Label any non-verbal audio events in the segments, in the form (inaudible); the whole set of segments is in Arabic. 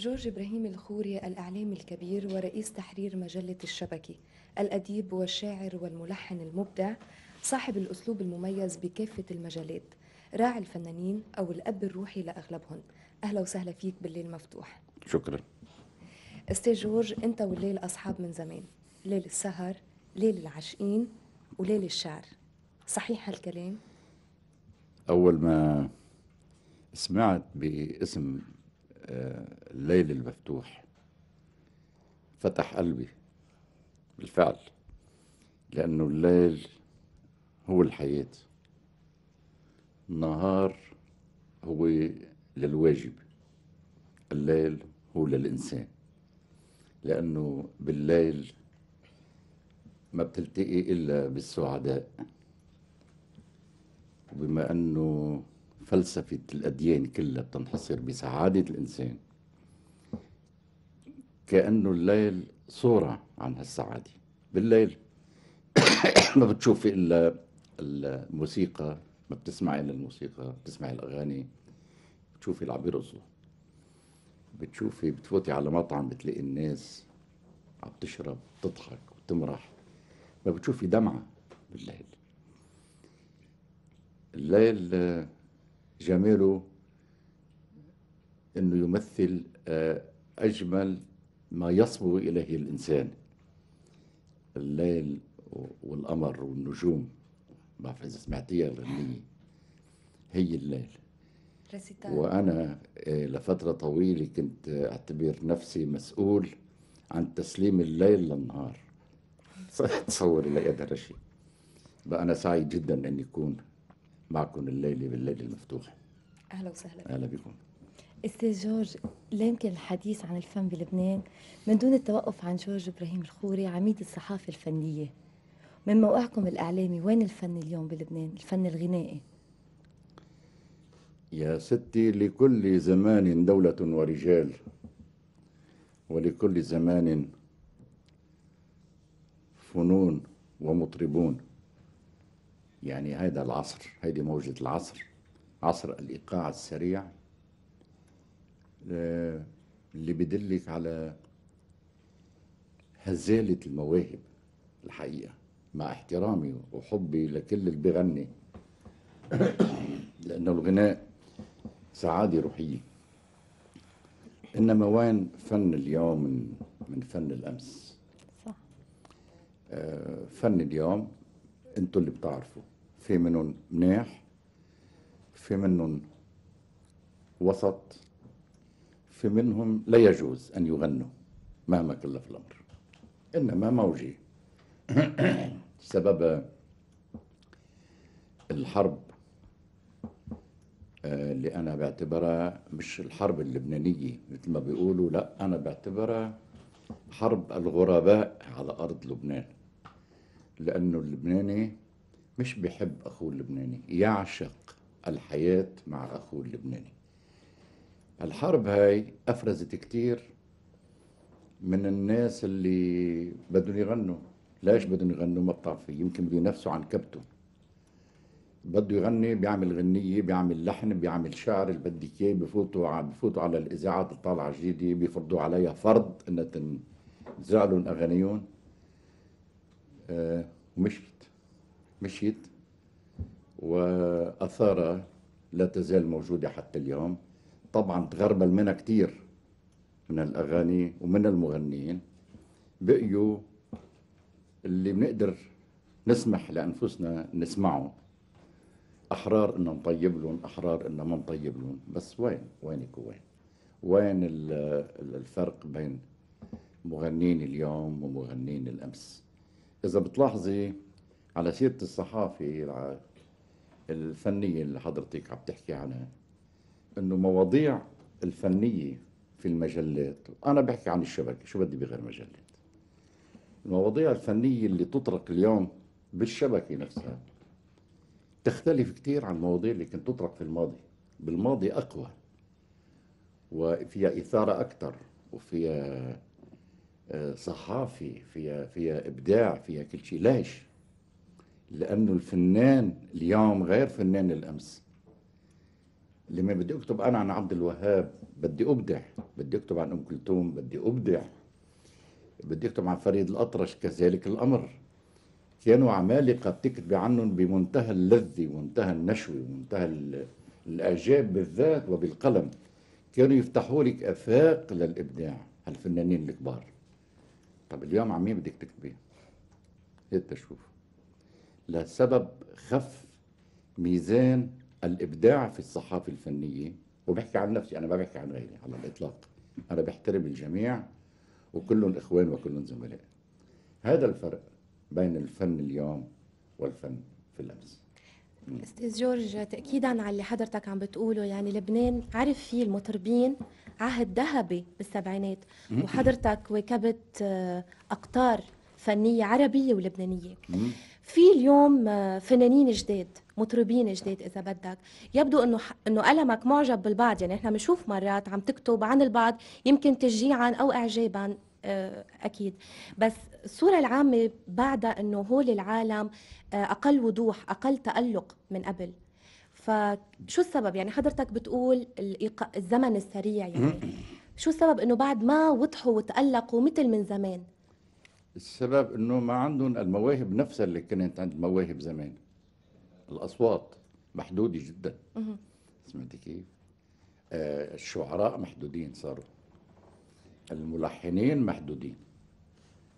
جورج إبراهيم الخوري الإعلامي الكبير ورئيس تحرير مجلة الشبكة الأديب والشاعر والملحن المبدع صاحب الأسلوب المميز بكافة المجالات راعي الفنانين أو الأب الروحي لأغلبهم. أهلا وسهلا فيك بالليل مفتوح. شكرا. أستاذ جورج أنت والليل أصحاب من زمان ليل السهر ليل العاشقين وليل الشعر. صحيح هالكلام؟ أول ما سمعت باسم الليل المفتوح. فتح قلبي بالفعل لأنه الليل هو الحياة. النهار هو للواجب الليل هو للإنسان. لأنه بالليل ما بتلتقي إلا بالسعداء. وبما أنه فلسفة الأديان كلها بتنحصر بسعادة الإنسان. كأنه الليل صورة عن هالسعادة. بالليل (coughs) ما بتشوفي إلا الموسيقى ما بتسمعي إلا الموسيقى بتسمعي الأغاني بتشوفي اللي عم بتشوفي بتفوتي على مطعم بتلاقي الناس عم تشرب تضحك وتمرح ما بتشوفي دمعة بالليل. الليل جماله إنه يمثل آه، أجمل ما يصبو إليه الإنسان. الليل والقمر والنجوم ما بعرف اذا سمعتيها الغنية. هي الليل. وأنا آه، لفترة طويلة كنت أعتبر نفسي مسؤول عن تسليم الليل للنهار. (laughs) تصور لي هذا الشيء. بقى أنا سعيد جدا إني أكون معكم الليلة بالليل المفتوح. أهلا وسهلا. أهلا بكم. أستاذ جورج لا يمكن الحديث عن الفن بلبنان من دون التوقف عن جورج إبراهيم الخوري عميد الصحافة الفنية. من موقعكم الإعلامي وين الفن اليوم بلبنان؟ الفن الغنائي. يا ستي لكل زمان دولة ورجال ولكل زمان فنون ومطربون. يعني هذا العصر هذه موجة العصر عصر الإيقاع السريع آه، اللي بدلك على هزالة المواهب الحقيقة مع احترامي وحبي لكل اللي بيغني لأنه الغناء سعادة روحية. إنما وين فن اليوم من, من فن الأمس؟ صح. آه، فن اليوم أنتوا اللي بتعرفوا. في منهم مناح في منهم وسط في منهم لا يجوز أن يغنوا مهما كلف الأمر إنما موجي. (coughs) سبب الحرب آه، اللي أنا بعتبرها مش الحرب اللبنانية مثل ما بيقولوا لا أنا بعتبرها حرب الغرباء على أرض لبنان لأنه اللبناني مش بيحب أخوه اللبناني يعشق الحياة مع أخوه اللبناني. الحرب هاي أفرزت كتير من الناس اللي بدهم يغنوا. ليش بدهم يغنوا؟ ما بتعرفي يمكن بده ينافسوا عن كبته. بده يغني بيعمل غنية بيعمل لحن بيعمل شعر اللي بدك إياه بفوتوا بفوتوا على الإذاعات الطالعة الجديدة بيفرضوا عليها فرض إنها تنزرع لهم أغانيهم. آه، ومشيت مشيت وأثارها لا تزال موجودة حتى اليوم. طبعا تغربل منها كتير من الأغاني ومن المغنيين. بقيوا اللي بنقدر نسمح لأنفسنا نسمعهم. أحرار إن نطيب لهم أحرار إن ما نطيب لهم. بس وين؟ وينك وين؟ وين ال- ال- الفرق بين مغنين اليوم ومغنين الأمس؟ إذا بتلاحظي على سيرة الصحافة الفنية اللي حضرتك عم تحكي عنها إنه مواضيع الفنية في المجلات أنا بحكي عن الشبكة شو بدي بغير مجلات؟ المواضيع الفنية اللي تطرق اليوم بالشبكة نفسها تختلف كتير عن المواضيع اللي كانت تطرق في الماضي. بالماضي أقوى وفيها إثارة أكثر وفيها آه، صحافي فيها فيها إبداع فيها كل شيء. ليش؟ لأنه الفنان اليوم غير فنان الأمس. لما بدي أكتب أنا عن عبد الوهاب بدي أبدع. بدي أكتب عن أم كلثوم بدي أبدع. بدي أكتب عن فريد الأطرش كذلك الأمر. كانوا عمالقه بتكتبي عنهم بمنتهى اللذه ومنتهى النشوه ومنتهى ال- الإعجاب بالذات وبالقلم. كانوا يفتحوا لك آفاق للإبداع. هالفنانين الكبار. طب اليوم عم مين بدك تكتبي؟ هيك تشوف. لسبب خف ميزان الإبداع في الصحافة الفنية. وبحكي عن نفسي أنا ما بحكي عن غيري على الإطلاق. أنا بحترم الجميع وكلهم إخوان وكلهم زملاء. هذا الفرق بين الفن اليوم والفن في الامس أستاذ جورج تاكيدا على اللي حضرتك عم بتقوله يعني لبنان عرف فيه المطربين عهد ذهبي بالسبعينات. وحضرتك واكبت آه، أقطار فنية عربية ولبنانية. في اليوم آه، فنانين جداد مطربين جداد إذا بدك. يبدو إنه ح- إنه قلمك معجب بالبعض. يعني إحنا بنشوف مرات عم تكتب عن البعض يمكن تشجيعا أو اعجابا آه، أكيد. بس الصورة العامة بعدها إنه هول العالم آه، أقل وضوح أقل تألق من قبل. فشو السبب؟ يعني حضرتك بتقول الزمن السريع يعني. شو السبب؟ إنه بعد ما وضحوا وتألقوا مثل من زمان. السبب إنه ما عندهم المواهب نفسها اللي كانت عند المواهب زمان. الأصوات محدودة جدا. سمعتي كيف؟ آه الشعراء محدودين صاروا. الملحنين محدودين.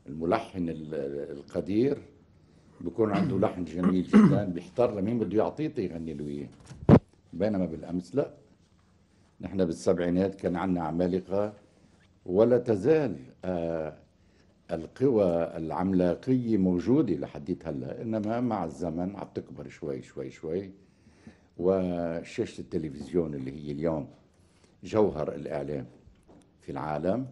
الملحن ال- القدير بيكون عنده لحن جميل جدا. بيحتار لمين؟ بده يعطيه يغني له إياه. بينما بالأمس لا. نحن بالسبعينات كان عندنا عمالقة ولا تزال آه القوى العملاقية موجودة لحديت هلا إنما مع الزمن عم تكبر شوي شوي شوي. وشاشة التلفزيون اللي هي اليوم جوهر الإعلام في العالم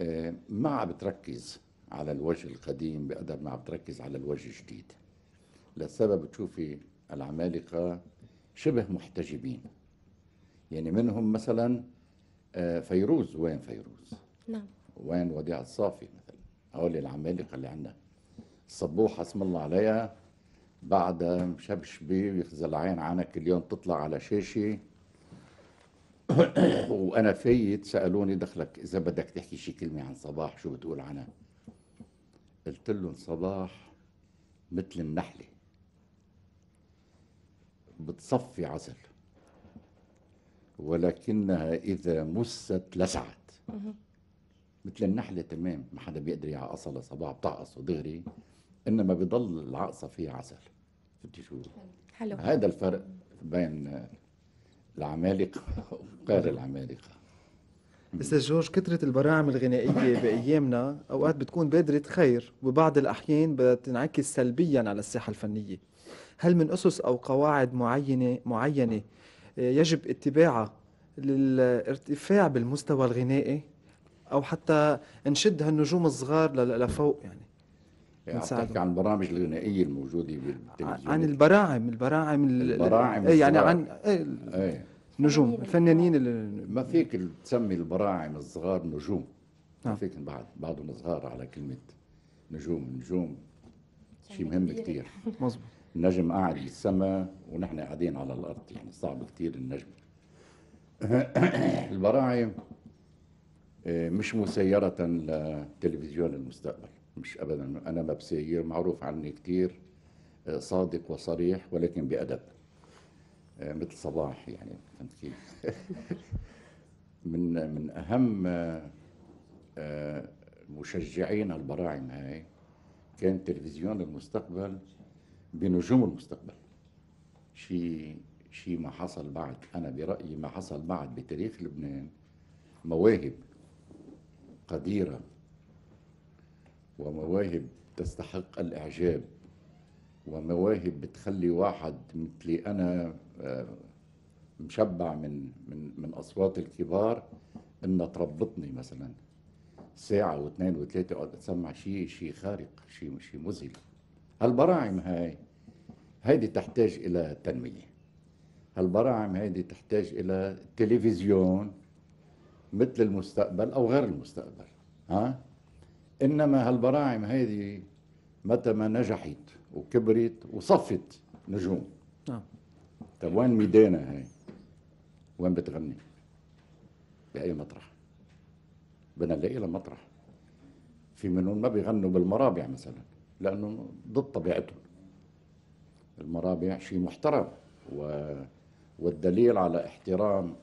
آه، ما عم بتركز على الوجه القديم بقدر ما عم بتركز على الوجه الجديد. لسبب تشوفي العمالقة شبه محتجبين. يعني منهم مثلا آه، فيروز. وين فيروز؟ نعم. وين وديع الصافي؟ مثلا هول العمالقه اللي عندنا الصبوحه اسم الله عليها بعدها مشبشبه ويخزي العين عنها كل يوم تطلع على شاشة. (coughs) وأنا فايت سالوني دخلك إذا بدك تحكي شي كلمة عن صباح شو بتقول عنها؟ قلت لهم صباح مثل النحلة بتصفي عسل ولكنها إذا مست لسعت. مثل النحلة تمام ما حدا بيقدر يعقصها لصباح بتعقصه دغري إنما بضل العقصة فيها عسل. فهمتي شو؟ حلو. هذا الفرق بين العمالقة وغير العمالقة. أستاذ جورج كثرة البراعم الغنائية بأيامنا أوقات بتكون بادرة خير وبعض الأحيان بتنعكس سلبيا على الساحة الفنية. هل من أسس أو قواعد معينة معينة آه، يجب اتباعها للارتفاع بالمستوى الغنائي؟ أو حتى نشد هالنجوم الصغار ل- لفوق يعني يعني عم بنساعده. تحكي عن البرامج الغنائية الموجودة بالتلفزيون. عن البراعم البراعم ال- البراعم إيه يعني. عن إيه إيه. النجوم الفنانين اللي ما فيك تسمي البراعم الصغار نجوم. ما نعم. فيك بعد بعضهم صغار على كلمة نجوم نجوم. شيء مهم كتير. مظبوط. النجم قاعد بالسماء ونحن قاعدين على الأرض يعني صعب كتير النجم. (coughs) البراعم مش مسيرة لتلفزيون المستقبل. مش ابدا. أنا ما بسير معروف عني كتير آه، صادق وصريح ولكن بأدب. آه، مثل صباح يعني فهمت كيف؟ (laughs) من من آه، آه، مشجعين البراعم هاي كان تلفزيون المستقبل بنجوم المستقبل. شيء شيء ما حصل بعد أنا برأيي ما حصل بعد بتاريخ لبنان مواهب. قديرة ومواهب تستحق الإعجاب ومواهب بتخلي واحد مثلي أنا آه، مشبع من من من أصوات الكبار انها تربطني مثلا. ساعة واثنين وثلاثة أقعد اسمع شيء شيء خارق شيء شيء مذهل. هالبراعم هاي هيدي تحتاج إلى تنمية. هالبراعم هيدي تحتاج إلى تلفزيون. مثل المستقبل أو غير المستقبل ها؟ إنما هالبراعم هيدي متى ما نجحت وكبرت وصفت نجوم. نعم. طب وين ميدانا هاي؟ وين بتغني؟ بأي مطرح؟ بدنا نلاقي لها مطرح. في منهم ما بيغنوا بالمرابع مثلا لأنه ضد طبيعتهم. المرابع شيء محترم و... والدليل على احترام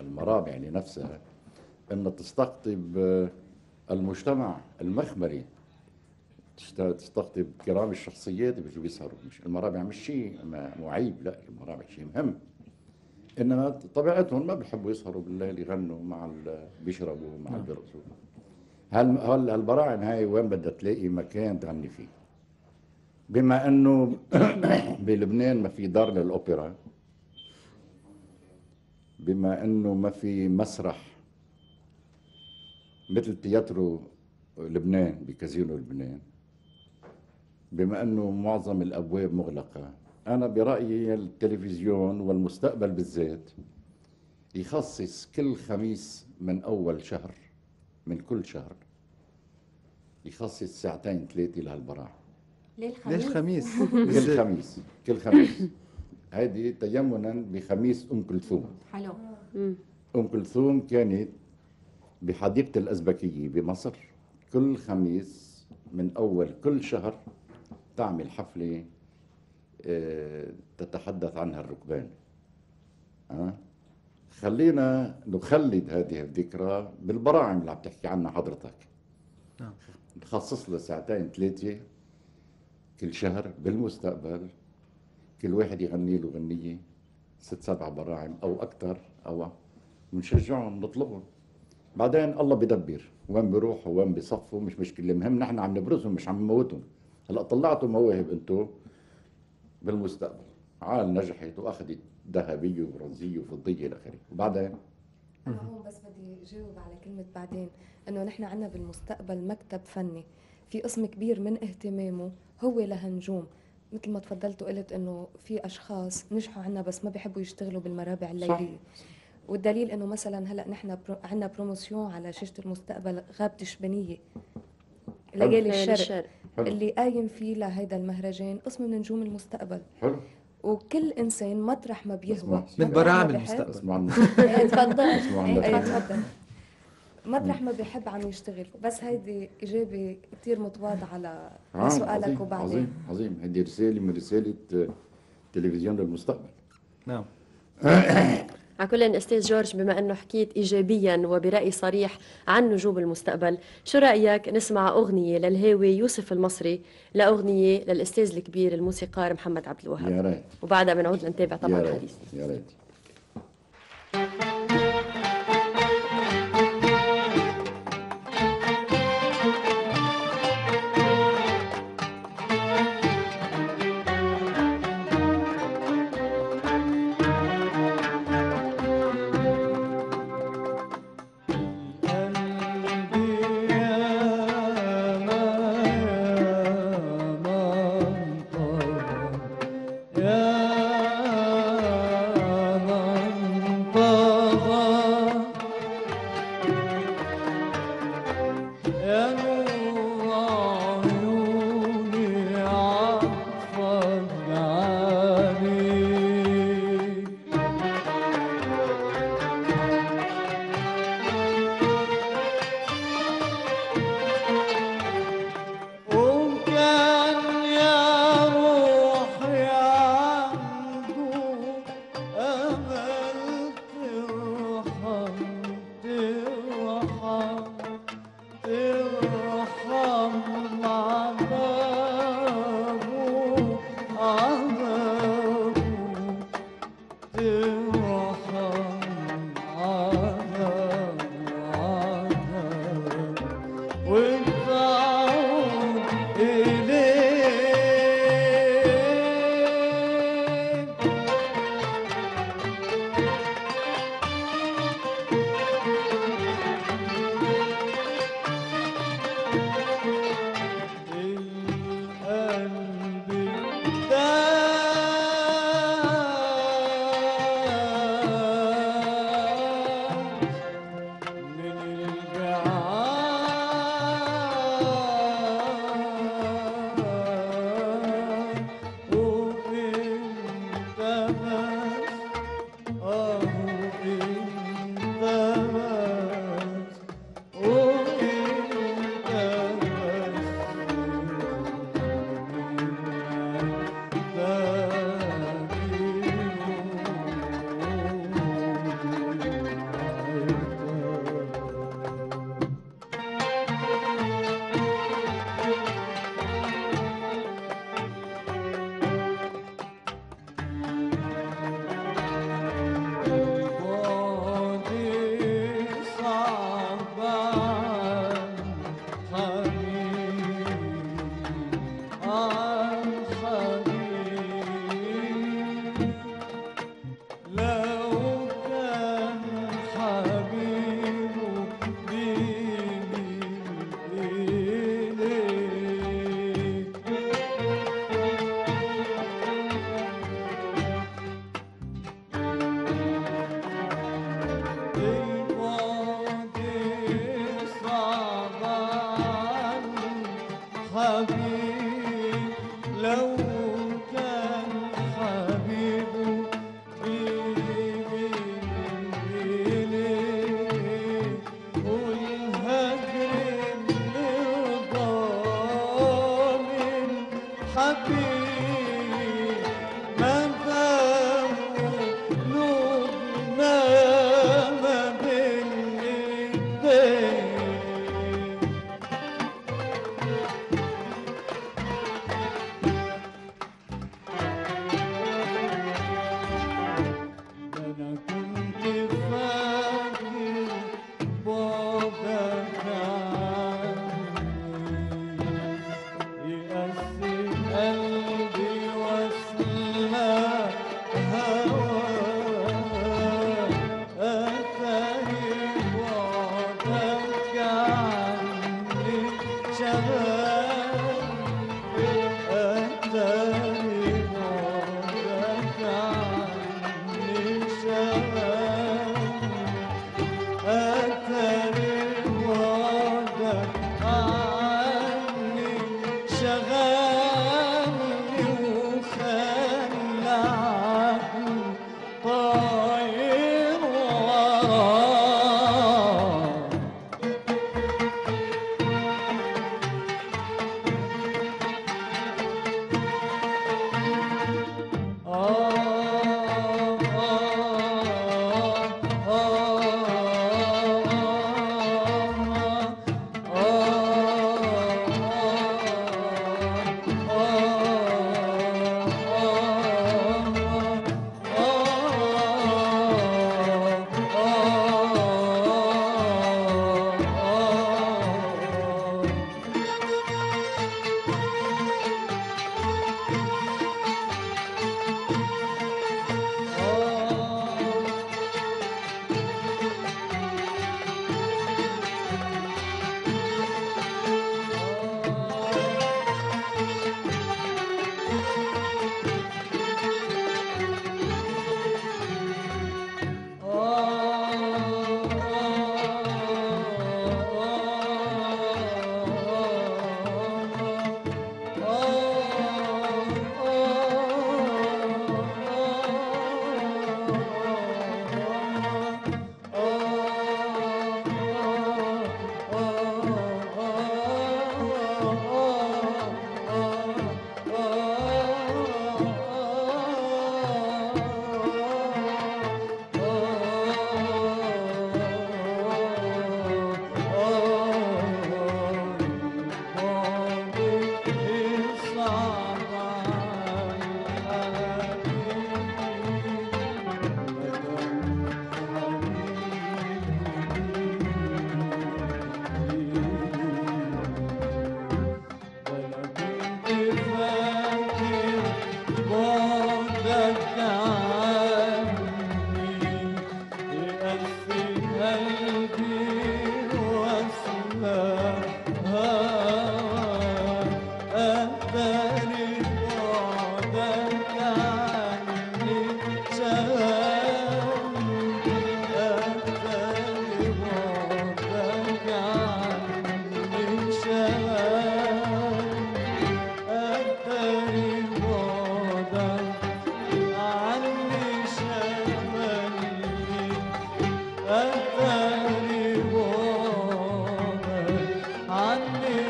آه، المرابع لنفسها أن تستقطب المجتمع المخمري تستقطب كرام الشخصيات اللي بيجوا بيسهروا مش المرابع مش شيء ما- معيب لا المرابع شيء مهم. إنما طبيعتهم ما بيحبوا يسهروا بالليل يغنوا مع بيشربوا مع اللي بيرقصوا هل هل البراعم هاي وين بدها تلاقي مكان تغني فيه؟ بما إنه (coughs) بلبنان ما في دار للأوبرا بما أنه ما في مسرح مثل تياترو لبنان بكازينو لبنان بما أنه معظم الأبواب مغلقة أنا برأيي التلفزيون والمستقبل بالذات يخصص كل خميس من أول شهر من كل شهر يخصص ساعتين ثلاثة لهالبراعم ليه ليش الخميس؟ خميس؟ كل بالذات. (laughs) خميس كل خميس هيدي تيمنا بخميس أم كلثوم. حلو. أم كلثوم كانت بحديقة الأزبكية بمصر. كل خميس من أول كل شهر تعمل حفلة آه، تتحدث عنها الركبان. أه؟ خلينا نخلد هذه الذكرى بالبراعم اللي عم تحكي عنها حضرتك. نعم. نخصص له ساعتين ثلاثة كل شهر بالمستقبل. كل واحد يغني له غنية ست سبع براعم أو أكثر أو بنشجعهم نطلبهم. بعدين الله بدبر وين بيروحوا وين بيصفوا مش مشكلة. المهم نحن عم نبرزهم مش عم نموتهم. هلأ طلعتوا مواهب أنتم بالمستقبل. عال نجحت وأخذت ذهبية وبرونزيه وفضية إلى آخره. وبعدين؟ أنا هون بس بدي جاوب على كلمة بعدين إنه نحن عنا بالمستقبل مكتب فني. في قسم كبير من اهتمامه هو لهالنجوم مثل ما تفضلت وقلت إنه في أشخاص نجحوا عنا بس ما بيحبوا يشتغلوا بالمرابع الليلية. والدليل إنه مثلا هلأ نحن pro عنا promotion على شاشة المستقبل غابة الشبانية ليالي الشرق الشرق حلو. اللي قايم فيه لهيدا المهرجان قسم من نجوم المستقبل. حلو. وكل إنسان مطرح ما بيهوى. من براعم المستقبل. إيه، تفضل. عنا إيه تفضل. مطرح ما بيحب عم يشتغل بس هيدي إجابة كتير متواضعة ل- آه، لسؤالك عظيم وبعدين. عظيم عظيم. هذه رسالة من رسالة آه، تلفزيون للمستقبل. نعم. (coughs) على كل أستاذ جورج بما إنه حكيت ايجابيا وبرأي صريح عن نجوم المستقبل شو رأيك نسمع أغنية للهاوي يوسف المصري لأغنية للأستاذ الكبير الموسيقار محمد عبد الوهاب؟ يا ريت. وبعدها بنعود لنتابع طبعا يا ريت الحديث يا ريت.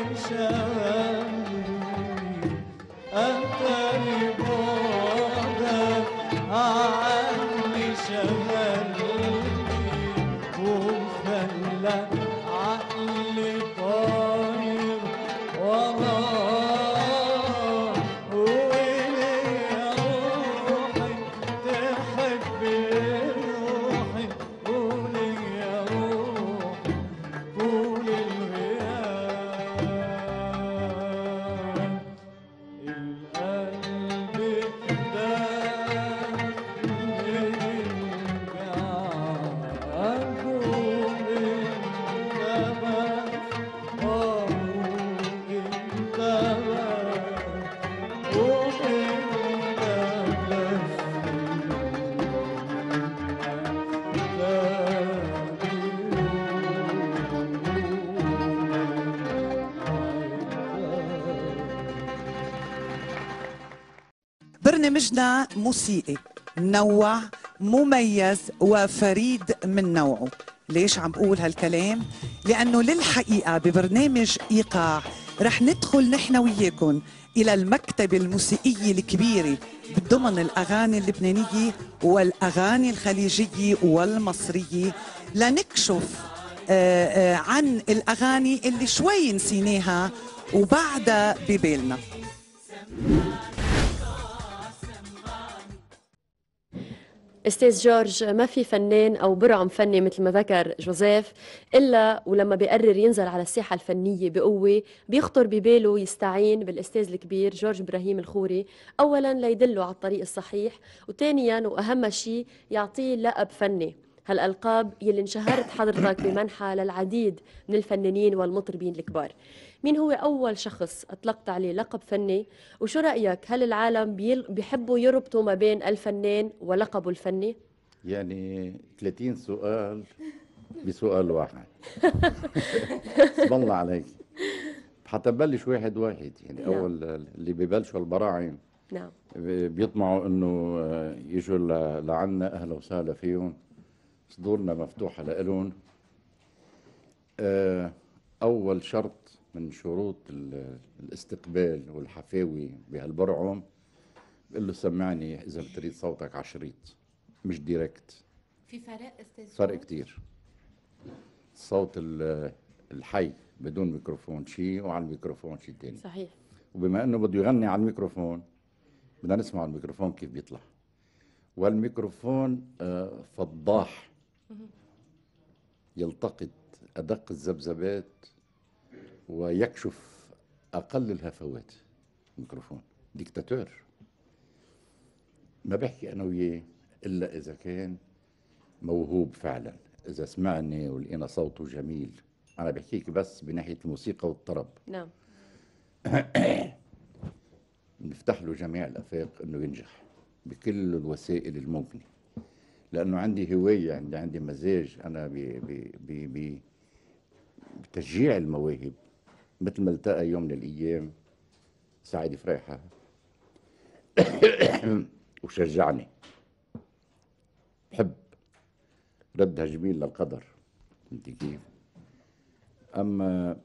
برنامجنا موسيقي منوع مميز وفريد من نوعه ليش عم بقول هالكلام؟ لأنه للحقيقة ببرنامج إيقاع رح ندخل نحن وياكم إلى المكتبة الموسيقية الكبيرة بضمن الأغاني اللبنانية والأغاني الخليجية والمصرية لنكشف آه، آه، عن الأغاني اللي شوي نسيناها وبعدها ببالنا أستاذ جورج ما في فنان أو برعم فني مثل ما ذكر جوزيف إلا ولما بيقرر ينزل على الساحة الفنية بقوة بيخطر بباله يستعين بالأستاذ الكبير جورج إبراهيم الخوري. اولا ليدله على الطريق الصحيح وثانيا وأهم شيء يعطيه لقب فني. هالألقاب يلي انشهرت حضرتك بمنحها للعديد من الفنانين والمطربين الكبار. مين هو أول شخص أطلقت عليه لقب فني؟ وشو رأيك؟ هل العالم بيحبوا يربطوا ما بين الفنان ولقبه الفني؟ يعني 30 سؤال بسؤال واحد. (laughs) اسم الله عليك. حتى ببلش واحد واحد. يعني نعم. أول اللي ببلشوا البراعم. نعم. بيطمعوا إنه آه، يجوا لعنا أهلا وسهلا فيهم. صدورنا مفتوحة لإلهم. آه، أول شرط من شروط ال- الاستقبال والحفاوي بهالبرعم بقول له سمعني إذا بتريد صوتك على شريط مش direct في فرق أستاذ فرق كتير. الصوت ال- الحي بدون ميكروفون شيء وعلى الميكروفون شيء تاني. صحيح. وبما إنه بده يغني على الميكروفون بدنا نسمع الميكروفون كيف بيطلع. والميكروفون آه، فضاح. يلتقط أدق الذبذبات ويكشف أقل الهفوات. الميكروفون ديكتاتور. ما بحكي أنا وياه إلا إذا كان موهوب فعلا. إذا سمعني ولقينا صوته جميل. أنا بحكيك بس بناحية الموسيقى والطرب. نعم. (clears throat) بنفتح له جميع الأفاق إنه ينجح بكل الوسائل الممكنة. لأنه عندي هواية عندي عندي مزاج. أنا ب ب ب ب بتشجيع المواهب. مثل ما التقى يوم من الأيام سعيد فريحة. (coughs) وشجعني. بحب ردها جميل للقدر. انت كيف؟ أما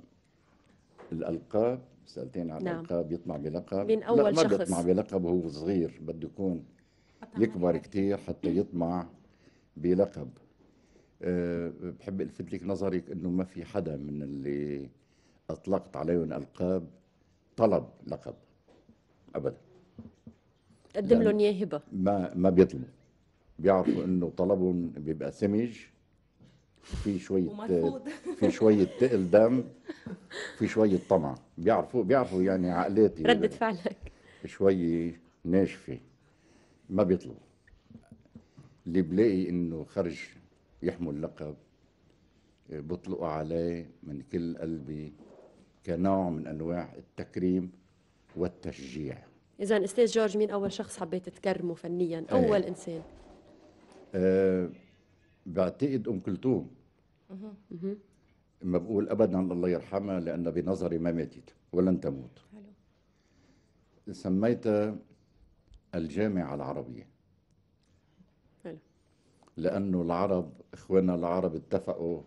الألقاب سالتين عن نعم. الالقاب يطمع بلقب. مين لا أول ما شخص؟ بيطمع بلقب وهو صغير بده يكون يكبر كتير حتى يطمع بلقب. أه بحب ألفت لك نظرك إنه ما في حدا من اللي أطلقت عليهم ألقاب طلب لقب. ابدا. قدم لهم إياه هبة. ما ما بيطلبوا. بيعرفوا إنه طلبهم بيبقى سمج في شوية ومرفوض. (laughs) في شوية تقل دم في شوية طمع. بيعرفوا بيعرفوا يعني عقلاتي. ردة فعلك. شوي ناشفة. ما بيطلبوا. اللي بلاقي إنه خرج يحمل لقب بطلقوا عليه من كل قلبي. كنوع من أنواع التكريم والتشجيع. اذا أستاذ جورج مين أول شخص حبيت تكرمه فنيا؟ أول إنسان. أه بعتقد أم كلثوم. ما بقول ابدا الله يرحمها لأن بنظري ما ماتت ولن تموت. سميتها الجامعة العربية. حلو. لأنه العرب إخواننا العرب اتفقوا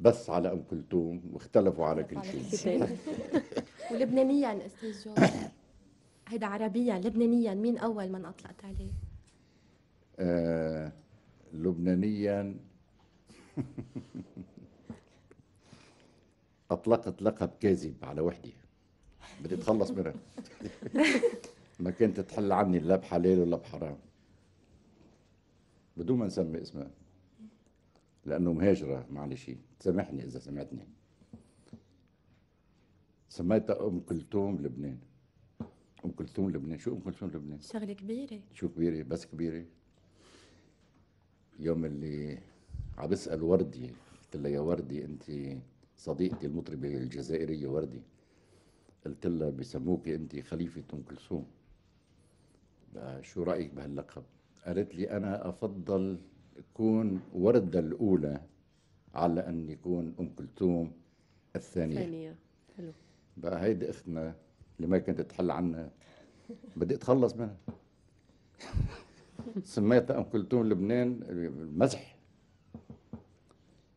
بس على أم كلثوم واختلفوا على كل شيء. (laughs) ولبنانيا أستاذ جورج هيدا عربيا لبنانيا. مين أول من اطلقت عليه؟ آه لبنانيا. (laughs) أطلقت لقب كاذب على وحدي. بدي أتخلص منها. (laughs) ما كنت تحل عني لا بحلال ولا بحرام. بدون ما نسمي اسمها. لأنه مهاجرة معلش تسامحني إذا سمعتني سميتها أم كلثوم لبنان. أم كلثوم لبنان. شو أم كلثوم لبنان؟ شغلة كبيرة. شو كبيرة؟ بس كبيرة. يوم اللي عم بسأل وردي قلت لها يا وردي أنت صديقتي المطربة الجزائرية وردي. قلت لها بسموك أنت خليفة أم كلثوم. شو رأيك بهاللقب؟ قالت لي أنا أفضل أكون وردة الأولى على أن يكون أم كلثوم الثانية. ثانية حلو. بقى هيدي اختنا اللي ما كانت تحل عنا بدي أتخلص منها. (laughs) سميتها أم كلثوم لبنان مزح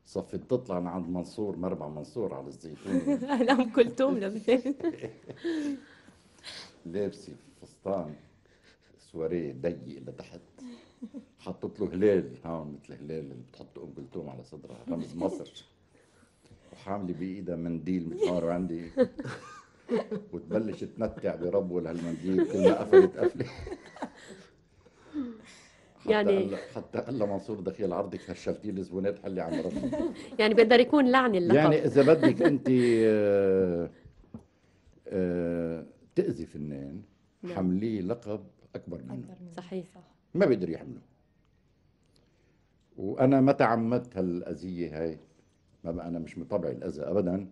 صفت تطلع من عند منصور مربع منصور على الزيتون. (laughs) أنا أم كلثوم لبنان. (laughs) لابسة فستان سواريه ضيق لتحت. حطت له هلال هون مثل هلال اللي بتحط أم كلثوم على صدرها رمز مصر. وحامله بإيدها منديل هون عندي. وتبلش تمتع بربو هالمنديل كل ما قفلت قفلة. يعني- حتى قال منصور دخيل عرضك هشلتي لي زبونات حلي عم ربي يعني بيقدر يكون لعنه اللقب. يعني إذا بدك أنت آه، آه، تأذي فنان نعم. حمليه لقب أكبر منه. صحيح. ما بيقدر يحمله. وأنا ما تعمدت هالأذية هاي. ما أنا مش من طبعي الأذى ابدا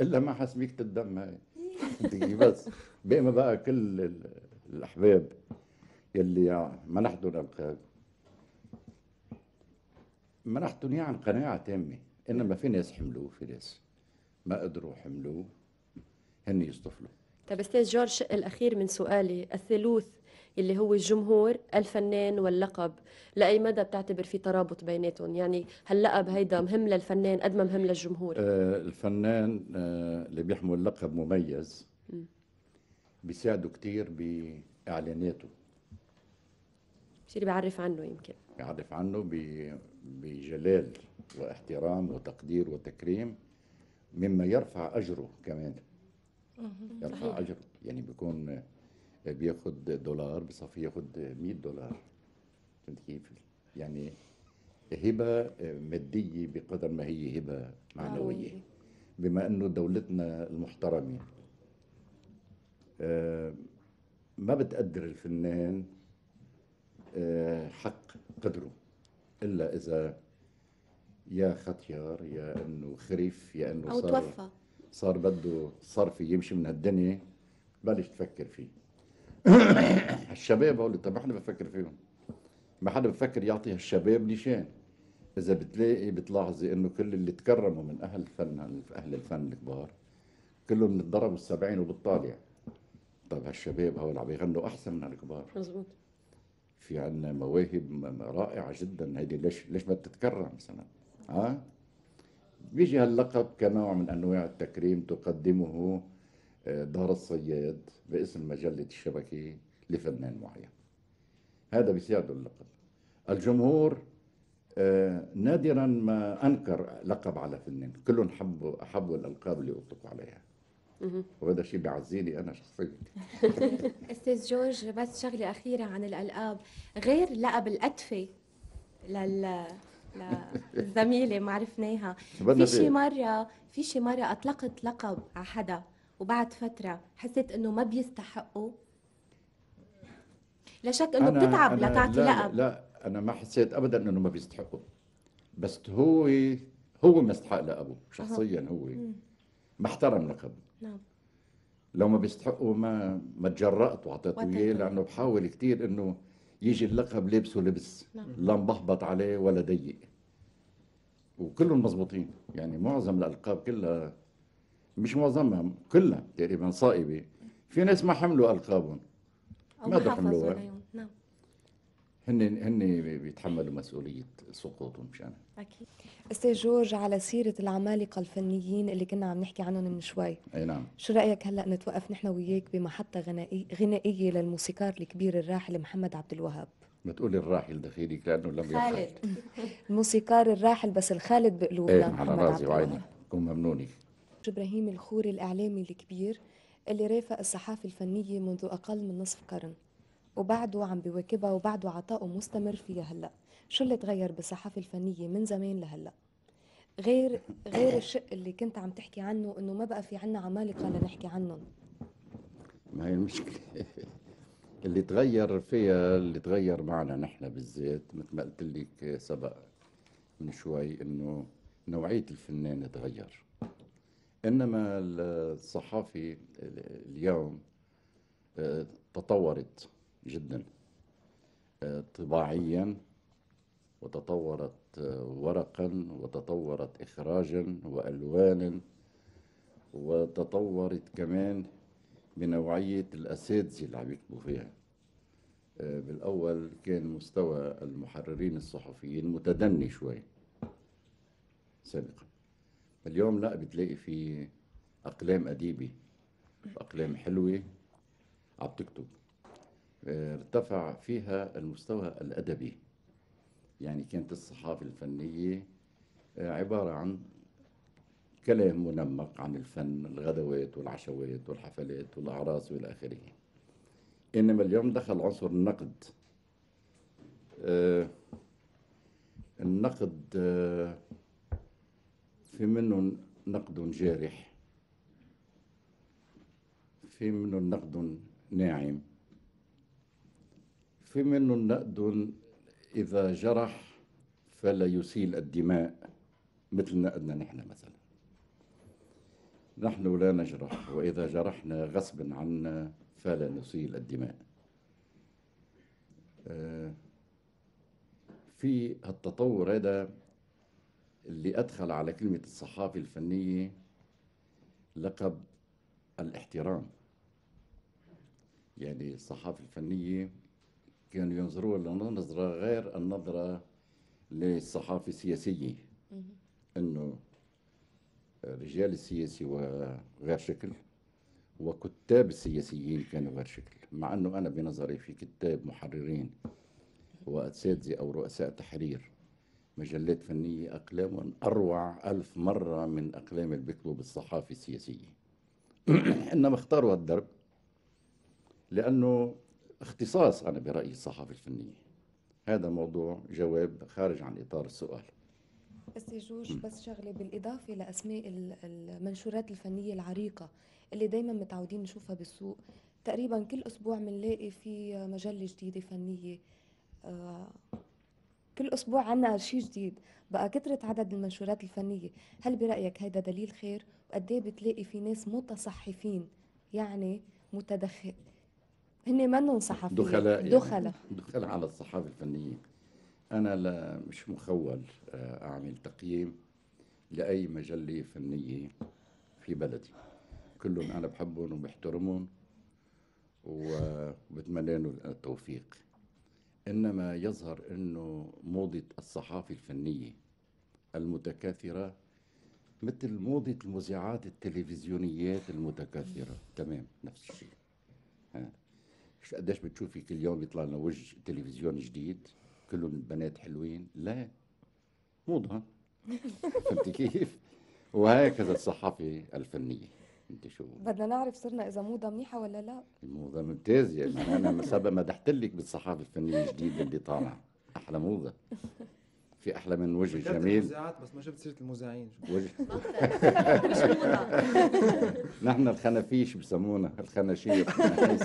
إلا مع حسبيكة الدم هاي. (laughs) بس. بقى ما بقى كل ال- الأحباب يلي منحتهم منحتهم اياه عن قناعة تامة. إنما في ناس حملوه في ناس ما قدروا حملوه. هن يصطفلوا. طيب أستاذ جورج الأخير من سؤالي. الثلوث اللي هو الجمهور الفنان واللقب. لأي مدى بتعتبر في ترابط بيناتهم؟ يعني هاللقب هيدا مهم للفنان قد ما مهم للجمهور؟ آه، الفنان آه، اللي بيحمل لقب مميز بيساعده كتير بإعلاناته. بصير بيعرف عنه يمكن. يعرف عنه ب- بجلال واحترام وتقدير وتكريم مما يرفع أجره كمان. يرفع أجره. يعني بيكون آه، بياخد دولار بصفي ياخد 100 دولار. فهمت كيف؟ يعني هبة آه، مادية بقدر ما هي هبة معنوية. بما إنه دولتنا المحترمة آه، ما بتقدر الفنان آه، حق قدره إلا إذا يا ختيار يا إنه خرف يا إنه أو صار توفى. صار بده صرف يمشي من هالدنيا بلش تفكر فيه. (coughs) الشباب هول طب ما حدا بفكر فيهم؟ ما حدا بفكر يعطي هالشباب نشان إذا بتلاقي بتلاحظي إنه كل اللي تكرموا من أهل الفن أهل الفن الكبار كلهم ضربوا السبعين وبالطالع طب هالشباب هول عم يغنوا أحسن من الكبار مزبوط في عنا مواهب رائعة جدا. هيدي ليش ليش ما بتتكرم مثلا ها؟ بيجي هاللقب كنوع من أنواع التكريم تقدمه دار الصياد باسم مجلة الشبكة لفنان معين. هذا بيساعده اللقب. الجمهور آه، نادرا ما أنكر لقب على فنان. كلهم حبوا احبوا الألقاب اللي أطلقوا عليها. وهذا شيء بيعزيني أنا شخصيا. (laughs) أستاذ جورج بس شغلة أخيرة عن الألقاب. غير لقب الأدفة لل للزميلة ما عرفناها. في شي. مره في شي مرة أطلقت لقب على حدا. وبعد فترة حسيت إنه ما بيستحقه لا شك إنه بتتعب لتعطي لا لقب. لا أنا ما حسيت ابدا إنه ما بيستحقوا. بس هو هو ما يستحق لقبه شخصيا هو. ما احترم لقبه. نعم. لو ما بيستحقوا ما ما تجرأت وأعطيته إياه. لأنه بحاول كثير إنه يجي اللقب لابسه لبس. نعم. لا مبهبط عليه ولا ضيق. وكلهم مضبوطين يعني معظم الألقاب كلها مش معظمها كلها تقريبا صائبة. في ناس ما حملوا ألقابهم. ما ما. عليهم. نعم. هن هن بيتحملوا مسؤولية سقوطهم مشان أكيد. أستاذ جورج على سيرة العمالقة الفنيين اللي كنا عم نحكي عنهم من شوي. أي نعم. شو رأيك هلأ نتوقف نحن وياك بمحطة غنائي غنائية للموسيقار الكبير الراحل محمد عبد الوهاب؟ بتقولي الراحل دخيلك لأنه لم يرحل خالد. (laughs) الموسيقار الراحل بس الخالد بقلوبنا إيه على رأسي وعيني. كون ممنونك. إبراهيم الخوري الإعلامي الكبير اللي رافق الصحافة الفنية منذ أقل من نصف قرن. وبعده عم بيواكبها وبعده عطاؤه مستمر فيها هلأ. شو اللي تغير بالصحافة الفنية من زمان لهلأ؟ غير غير الشق اللي كنت عم تحكي عنه إنه ما بقى في عنا عمالقة لنحكي عنهم. ما هي المشكلة؟ (laughs) اللي تغير فيها اللي تغير معنا نحن بالذات مثل ما قلت لك سبق من شوي إنه نوعية الفنان تغير. إنما الصحافة اليوم آه، تطورت جدا آه، طباعيا وتطورت آه، ورقا وتطورت اخراجا والوانا وتطورت كمان بنوعية الأساتذة اللي عم يكتبوا فيها. بالأول كان مستوى المحررين الصحفيين متدني شوي سابقا. اليوم لا بتلاقي في أقلام أديبة أقلام حلوة عم تكتب آه، ارتفع فيها المستوى الأدبي. يعني كانت الصحافة الفنية آه، عبارة عن كلام منمق عن الفن الغدوات والعشوات والحفلات والأعراس وإلى آخره. إنما اليوم دخل عنصر النقد. آه، النقد في منه نقد جارح. في منه نقد ناعم. في منه نقد إذا جرح فلا يسيل الدماء مثل نقدنا نحن مثلا. نحن لا نجرح وإذا جرحنا غصبا عنا فلا نسيل الدماء. آه، في التطور هذا اللي أدخل على كلمة الصحافة الفنية لقب الاحترام. يعني الصحافة الفنية كانوا ينظروا لها نظرة غير النظرة للصحافة السياسية. إنه رجال السياسي وغير شكل وكتاب السياسيين كانوا غير شكل. مع إنه أنا بنظري في كتاب محررين وأساتذة أو رؤساء تحرير. مجلات فنية أقلام أروع ألف مرة من أقلام اللي بيكتبوا بالصحافه السياسيه (clears throat) إنما اختاروا هالدرب لأنه اختصاص أنا برأيي الصحافة الفنية. هذا موضوع جواب خارج عن إطار السؤال. أستاذ جورج بس شغلة بالإضافة لأسماء ال- المنشورات الفنية العريقة اللي دايما متعودين نشوفها بالسوق تقريبا كل أسبوع بنلاقي في مجلة جديدة فنية آه، كل أسبوع عنا شيء جديد. بقى كثرة عدد المنشورات الفنية. هل برأيك هذا دليل خير؟ وقد إيه بتلاقي في ناس متصحفين؟ يعني متدخل. هن منهم صحفيين. دخلاء يعني. دخلاء. دخل على الصحافة الفنية. أنا لا مش مخول آه، أعمل تقييم لأي مجلة فنية في بلدي. كلهم أنا بحبهم وبحترمهم وبتمنى لهم التوفيق. إنما يظهر أنه موضة الصحافة الفنية المتكاثرة مثل موضة المذيعات التلفزيونيات المتكاثرة. تمام نفس الشيء. ها. قديش بتشوفي كل يوم يطلع لنا وجه تلفزيون جديد؟ كلهم البنات حلوين. لا. موضة. (laughs) فهمتي كيف؟ وهكذا الصحافة الفنية. انت شو؟ بدنا نعرف صرنا إذا موضة منيحة ولا لا. الموضة ممتازة يعني أنا من سبق مدحت لك بالصحافة الفنية الجديدة اللي طالعة. أحلى موضة. في أحلى من وجه جميل. المذيعات بس ما جبت سيرة المذيعين. وجه. (laughs) (laughs) نحن الخنافيش بسمونا الخناشير.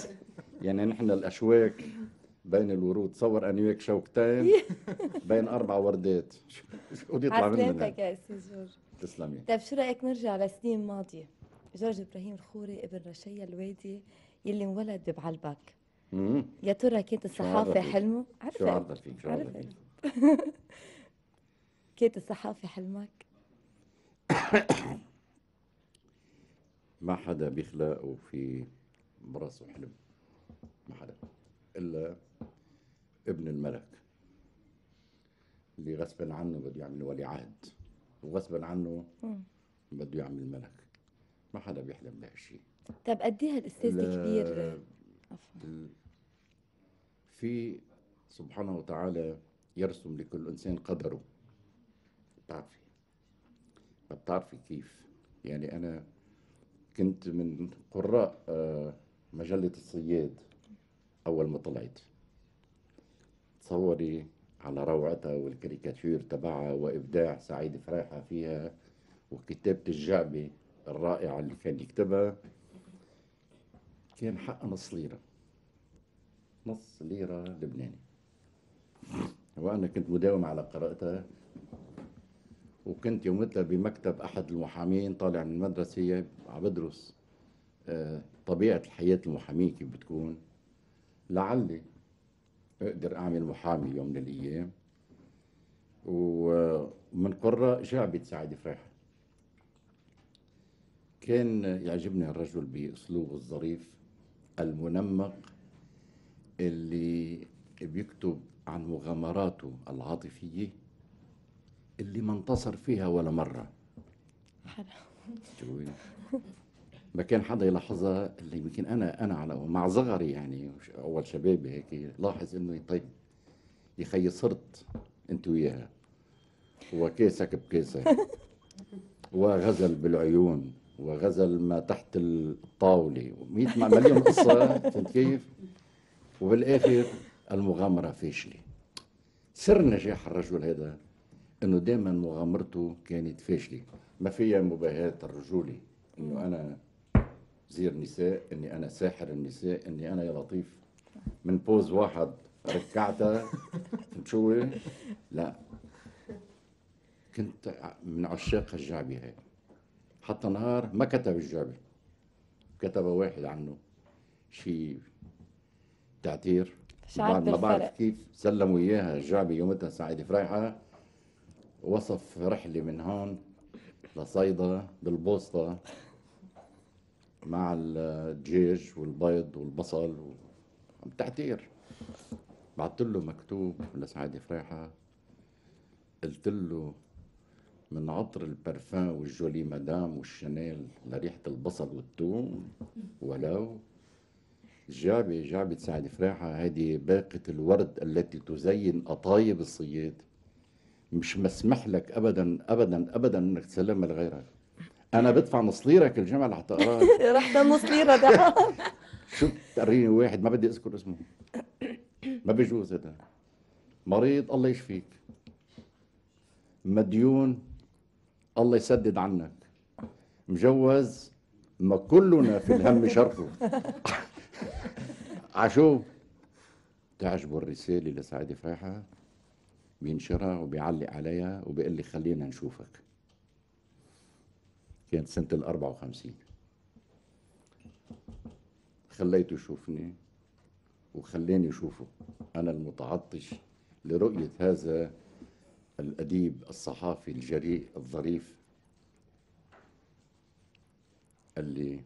(laughs) يعني نحن الأشواك بين الورود. تصور اني وياك شوكتين بين أربع وردات. شو يطلع عسلامتك مننا يا أستاذ جورج. تسلمي طيب شو رأيك نرجع لسنين ماضيه جورج إبراهيم الخوري ابن رشيا الوادي يلي انولد ببعلبك مم. يا ترى كانت الصحافة عرفت؟ حلمه؟ شو عرفت عرضت فيك شو عرضت. فيك (laughs) كانت الصحافة حلمك؟ (coughs) ما حدا بيخلق وفي براسه حلم. ما حدا. إلا ابن الملك. اللي غصبا عنه بده يعمل ولي عهد. وغصبا عنه. بده يعمل ملك. ما حدا بيحلم بهالشيء طيب قد إيه هالإستاذ لا- الكبير؟ في سبحانه وتعالى يرسم لكل إنسان قدره. بتعرفي؟ بتعرفي كيف؟ يعني أنا كنت من قراء آه، مجلة الصياد أول ما طلعت. تصوري على روعتها والكاريكاتير تبعها وإبداع سعيد فريحة فيها وكتابة الجعبة. الرائعة اللي كان يكتبها كان حق نص ليرة نص ليرة لبناني. وأنا كنت مداوم على قراءتها وكنت يومتها بمكتب أحد المحامين طالع من المدرسة عم بدرس آه، طبيعة الحياة المحامية كيف بتكون. لعلي أقدر أعمل محامي يوم من الأيام. ومن قراء جعبة سعيد فريحة كان يعجبني الرجل بأسلوبه الظريف المنمق اللي بيكتب عن مغامراته العاطفية اللي ما انتصر فيها ولا مرة. شوي ما كان حدا يلاحظها اللي يمكن أنا أنا على مع صغري يعني أول شبابي هيك لاحظ إنه طيب يا خيي صرت أنت وياها. وكيسك بكيسك. (laughs) وغزل بالعيون. وغزل ما تحت الطاولة. ومية مليون قصة فهمت كيف؟ وبالآخر المغامرة فاشلة. سر نجاح الرجل هذا إنه دائما مغامرته كانت فاشلة. ما فيها مباهاة الرجولة. إنه أنا زير نساء إني أنا ساحر النساء إني أنا يا لطيف. من بوز واحد ركعتها. فهمت شو؟ لا. كنت من عشاق الجعبة هاي. حتى نهار ما كتب الجعبة كتب واحد عنه شيء تعتير. بعد ما بعرف. كيف سلموا إياها الجعبة يومتها سعيد فريحة وصف رحلة من هون لصيدا بالبوسطة مع الدجاج والبيض والبصل و... تعتير. بعثت له مكتوب لسعيد فريحة قلت له من عطر البرفان والجولي مدام والشانيل لريحة البصل والثوم. ولو جابة جابة سعد فريحة. هذه باقة الورد التي تزين قطايب الصياد. مش مسمح لك ابدا ابدا ابدا إنك تسلمها لغيرك. أنا بدفع نص ليره كل جمعه لحتى اقراها رح نص ليرة ده. (laughs) شو تقريني واحد ما بدي أذكر اسمه. ما بيجوز هذا. مريض الله يشفيك. مديون. الله يسدد عنك. مجوز ما كلنا في الهم (laughs) شرفه. (laughs) عشو؟ تعجبه الرسالة لسعيد فريحة بينشرها وبيعلق عليها وبيقول لي خلينا نشوفك. كانت سنة ال 54 خليته يشوفني وخلاني اشوفه أنا المتعطش لرؤية هذا الأديب الصحافي الجريء الظريف اللي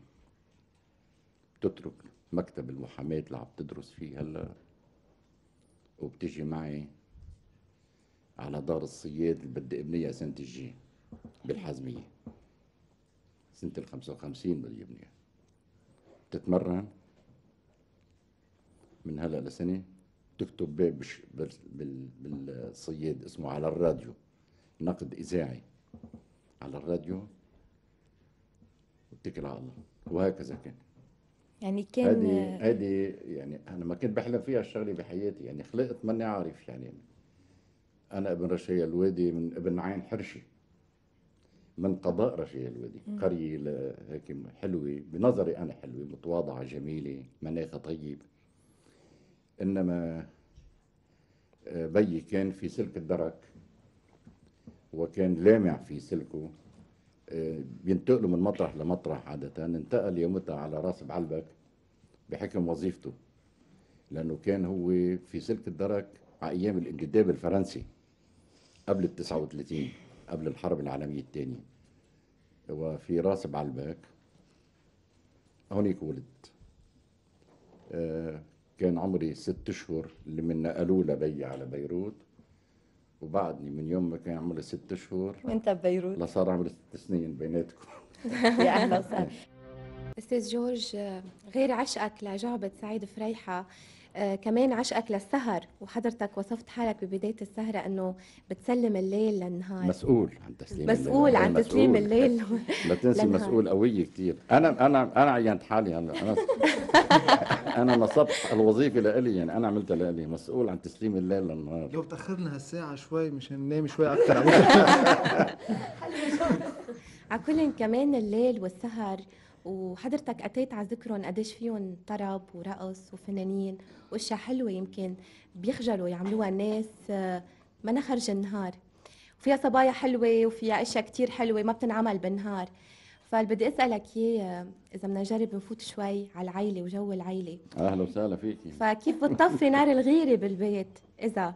بتترك مكتب المحاماة اللي عم تدرس فيه هلا وبتجي معي على دار الصياد اللي بدي أبنيها سنة الجي بالحزمية سنة ال 55 بدي أبنيها. تتمرن من هلا لسنة؟ تكتب بالصياد اسمه على الراديو نقد إذاعي على الراديو واتكل على الله وهكذا كان. يعني كان هذه هذه يعني أنا ما كنت بحلم فيها الشغلة بحياتي يعني خلقت ماني عارف يعني. أنا ابن رشيا الوادي من ابن عين حرشي من قضاء رشيا الوادي. قرية ل- هيك حلوة بنظري أنا حلوة متواضعة جميلة مناخها طيب. إنما آه، بيي كان في سلك الدرك وكان لامع في سلكه آه، بينتقلوا من مطرح لمطرح عادة. انتقل يومتها على رأس بعلبك بحكم وظيفته لأنه كان هو في سلك الدرك على أيام الانتداب الفرنسي قبل ال 39 قبل الحرب العالمية الثانية. وفي رأس بعلبك. هونيك ولدت آه، كان عمري ست اشهر اللي من نقلوه لبي على بيروت وبعدني من يوم ما كان عمري ست اشهر وانت ببيروت لصار عمري ست سنين بيناتكم. يا أهلا وسهلا أستاذ جورج غير عشقك لجعبة سعيد فريحة آه، كمان عشقك للسهر وحضرتك وصفت حالك ببداية السهرة أنه بتسلم الليل للنهار. مسؤول عن تسليم مسؤول الليل. عن تسليم مسؤول. الليل لا تنسي. مسؤول قوية كتير. أنا أنا أنا عينت حالي. هلا أنا (laughs) أنا نصبت الوظيفة لإلي. يعني أنا عملتها لإلي. مسؤول عن تسليم الليل للنهار. لو تاخرنا هالساعة شوي مشان ننام شوي (laughs) أكثر (laughs) على كل كمان الليل والسهر وحضرتك أتيت على ذكرهم قديش فيهم طرب ورقص وفنانين وأشياء حلوة يمكن بيخجلوا يعملوها الناس آه، ما خرج النهار. وفيها صبايا حلوة وفيها أشياء كتير حلوة ما بتنعمل بالنهار. فاللي بدي أسألك إياه آه، إذا بدنا نجرب نفوت شوي على العيلة وجو العيلة. أهلا وسهلا فيكي فكيف بتطفي نار الغيرة بالبيت إذا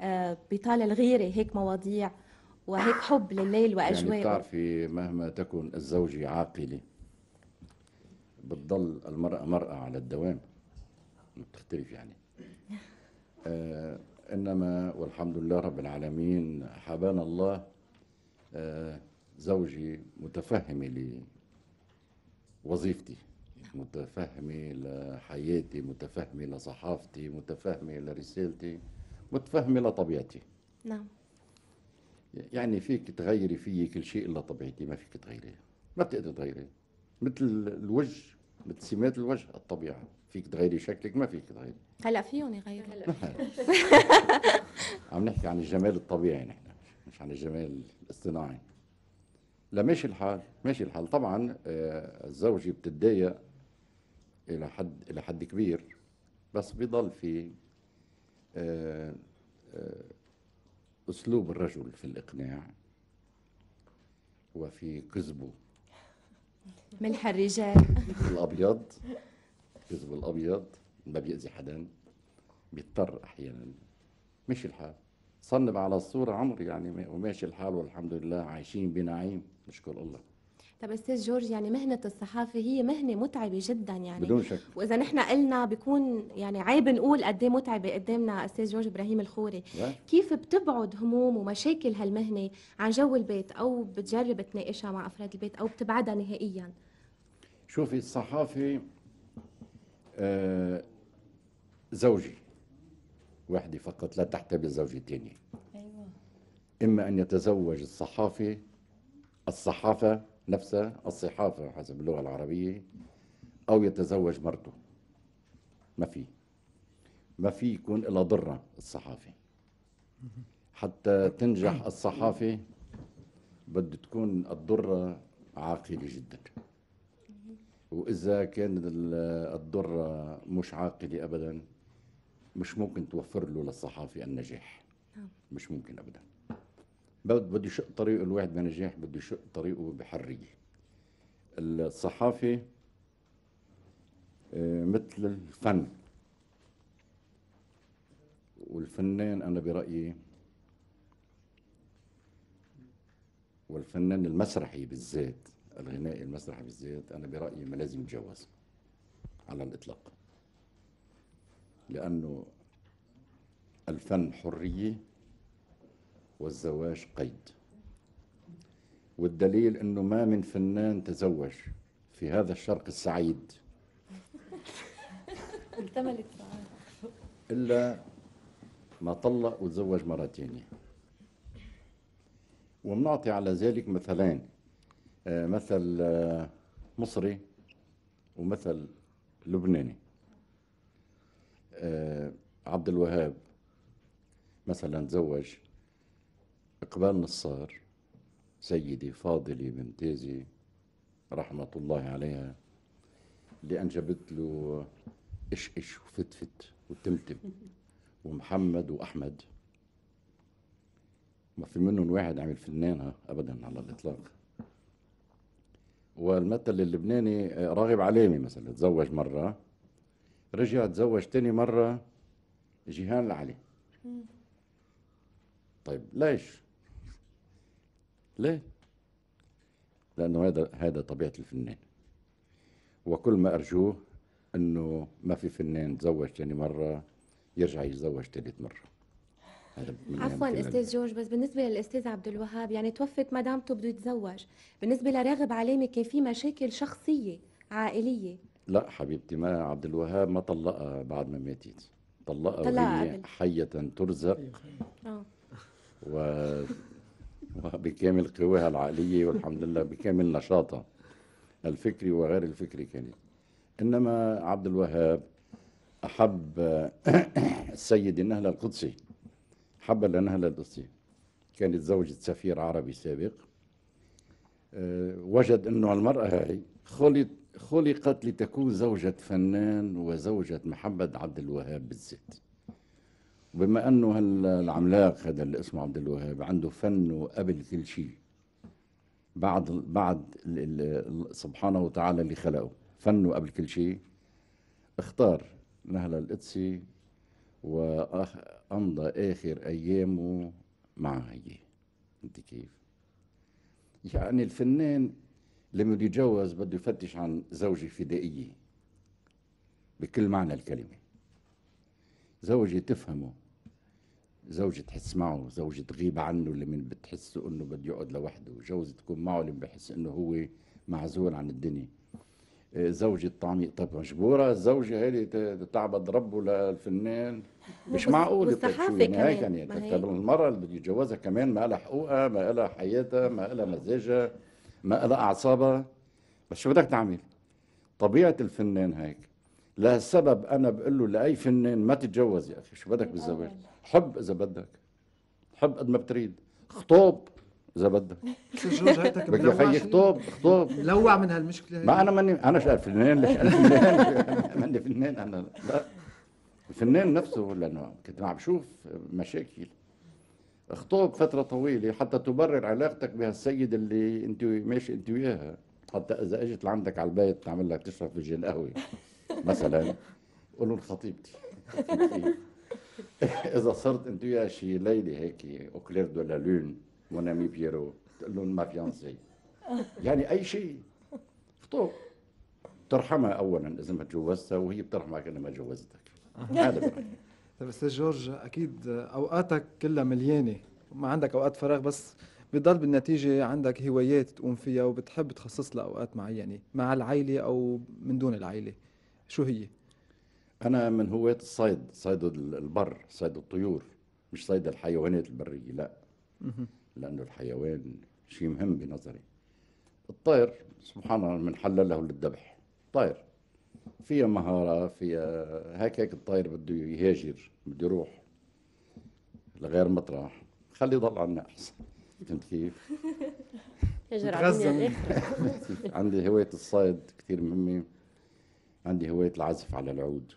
آه، بيطال الغيرة هيك مواضيع وهيك حب لليل يعني وأجواءه بتعرفي مهما تكن الزوجة عاقلة بتضل المرأة مرأة على الدوام. بتختلف يعني. (laughs) آه إنما والحمد لله رب العالمين حبانا الله آه زوجي متفهمة لوظيفتي متفهمة لحياتي متفهمة لصحافتي متفهمة لرسالتي متفهمة لطبيعتي. نعم. يعني فيك تغيري فيي كل شيء إلا طبيعتي ما فيك تغيري ما بتقدر تغيري مثل الوجه مثل سمات الوجه الطبيعه فيك تغيري شكلك ما فيك تغيري. هلا فيهم يغيروا عم نحكي عن الجمال الطبيعي نحن مش عن الجمال الاصطناعي. لا ماشي الحال ماشي الحال. طبعا آه، الزوجة بتتضايق إلى حد إلى حد كبير بس بيضل في آه، آه، أسلوب الرجل في الإقناع وفي كذبه. ملح الرجال. (laughs) الأبيض كذب الأبيض ما بيأذي حدا بيضطر أحيانا. مشي الحال. صنب على الصورة عمر يعني ما- وماشي الحال والحمد لله عايشين بنعيم نشكر الله. طب أستاذ جورج يعني مهنة الصحافة هي مهنة متعبة جدا يعني. بدون شك. وإذا نحن قلنا بيكون يعني عيب نقول قد إيه متعبة قدامنا أستاذ جورج إبراهيم الخوري. لا. كيف بتبعد هموم ومشاكل هالمهنة عن جو البيت أو بتجرب تناقشها مع أفراد البيت أو بتبعدها نهائيا؟ شوفي الصحافة آه زوجي وحدي فقط لا تحتوي زوجي تاني أيوه. إما أن يتزوج الصحافي الصحافة نفسها الصحافة حسب اللغة العربية أو يتزوج مرته. ما في. ما في يكون إلا ضرة الصحافة. حتى تنجح الصحافة بده تكون الضرة عاقلة جدا. وإذا كان ال- الضرة مش عاقلة أبدا مش ممكن توفر له للصحافة النجاح. مش ممكن أبدا. بد- بده يشق طريقه الواحد بنجاح بده يشق طريقه بحرية. الصحافة آه، مثل الفن. والفنان أنا برأيي والفنان المسرحي بالذات الغنائي المسرحي بالذات أنا برأيي ما لازم يتجوز على الإطلاق. لأنه الفن حرية والزواج قيد. والدليل إنه ما من فنان تزوج في هذا الشرق السعيد. (laughs) اكتملت إلا ما طلق وتزوج مرة تانية. وبنعطي على ذلك مثلين. آه، مثل آه، مصري ومثل لبناني. آه، عبد الوهاب مثلا تزوج إقبال نصار سيدي فاضلة بنتازي رحمة الله عليها اللي أنجبت له إش إش وفتفت وتمتم (laughs) ومحمد وأحمد. ما في منهم واحد عمل فنان ها، أبدا على الإطلاق. والمثل اللبناني راغب علامي مثلا تزوج مرة رجع تزوج تاني مرة جيهان العلي. طيب ليش؟ ليه؟ لأنه هذا هذا طبيعة الفنان. وكل ما أرجوه أنه ما في فنان تزوج تاني مرة يرجع يتزوج ثالث مرة. عفوا أستاذ جورج بس بالنسبة للأستاذ عبد الوهاب يعني توفت مدامته بده يتزوج. بالنسبة لراغب علامه كان في مشاكل شخصية عائلية؟ لا حبيبتي ما عبد الوهاب ما طلقها بعد ما ماتت. طلقها طلقها. حية ترزق. آه و... وبكامل قواها العقلية والحمد لله بكامل نشاطها الفكري وغير الفكري كانت إنما عبد الوهاب أحب (coughs) السيد النهلة القدسي حب النهلة القدسي. كانت زوجة سفير عربي سابق. وجد أنه المرأة هاي خلق خلقت لتكون زوجة فنان وزوجة محمد عبد الوهاب بالذات. بما أنه العملاق هذا اللي اسمه عبد الوهاب عنده فن قبل كل شيء. بعد بعد سبحانه وتعالى اللي خلقه. فنه قبل كل شيء. اختار نهلة القدسي وأمضى آخر أيامه معها هي أنت كيف؟ يعني الفنان لما بده يتجوز بده يفتش عن زوجة فدائية بكل معنى الكلمة. زوجة تفهمه. زوجة تحس معه زوجة تغيب عنه اللي من بتحسه إنه بده يقعد لوحده جوزة تكون معه اللي بحس إنه هو معزول عن الدنيا. آه، زوجة طعمي طب مجبورة؟ الزوجة هذه تعبد ربه للفنان. مش معقول طيب شو يعني هاي كمان، كان ما يعني طيب المرأة اللي بده يتجوزها كمان ما لها حقوقها ما لها حياتها ما لها مزاجها ما لها أعصابها. بس شو بدك تعمل؟ طبيعة الفنان هيك. لهالسبب أنا بقول له لأي فنان ما تتجوز يا أخي شو بدك بالزواج؟ حب إذا بدك. حب قد ما بتريد. خطوب إذا بدك. جورج هيك بدك يا خيي خطوب خطوب. لوع من هالمشكلة هي. ما أنا ماني أنا شايف فنان ليش أنا فنان. (laughs) ماني فنان أنا لا. الفنان نفسه لأنه كنت عم بشوف مشاكل. اخطب فترة طويلة حتى تبرر علاقتك بهالسيد اللي أنت ماشي أنت وياها. حتى إذا إجت لعندك على البيت تعمل لك تشرب فنجان قهوة مثلا. قول لهم خطيبتي. (laughs) اذا صرت أنت وياها شي ليلة هيك au clair de la lune mon ami Pierrot تقول لهم ma fiancée يعني أي شيء خطوب ترحمها اولا إذا ما تجوزتها وهي بترحمك انها ما جوزتك. هذا برأيي. طيب أستاذ جورج أكيد أوقاتك كلها مليانة. ما عندك أوقات فراغ بس بضل بالنتيجة عندك هوايات تقوم فيها وبتحب تخصص لها أوقات معينة مع العائله أو من دون العائله شو هي؟ أنا من هواة الصيد صيد البر صيد الطيور مش صيد الحيوانات البرية لا. لأنه الحيوان شيء مهم بنظري. الطير سبحان الله من حلله للذبح. طير. فيها مهارة فيها هيك هيك الطير بده يهاجر بده يروح لغير مطرح. خليه يضل عنا أحسن فهمت كيف؟ (laughs) يجر على (laughs) عندي هواية الصيد كثير مهمة. عندي هواية العزف على العود.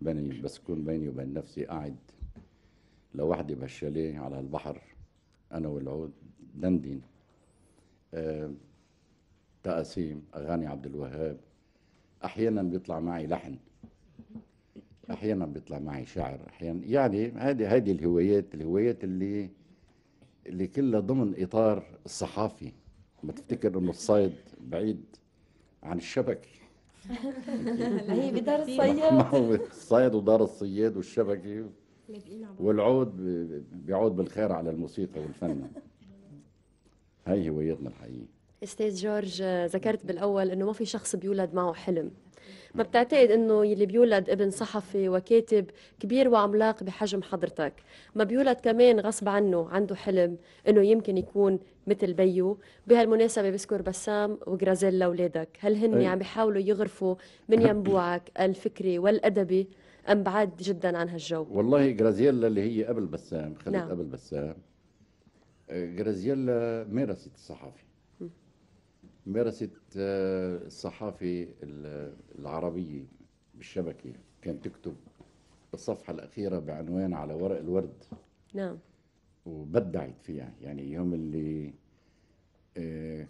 بيني بس كون بيني وبين نفسي قاعد. لوحدي بهالشاليه على البحر أنا والعود دندن آه تقاسيم أغاني عبد الوهاب. أحيانا بيطلع معي لحن. أحيانا بيطلع معي شعر. أحيانا يعني هذه هذه الهوايات الهوايات اللي اللي كلها ضمن إطار الصحافي ما تفتكر إنه الصيد بعيد عن الشبكة؟ (laughs) هي بدار ما الصياد. هو الصيد ودار الصياد والشبكة والعود بيعود بالخير على الموسيقى والفن. هاي هوايتنا الحقيقية. أستاذ جورج ذكرت بالأول إنه ما في شخص بيولد معه حلم. ما بتعتقد إنه يلي بيولد ابن صحفي وكاتب كبير وعملاق بحجم حضرتك. ما بيولد كمان غصب عنه عنده حلم إنه يمكن يكون مثل بيو. بهالمناسبة بذكر بسام وجرازيل لأولادك. هل هن أي. عم بيحاولوا يغرفوا من ينبوعك الفكري والأدبي أم بعاد جدا عن هالجو؟ والله جرازييلا اللي هي قبل بسام خلت نعم. قبل بسام. آه، جرازييلا مارست الصحافي مارست آه، الصحافة ال- العربية بالشبكة. كانت تكتب الصفحة الأخيرة بعنوان على ورق الورد. نعم. وبدعت فيها. يعني يوم اللي آه،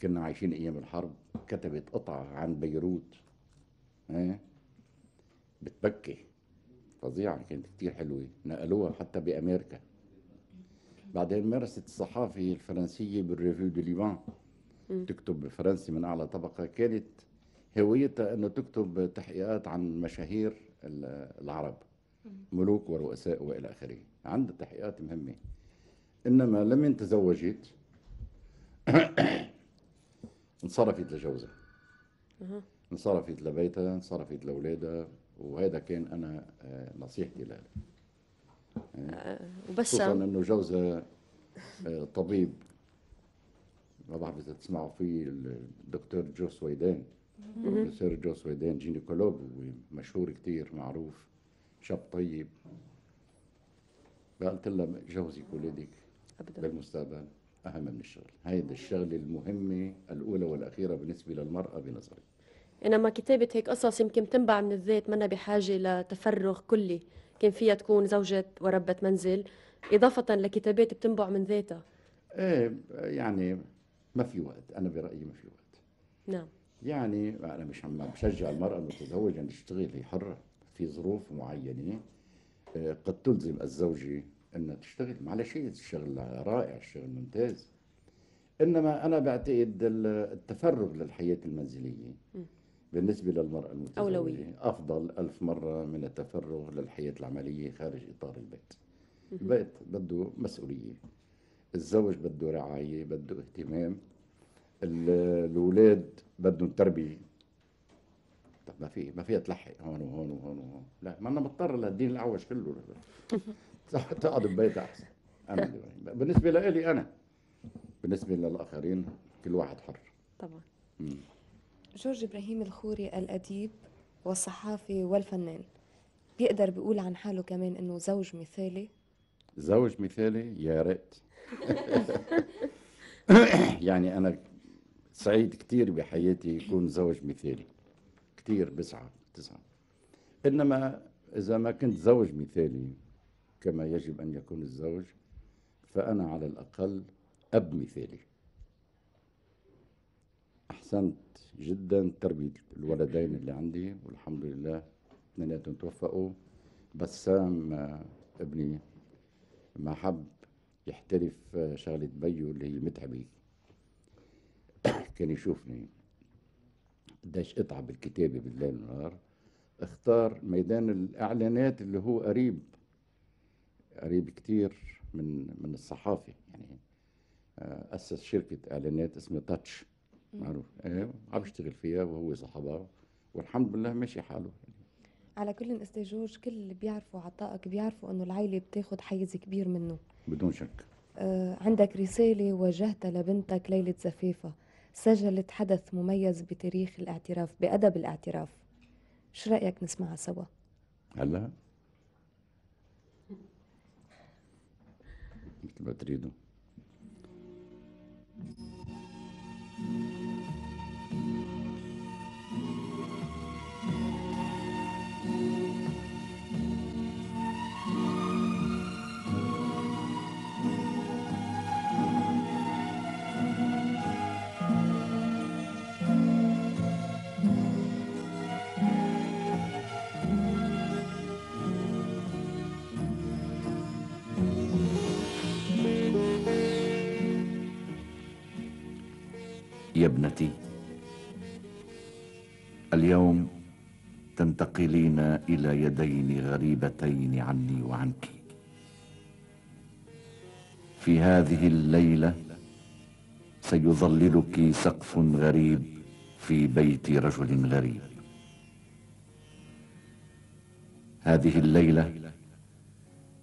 كنا عايشين أيام الحرب كتبت قطعة عن بيروت. آه، بتبكي. فظيعة كانت كتير حلوة. نقلوها حتى بأمريكا. بعدين مارست الصحافة الفرنسية بال Revue du Liban تكتب بالفرنسي من أعلى طبقة. كانت هوايتها إنه تكتب تحقيقات عن مشاهير ال- العرب ملوك ورؤساء وإلى آخره. عندها تحقيقات مهمة. إنما لمن تزوجت (coughs) انصرفت لجوزها. انصرفت لبيتها انصرفت لأولادها وهذا كان أنا آه، نصيحتي لها. خصوصا وبسام؟ إنه جوزها آه، طبيب. ما بعرف إذا تسمعوا فيه الدكتور جو سويدان الدكتور جو سويدان gynécologue ومشهور كتير معروف شاب طيب. فقلت لها جوزك ولادك بالمستقبل أهم من الشغل. هيدي الشغله المهمة الأولى والأخيرة بالنسبة للمرأة بنظري. إنما كتابة هيك قصص يمكن تنبع من الذات منا بحاجة لتفرغ كلي. كان فيها تكون زوجة وربة منزل إضافة لكتابات بتنبع من ذاتها. إيه يعني ما في وقت. أنا برأيي ما في وقت. نعم. يعني أنا مش عم بشجع المرأة تتزوج ان تشتغل هي حره في ظروف معينة. آه، قد تلزم الزوجة إنها تشتغل. معلش الشغل رائع الشغل ممتاز. إنما أنا بعتقد ال- التفرغ للحياة المنزلية بالنسبة للمرأة المتزوجة أولوية. أفضل ألف مرة من التفرغ للحياة العملية خارج إطار البيت. البيت بده مسؤولية. الزوج بده رعاية بده اهتمام. ال- الاولاد بدهم تربية. طب ما في ما فيها تلحق. هون وهون وهون وهون. لا ما أنا مضطر للدين الاعوج كله. (laughs) تقعد ببيت أحسن. أنا اللي بقول. بالنسبة لي أنا. بالنسبة للآخرين كل واحد حر. طبعا. جورج إبراهيم الخوري الأديب والصحافي والفنان بيقدر بيقول عن حاله كمان إنه زوج مثالي؟ زوج مثالي يا ريت. (laughs) يعني أنا سعيد كثير بحياتي يكون زوج مثالي. كثير بسعى تسعى إنما إذا ما كنت زوج مثالي كما يجب أن يكون الزوج فأنا على الأقل أب مثالي. أحسنت جدا تربية الولدين اللي عندي والحمد لله اثنيناتهم توفقوا. بسام ابني ما حب يحترف آه، شغلة بيو اللي هي متعبة (coughs) كان يشوفني. قديش أتعب بالكتابة بالليل والنهار اختار ميدان الإعلانات اللي هو قريب. قريب كتير من من الصحافة يعني آه، أسس شركة إعلانات اسمها تاتش معروف. إيه عم بيشتغل فيها وهو صاحبها والحمد لله ماشي حاله. على كل أستاذ جورج كل اللي بيعرفوا عطائك بيعرفوا إنه العيلة بتاخد حيز كبير منه. بدون شك. آه، عندك رسالة وجهتها لبنتك ليلة زفافة سجلت حدث مميز بتاريخ الاعتراف بأدب الاعتراف. شو رأيك نسمعها سوا؟ هلا. مثل ما تريدوا. يا ابنتي. اليوم تنتقلين إلى يدين غريبتين عني وعنك. في هذه الليلة سيظللك سقف غريب في بيت رجل غريب. هذه الليلة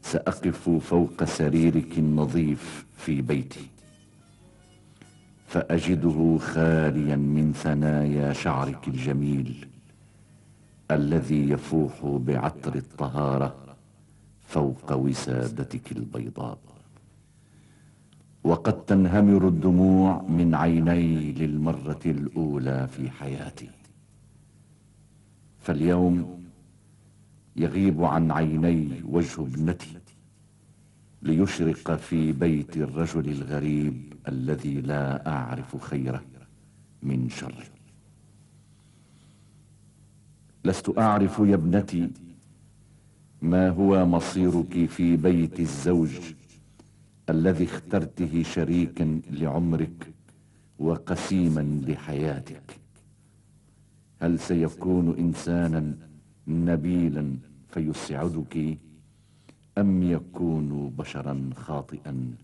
سأقف فوق سريرك النظيف في بيتي. فأجده خاليا من ثنايا شعرك الجميل الذي يفوح بعطر الطهارة فوق وسادتك البيضاء. وقد تنهمر الدموع من عيني للمرة الأولى في حياتي. فاليوم يغيب عن عيني وجه ابنتي. ليشرق في بيت الرجل الغريب الذي لا أعرف خيره من شره. لست أعرف يا ابنتي ما هو مصيرك في بيت الزوج الذي اخترته شريكا لعمرك وقسيما لحياتك. هل سيكون إنسانا نبيلا فيسعدك أم يكون بشرا خاطئا؟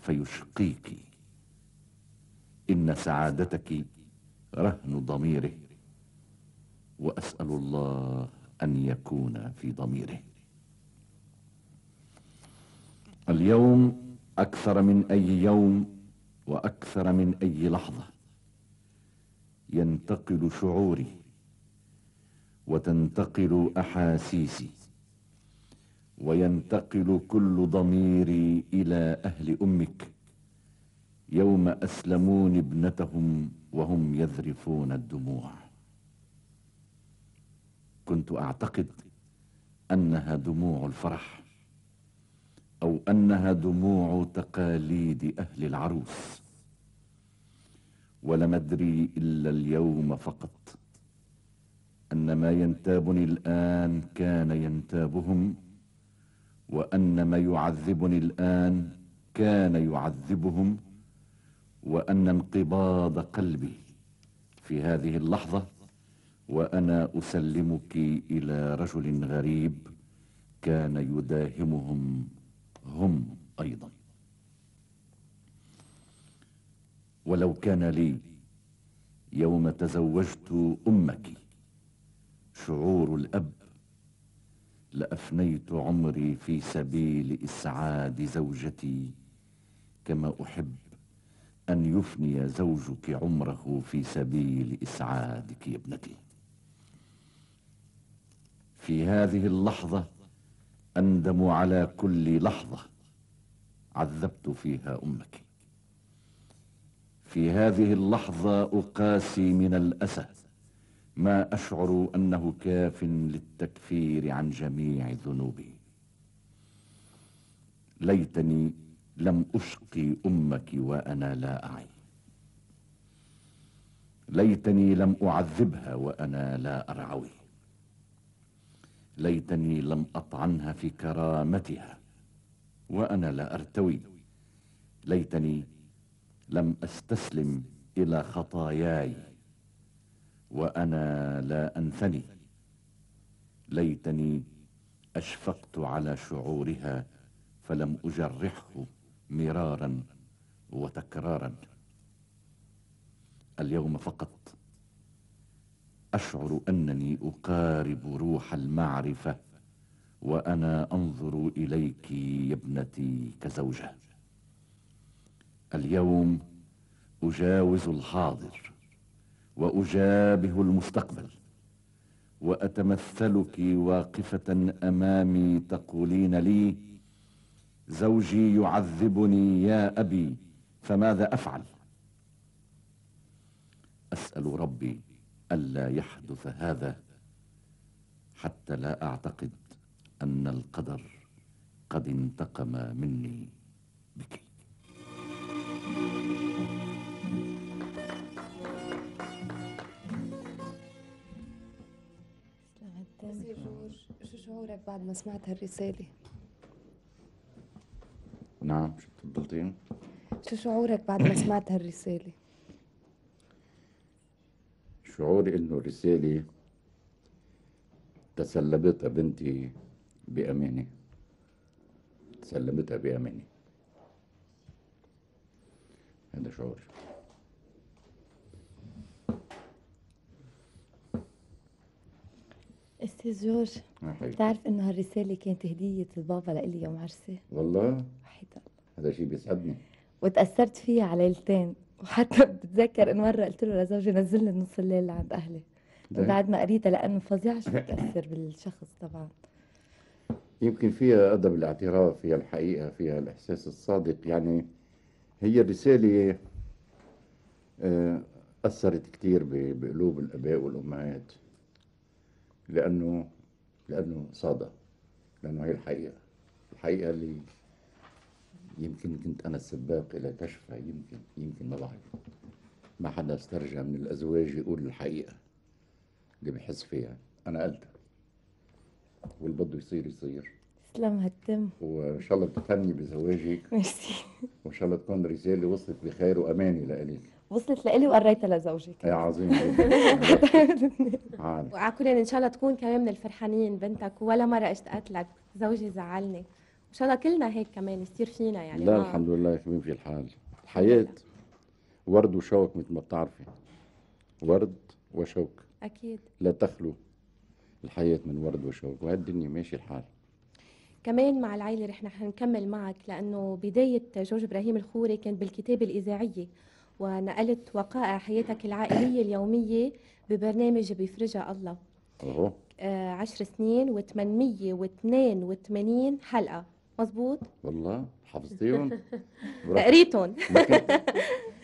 فيشقيك. إن سعادتك رهن ضميره وأسأل الله أن يكون في ضميره. اليوم أكثر من أي يوم وأكثر من أي لحظة ينتقل شعوري وتنتقل أحاسيسي. وينتقل كل ضميري إلى أهل أمك. يوم أسلمون ابنتهم وهم يذرفون الدموع. كنت أعتقد أنها دموع الفرح أو أنها دموع تقاليد أهل العروس. ولم أدري إلا اليوم فقط أن ما ينتابني الآن كان ينتابهم وأن ما يعذبني الآن كان يعذبهم وأن انقباض قلبي في هذه اللحظة وأنا أسلمك إلى رجل غريب كان يداهمهم هم أيضا. ولو كان لي يوم تزوجت أمك شعور الأب لأفنيت عمري في سبيل إسعاد زوجتي كما أحب أن يفني زوجك عمره في سبيل إسعادك يا ابنتي. في هذه اللحظة أندم على كل لحظة عذبت فيها أمك. في هذه اللحظة أقاسي من الأسى ما أشعر أنه كاف للتكفير عن جميع ذنوبي. ليتني لم أشقي أمك وأنا لا أعي. ليتني لم أعذبها وأنا لا أرعوي. ليتني لم أطعنها في كرامتها وأنا لا أرتوي. ليتني لم أستسلم إلى خطاياي وأنا لا أنثني. ليتني أشفقت على شعورها فلم أجرحه مرارا وتكرارا. اليوم فقط أشعر أنني أقارب روح المعرفة وأنا أنظر إليك يا ابنتي كزوجة. اليوم أجاوز الحاضر. وأجابه المستقبل. وأتمثلك واقفة أمامي تقولين لي زوجي يعذبني يا أبي فماذا أفعل؟ أسأل ربي ألا يحدث هذا حتى لا أعتقد أن القدر قد انتقم مني بك. شعورك بعد ما سمعت هالرسالة؟ نعم شو تفضلتين شو شعورك بعد ما سمعت هالرسالة؟ شعوري إنه الرسالة تسلمتها بنتي بأمانة تسلمتها بأمانة هذا شعوري أستاذ جورج. بتعرف إنه هالرسالة كانت هدية البابا لإلي يوم عرسي والله؟ وحيدا هذا شيء بيسعدني. وتأثرت فيها على ليلتين وحتى (laughs) بتذكر إن مرة قلت له لزوجي نزل لي نص الليل لعند أهلي. بعد ما قريتها لأنه فظيعة شو بتأثر (laughs) بالشخص طبعا. يمكن فيها أدب الاعتراف فيها الحقيقة فيها الإحساس الصادق. يعني هي الرسالة آه، أثرت كتير ب- بقلوب الآباء والأمهات. لأنه لأنه صادق لأنه هي الحقيقة. الحقيقة اللي يمكن كنت أنا السباق إلى كشفها يمكن يمكن ما بعرف. ما حدا استرجع من الأزواج يقول الحقيقة اللي بحس فيها. أنا قلتها واللي بده يصير يصير. تسلم هالتم وإن شاء الله بتهني بزواجك. ميرسي. وإن شاء الله تكون رسالة وصلت بخير وامانه لإلك. وصلت لإلي وقريتها لزوجي يا عظيم. (laughs) وعلى كل إن شاء الله تكون كمان من الفرحانين بنتك ولا مرة اشتقت لك زوجي زعلني. إن شاء الله كلنا هيك كمان يصير فينا يعني. لا ما- الحمد لله يخدم في الحال. الحياة ورد وشوك مثل ما بتعرفي. ورد وشوك. أكيد. لا تخلو الحياة من ورد وشوك. وهالدنيا ماشي الحال. كمان مع العائلة رح نكمل معك لأنه بداية جورج إبراهيم الخوري كانت بالكتابة الإذاعية. ونقلت وقائع حياتك العائلية اليومية ببرنامج بيفرجها الله. اهو آه عشر سنين وثمانمية واثنين وثمانين حلقة. مزبوط؟ والله حفظتيهم. (laughs) قريتهم.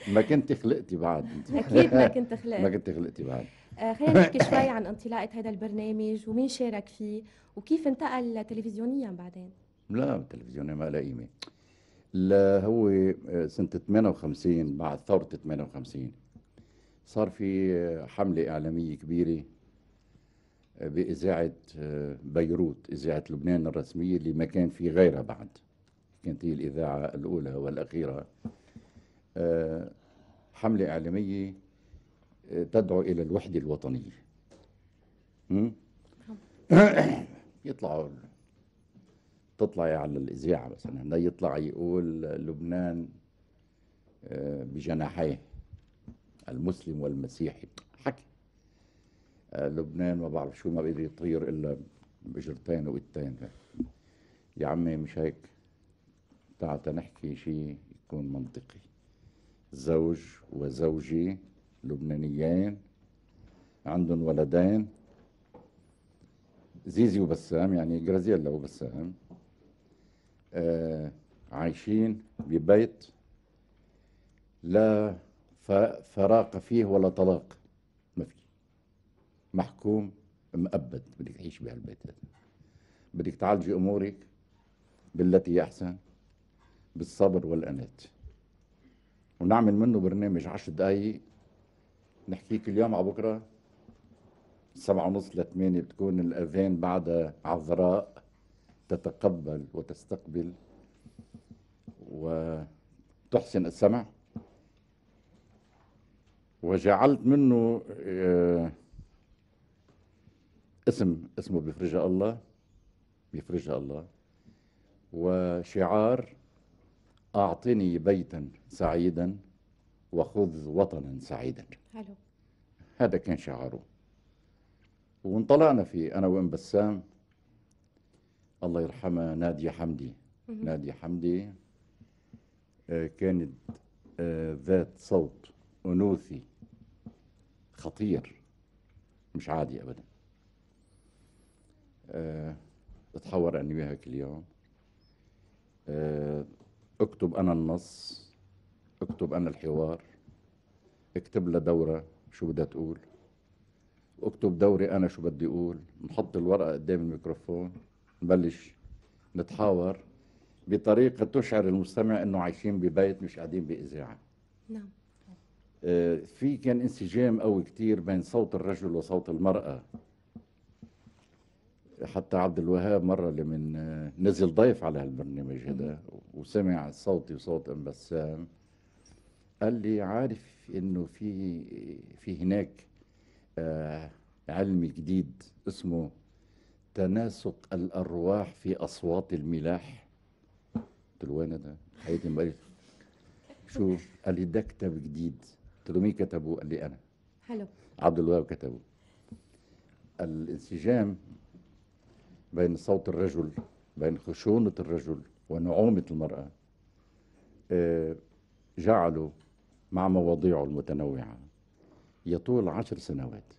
ما كنت ما خلقتي بعد. انت أكيد ما كنت (laughs) ما خلقت كنت خلقتي بعد. آه خلينا نحكي (laughs) شوي عن انطلاقة هذا البرنامج ومين شارك فيه وكيف انتقل تلفزيونيا بعدين؟ لا التلفزيون ما له قيمة. لا هو آه، سنة 58 بعد ثورة 58 صار في آه، حملة إعلامية كبيرة آه، بإذاعة بيروت إذاعة لبنان الرسمية اللي ما كان في غيرها بعد. كانت هي الإذاعة الأولى والأخيرة. حملة إعلامية تدعو إلى الوحدة الوطنية. م? (coughs) يطلعوا تطلعي على الإذاعة مثلا هنا يطلع يقول لبنان آه، بجناحيه المسلم والمسيحي حكي. آه، لبنان ما بعرف شو ما بيقدر يطير إلا بجرتين وقتين يا عمي مش هيك؟ تعال نحكي شيء يكون منطقي. زوج وزوجي لبنانيين عندهم ولدين زيزي وبسام يعني جرازييلا وبسام. عايشين ببيت لا فراق فيه ولا طلاق. ما في. محكوم مؤبد. بدك تعيش بهالبيت. هذا بدك تعالجي أمورك بالتي هي أحسن بالصبر والأنات. ونعمل منه برنامج عشر دقايق. نحكيه كل يوم على بكرة. سبعة ونص لثمانية بتكون الأذان بعدها عذراء. تتقبل وتستقبل وتحسن السمع. وجعلت منه آه، اسم اسمه بيفرجها الله بيفرجها الله. وشعار أعطني بيتا سعيدا وخذ وطنا سعيدا. حلو. هذا كان شعاره. وانطلقنا فيه أنا وإم بسام. الله يرحمها نادية حمدي. نادية حمدي آه، كانت آه، ذات صوت أنوثي خطير. مش عادي أبدا. آه، أتحور أنا وياها كل يوم. آه، أكتب أنا النص أكتب أنا الحوار أكتب لها دورة شو بدها تقول واكتب دوري أنا شو بدي أقول. نحط الورقة قدام الميكروفون. نبلش نتحاور بطريقة تشعر المستمع أنه عايشين ببيت مش قاعدين بإذاعة. نعم. آه، في كان انسجام قوي كتير بين صوت الرجل وصوت المرأة. حتى عبد الوهاب مرة لمن آه، نزل ضيف على هالبرنامج هذا وسمع صوتي وصوت أم بسام. قال لي عارف إنه في في هناك آه، علم جديد اسمه تناسق الأرواح في أصوات الملاح قلت له وين هذا؟ حياتي ما شو؟ قال لي ده كتاب جديد قلت له مين كتبه؟ قال لي أنا حلو عبد الوهاب كتبه الانسجام بين صوت الرجل بين خشونة الرجل ونعومة المرأة آه، جعله مع مواضيعه المتنوعة يطول عشر سنوات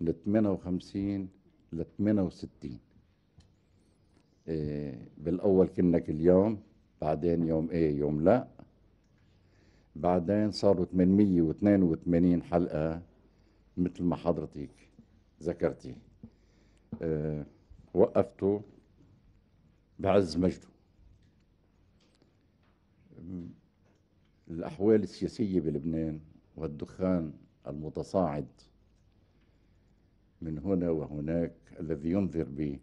من 58 ل 68 آه، بالأول كنا كل يوم بعدين يوم إيه يوم لا. بعدين صاروا 882 حلقة مثل ما حضرتك ذكرتي. أه وقفته بعز مجده. الأحوال السياسية بلبنان والدخان المتصاعد من هنا وهناك الذي ينذر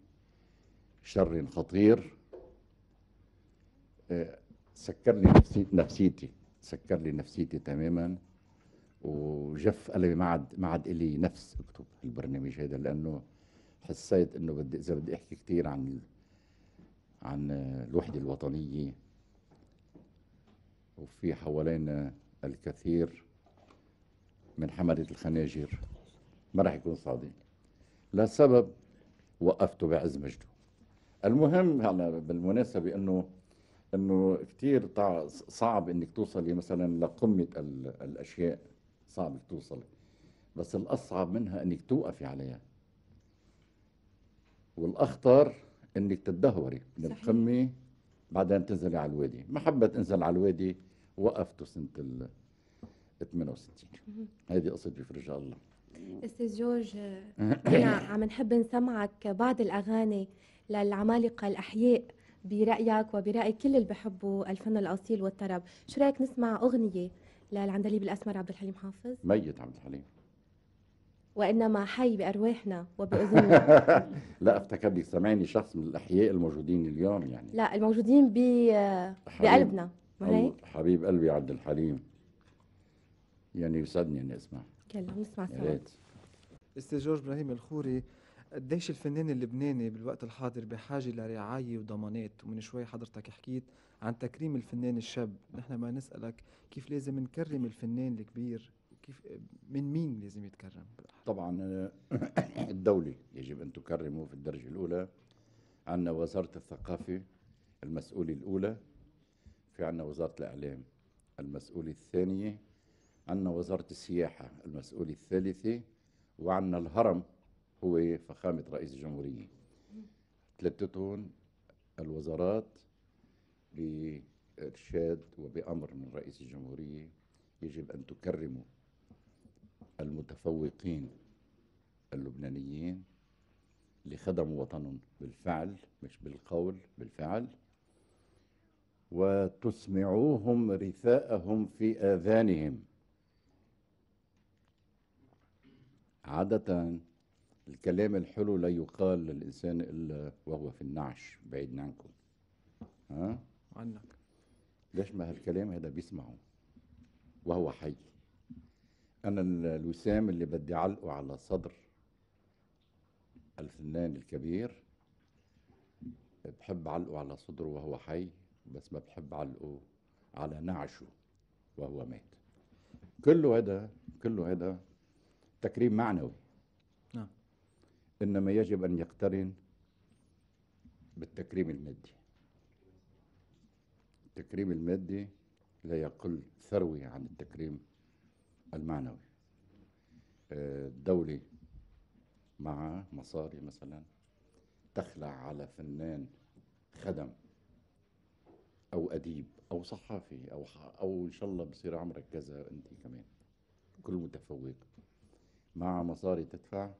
بشر خطير. أه سكر لي نفسي نفسيتي سكر لي نفسيتي تماما. وجف قلبي ما عاد ما عاد إلي نفس اكتب البرنامج هذا لأنه حسيت إنه بدي إذا بدي أحكي كثير عن عن الوحدة الوطنية. وفي حوالينا الكثير من حملة الخناجر. ما راح يكون صادق. لسبب وقفته بعز مجده المهم هلا بالمناسبة إنه إنه كثير صعب إنك توصلي مثلا لقمة ال- الأشياء. صعب توصلي. بس الأصعب منها إنك توقفي عليها. والأخطر إنك تتدهوري من صحيح. القمة بعدين تنزلي على الوادي. ما حبت إنزل على الوادي وقفته سنة ال 68 هذه قصة بفرجها الله. أستاذ جورج (coughs) كنا عم نحب نسمعك بعض الأغاني للعمالقة الأحياء برأيك وبرأي كل اللي بحبوا الفن الأصيل والطرب. شو رأيك نسمع أغنية للعندليب الأسمر عبد الحليم حافظ؟ ميت عبد الحليم. وإنما حي بأرواحنا وبأذننا. (laughs) لا افتكر لك سامعني شخص من الأحياء الموجودين اليوم يعني. لا الموجودين ب بقلبنا. ما حبيب قلبي عبد الحليم. يعني يسعدني إني اسمع يلا نسمع سوا أستاذ جورج إبراهيم الخوري قديش الفنان اللبناني بالوقت الحاضر بحاجة لرعايه وضمانات؟ ومن شوي حضرتك حكيت عن تكريم الفنان الشاب. نحن ما نسألك كيف لازم نكرم الفنان الكبير؟ كيف من مين لازم يتكرم؟ طبعا (coughs) الدولة يجب أن تكرمه في الدرجة الأولى. عندنا وزارة الثقافة المسؤولة الأولى. في عندنا وزارة الإعلام المسؤولة الثانية. عندنا وزارة السياحة المسؤولة الثالثة وعندنا الهرم هو فخامة رئيس الجمهورية. ثلاثتهم الوزارات بإرشاد وبأمر من رئيس الجمهورية يجب أن تكرموا المتفوقين اللبنانيين اللي خدموا وطنهم بالفعل مش بالقول بالفعل وتسمعوهم رثاءهم في آذانهم. عادة الكلام الحلو لا يقال للإنسان إلا وهو في النعش بعيد عنكم. ها؟ عنك. ليش ما هالكلام هذا بيسمعه؟ وهو حي. أنا ال- الوسام اللي بدي علقه على صدر الفنان الكبير بحب علقه على صدره وهو حي بس ما بحب علقه على نعشه وهو مات. كله هذا كله هذا تكريم معنوي. نعم. إنما يجب أن يقترن بالتكريم المادي. التكريم المادي لا يقل ثروي عن التكريم المعنوي. آه، الدولة مع مصاري مثلا تخلع على فنان خدم أو أديب أو صحافي أو ح- أو إن شاء الله بصير عمرك كذا أنت كمان. كل متفوق. مع مصاري تدفع.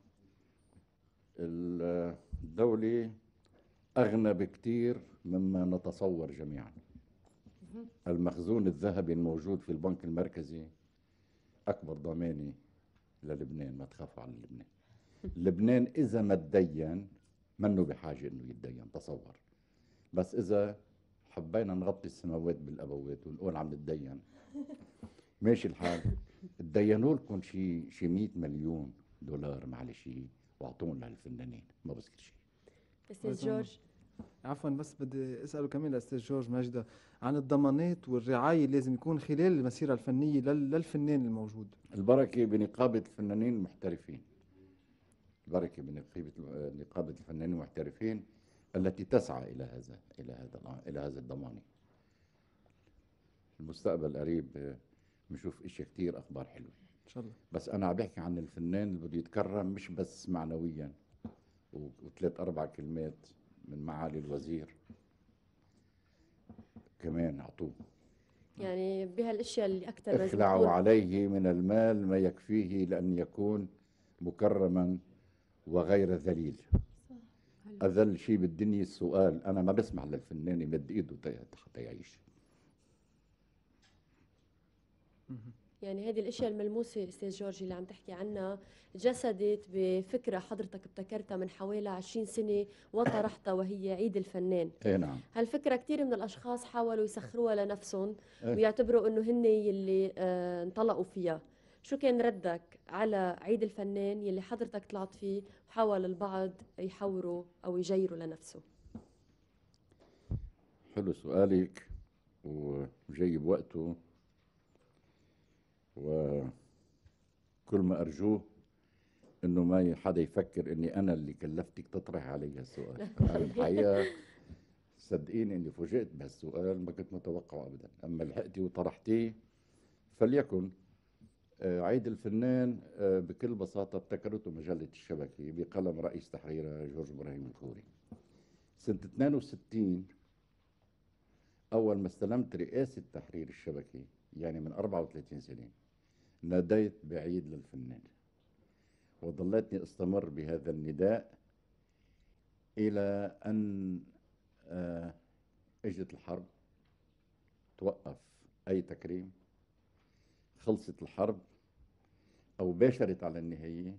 ال- الدولة أغنى بكتير مما نتصور جميعا. المخزون الذهبي الموجود في البنك المركزي أكبر ضمانة للبنان ما تخافوا على لبنان. لبنان إذا ما تدين منه بحاجة إنه يتدين تصور. بس إذا حبينا نغطي السماوات بالأبوات ونقول عم نتدين. ماشي الحال. تدينوا لكم شي شي 100 مليون دولار معلش واعطوهم للفنانين ما بصير شيء أستاذ جورج. عفوا بس بدي اساله كمان لأستاذ جورج ماجدة عن الضمانات والرعاية اللي لازم يكون خلال المسيرة الفنية لل- للفنان الموجود. البركة بنقابة الفنانين المحترفين. البركة بنقابة نقابة الفنانين المحترفين التي تسعى إلى هذا إلى هذا إلى هذا الضمان المستقبل قريب. بنشوف إشياء كتير أخبار حلوة. إن شاء الله. بس أنا عم بحكي عن الفنان اللي بده يتكرم مش بس معنويا وثلاث أربع كلمات من معالي الوزير. كمان أعطوه. يعني بهالأشياء اللي أكثر اخلعوا عليه من المال ما يكفيه لأن يكون مكرما وغير ذليل. أذل شيء بالدنيا السؤال. أنا ما بسمح للفنان يمد إيده تا- حتى يعيش. يعني هذه الأشياء الملموسة أستاذ جورج اللي عم تحكي عنها جسدت بفكرة حضرتك ابتكرتها من حوالي 20 سنة وطرحتها وهي عيد الفنان. إيه نعم. هالفكرة كثير من الأشخاص حاولوا يسخروها لنفسهم إيه. ويعتبروا إنه هن يلي آه انطلقوا فيها. شو كان ردك على عيد الفنان يلي حضرتك طلعت فيه وحاول البعض يحوروا أو يجيروا لنفسه؟ حلو سؤالك وجاي بوقته وكل ما أرجوه إنه ما حدا يفكر إني أنا اللي كلفتك تطرح علي السؤال (laughs) أنا الحقيقة صدقيني إني فوجئت بهالسؤال ما كنت متوقعه أبدا. أما لحقتي وطرحتيه فليكن آه، عيد الفنان آه، بكل بساطة ابتكرته مجلة الشبكة بقلم رئيس تحريرها جورج إبراهيم الخوري سنة 62 أول ما استلمت رئاسة تحرير الشبكة يعني من 34 سنة ناديت بعيد للفنان وظلتني أستمر بهذا النداء إلى أن آه، اجت الحرب توقف أي تكريم خلصت الحرب أو باشرت على النهاية.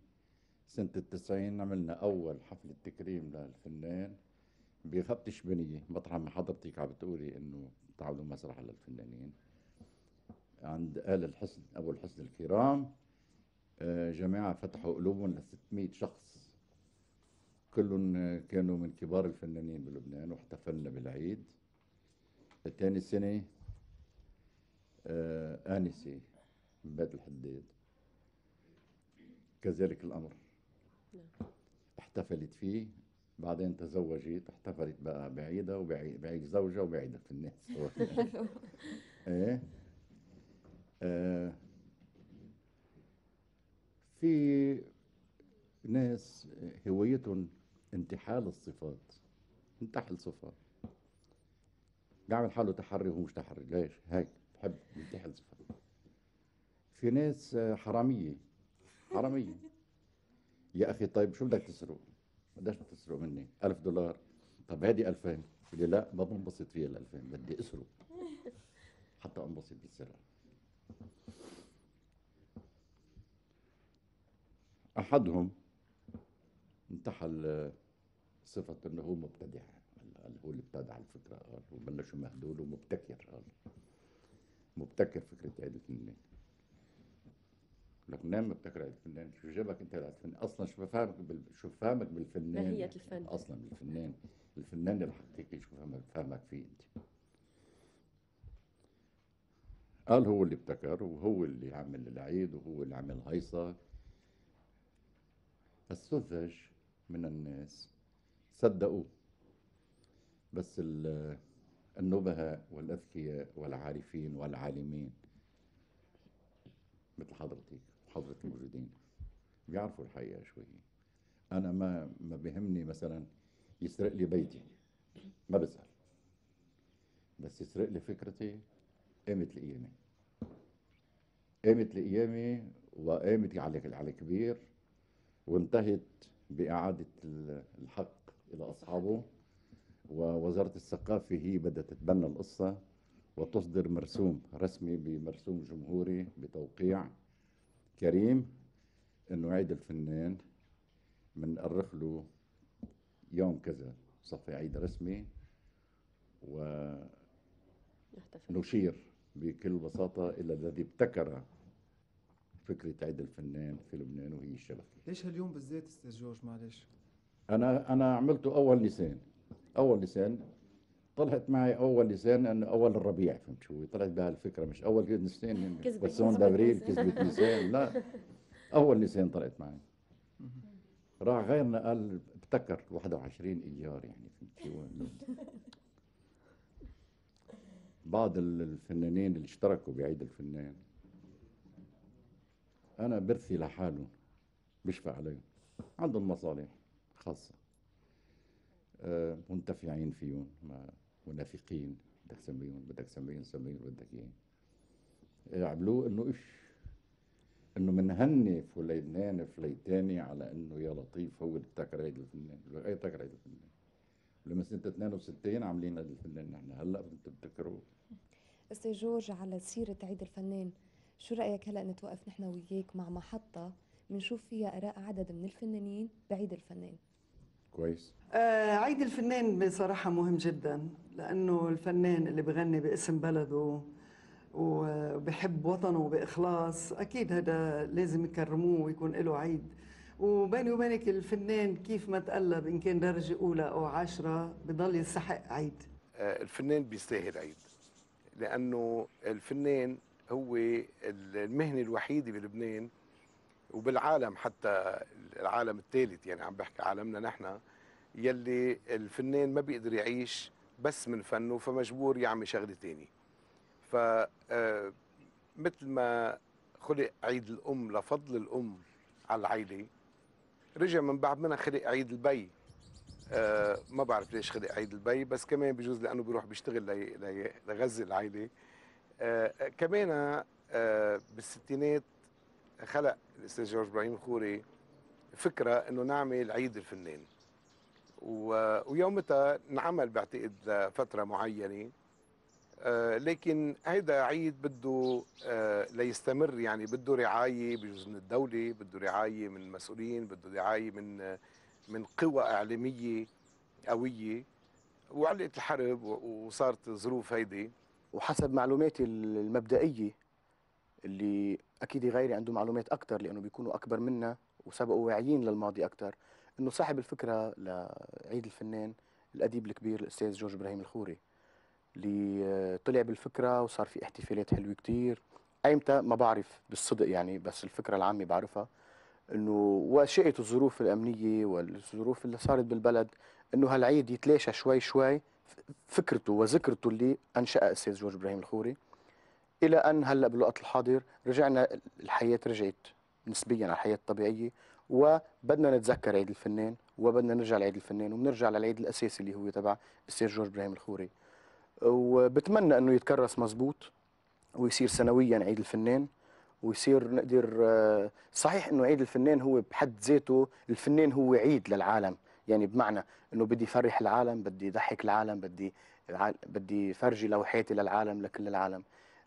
سنة التسعين عملنا أول حفلة تكريم للفنان بخط شبنية مطرح ما حضرتك عم بتقولي إنه تعالوا مسرح للفنانين. عند آل الحسن أبو الحسن الكرام آه، جماعة فتحوا قلوبهم ل 600 شخص. كلهم كانوا من كبار الفنانين بلبنان واحتفلنا بالعيد. تاني سنة آه، آنسة من بيت الحداد. كذلك الأمر. احتفلت فيه بعدين تزوجت احتفلت بقى بعيدها وبعيد بعيد زوجها وبعيدها في الناس. (laughs) (laughs) إيه؟ في ناس هوايتهم انتحال الصفات انتحل صفات. بيعمل حاله تحري وهو مش تحري ليش؟ هيك بحب ينتحل صفات. في ناس آه، حرامية حرامية. يا أخي طيب شو بدك تسرق؟ قديش بتسرق مني؟ ألف دولار. طب ألفين. قال لي لا ما بنبسط فيها ال 2000 بدي اسره حتى أنبسط بالسرعه أحدهم انتحل صفة إنه هو مبتدع قال هو اللي ابتدع الفكرة قال وبلشوا مهدول ومبتكر قال مبتكر فكرة عيد الفنان. لك نعم مبتكر عيد الفنان. شو جابك أنت عيد الفنان. أصلا شو بفهمك بال... شو فهمك بالفنان. ماهية الفن. أصلا بالفنان الفنان الحقيقي شو فهمك فهمك فيه أنت. قال هو اللي ابتكر وهو اللي عمل العيد وهو اللي عمل هيصة السذج من الناس صدقوه بس ال- النبهاء والأذكياء والعارفين والعالمين مثل حضرتك وحضرة الموجودين بيعرفوا الحقيقة شوي أنا ما ما بيهمني مثلا يسرق لي بيتي ما بزعل بس يسرق لي فكرتي قامت لقيامي قامت لقيامي وقامت على على كبير وانتهت بإعادة ال- الحق إلى أصحابه ووزارة الثقافة هي بدها تتبنى القصة وتصدر مرسوم رسمي بمرسوم جمهوري بتوقيع كريم إنه عيد الفنان بنأرخ له يوم كذا صفي عيد رسمي ونشير بكل بساطة إلى الذي ابتكر فكرة عيد الفنان في لبنان وهي الشبكة. ليش هاليوم بالذات أستاذ جورج؟ معلش. أنا أنا عملته أول لسان. أول لسان. طلعت معي أول لسان انه أول الربيع فهمت شو؟ طلعت بهالفكره مش أول لسان. كذبت. بس هون كذبت دابريل لسان. كذبت (laughs) لسان. لا. أول لسان طلعت معي. راح غيرنا قال ابتكر 21 ايار يعني فهمت شو؟ (laughs) بعض ال- الفنانين اللي اشتركوا بعيد الفنان. أنا برثي لحالهم بشفع عليهم عندهم مصالح خاصة آه، منتفعين فيهم منافقين. بدك تسميهم بدك تسميهم سميهم بدك اياه يعملوه إنه إيش؟ إنه منهني فلينان فليتاني على إنه يا لطيف هو ابتكر الفنان. أي ابتكر الفنان. لما سنة 62 عاملين عيد الفنان نحن هلأ بدكم تبتكروا أستاذ جورج على سيرة عيد الفنان شو رأيك هلأ نتوقف نحن وياك مع محطة منشوف فيها آراء عدد من الفنانين بعيد الفنان؟ كويس. آه عيد الفنان بصراحة مهم جدا لأنه الفنان اللي بغني باسم بلده وبحب وطنه بإخلاص أكيد هذا لازم يكرموه ويكون له عيد. وبيني وبينك الفنان كيف ما تقلب إن كان درجة أولى أو عشرة بضل يستحق عيد. آه، الفنان بيستاهل عيد. لأنه الفنان هو المهنة الوحيدة بلبنان وبالعالم حتى العالم الثالث. يعني عم بحكي عالمنا نحن يلي الفنان ما بيقدر يعيش بس من فنه فمجبور يعمل شغلة تاني ف آه، مثل ما خلق عيد الأم لفضل الأم على العائله رجع من بعد منها خلق عيد البي. آه، ما بعرف ليش خلق عيد البي بس كمان بجوز لأنه بيروح بيشتغل لي- لي- لغذي العائله آه، كمان آه، بالستينات خلق الأستاذ جورج إبراهيم الخوري فكرة إنه نعمل عيد الفنان. ويومتها انعمل بعتقد لفتره معينة. لكن هيدا عيد بده آه، ليستمر. يعني بده رعاية بجوز من الدولة بده رعاية من المسؤولين بده رعاية من آه، من قوى إعلامية قوية. وعلقت الحرب وصارت الظروف هيدي. وحسب معلوماتي المبدئية اللي أكيد غيري عنده معلومات أكتر لأنه بيكونوا أكبر منا وسبقوا واعيين للماضي أكتر. إنه صاحب الفكرة لعيد الفنان الأديب الكبير الأستاذ جورج إبراهيم الخوري. اللي طلع بالفكرة وصار في احتفالات حلوة كتير. أيمتى؟ ما بعرف بالصدق يعني بس الفكرة العامة بعرفها إنه وشاءت الظروف الأمنية والظروف اللي صارت بالبلد إنه هالعيد يتلاشى شوي شوي فكرته وذكرته اللي أنشأها الاستاذ جورج إبراهيم الخوري إلى أن هلأ بالوقت الحاضر رجعنا الحياة رجعت نسبيا على الحياة الطبيعية وبدنا نتذكر عيد الفنان وبدنا نرجع لعيد الفنان وبنرجع للعيد الأساسي اللي هو تبع الاستاذ جورج إبراهيم الخوري. وبتمنى إنه يتكرس مزبوط ويصير سنويا عيد الفنان ويصير نقدر آه، صحيح إنه عيد الفنان هو بحد ذاته الفنان هو عيد للعالم. يعني بمعنى إنه بدي فرح العالم بدي ضحك العالم بدي بدي فرجي لوحاتي للعالم لكل العالم.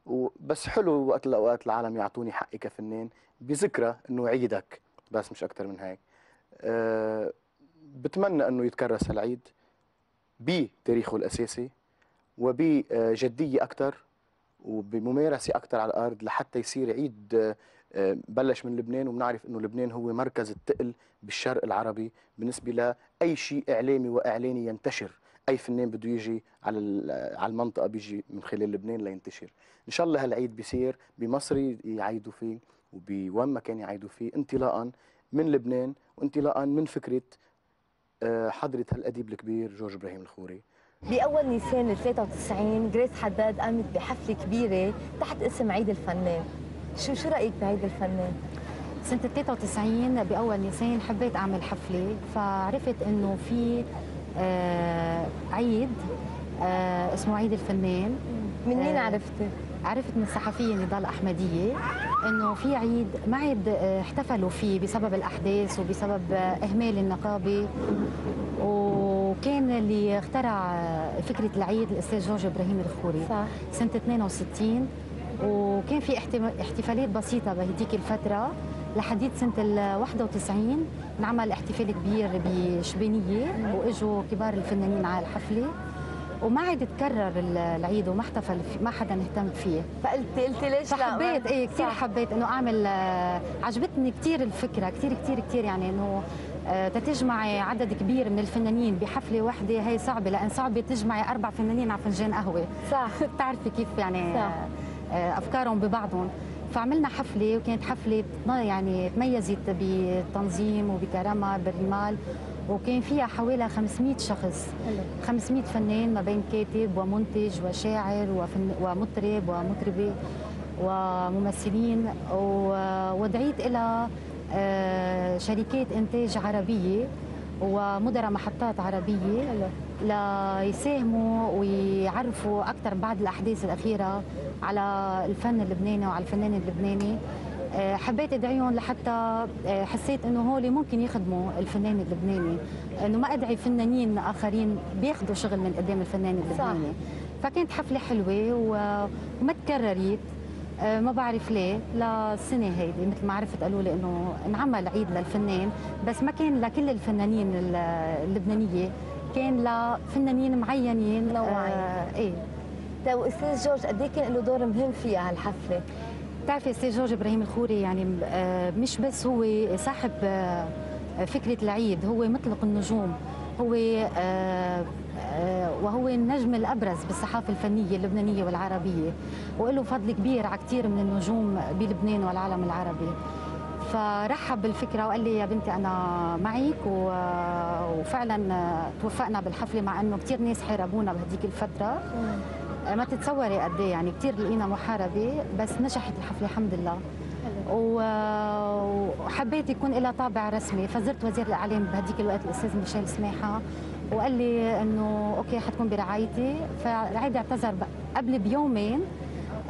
وبس حلو وقت الاوقات العالم يعطوني حقي كفنان بذكرى إنه عيدك. بس مش أكثر من هيك. أه بتمنى إنه يتكرس هالعيد بتاريخه الأساسي. وبجدية أكثر وبممارسة أكثر على الأرض لحتى يصير عيد آه، بلش من لبنان وبنعرف إنه لبنان هو مركز الثقل بالشرق العربي بالنسبة لأي شيء إعلامي وإعلاني ينتشر. أي فنان بده يجي على على المنطقة بيجي من خلال لبنان لينتشر. إن شاء الله هالعيد بيصير بمصر يعيدوا فيه وبوين ما كان يعيدوا فيه انطلاقا من لبنان وانطلاقا من فكرة آه، حضرة هالأديب الكبير جورج إبراهيم الخوري. بأول نيسان 93 جريس حداد قامت بحفلة كبيرة تحت اسم عيد الفنان شو شو رأيك بعيد الفنان؟ سنة 93 بأول نيسان حبيت أعمل حفلة فعرفت إنه في آه عيد آه اسمه عيد الفنان من مين آه، عرفتي؟ عرفت من الصحفية نضال أحمدية إنه في عيد معد آه، احتفلوا فيه بسبب الأحداث وبسبب آه، إهمال النقابة وكان اللي اخترع فكرة العيد الأستاذ جورج إبراهيم الخوري صح. سنة 62 وكان في احتفالات بسيطة بهديك الفترة لحديد سنة ال 91 انعمل احتفال كبير بشبينية وإجوا كبار الفنانين على الحفلة وما عاد تكرر ال- العيد وما احتفل ما حدا اهتم فيه فقلتي قلتي ليش لا؟ فحبيت إيه كثير. حبيت إنه أعمل آه، عجبتني كثير الفكرة كثير كثير كثير يعني إنه تتجمعي عدد كبير من الفنانين بحفلة واحدة. هي صعبة لأن صعبة تجمعي أربع فنانين على فنجان قهوة. صح. (laughs) بتعرفي كيف يعني صح. آه، آه، أفكارهم ببعضهم. فعملنا حفلة وكانت حفلة يعني تميزت بالتنظيم وبكرامة بالرمال وكان فيها حوالي 500 شخص. 500 فنان ما بين كاتب ومنتج وشاعر وفن ومطرب ومطربة وممثلين ودعيت إلى آه، شركات إنتاج عربية ومدراء محطات عربية ليساهموا ويعرفوا أكثر بعد الأحداث الأخيرة على الفن اللبناني وعلى الفنان اللبناني. آه، حبيت ادعيهم لحتى آه، حسيت إنه هول ممكن يخدموا الفنان اللبناني إنه ما أدعي فنانين آخرين بياخذوا شغل من قدام الفنان اللبناني. فكانت حفلة حلوة وما تكررت. آه، ما بعرف ليه للسنة هيدي مثل ما عرفت قالوا لي إنه انعمل عيد للفنان بس ما كان لكل الفنانين ال- اللبنانية كان لفنانين معينين نوعين. آه إيه طيب أستاذ جورج قد إيه كان له دور مهم فيها هالحفلة؟ بتعرفي أستاذ جورج إبراهيم الخوري يعني آه، مش بس هو صاحب آه، فكرة العيد هو مطلق النجوم هو آه، آه، وهو النجم الأبرز بالصحافة الفنية اللبنانية والعربية وله فضل كبير على كثير من النجوم بلبنان والعالم العربي. فرحب بالفكرة وقال لي يا بنتي أنا معك وفعلا آه، توفقنا بالحفلة مع إنه كثير ناس حاربونا بهديك الفترة. آه، ما تتصوري قد إيه يعني كثير لقينا محاربة بس نجحت الحفلة الحمد لله. وحبيت يكون لها طابع رسمي فزرت وزير الإعلام بهديك الوقت الأستاذ ميشيل سماحه وقال لي إنه أوكي حتكون برعايتي. فالعيد اعتذر قبل بيومين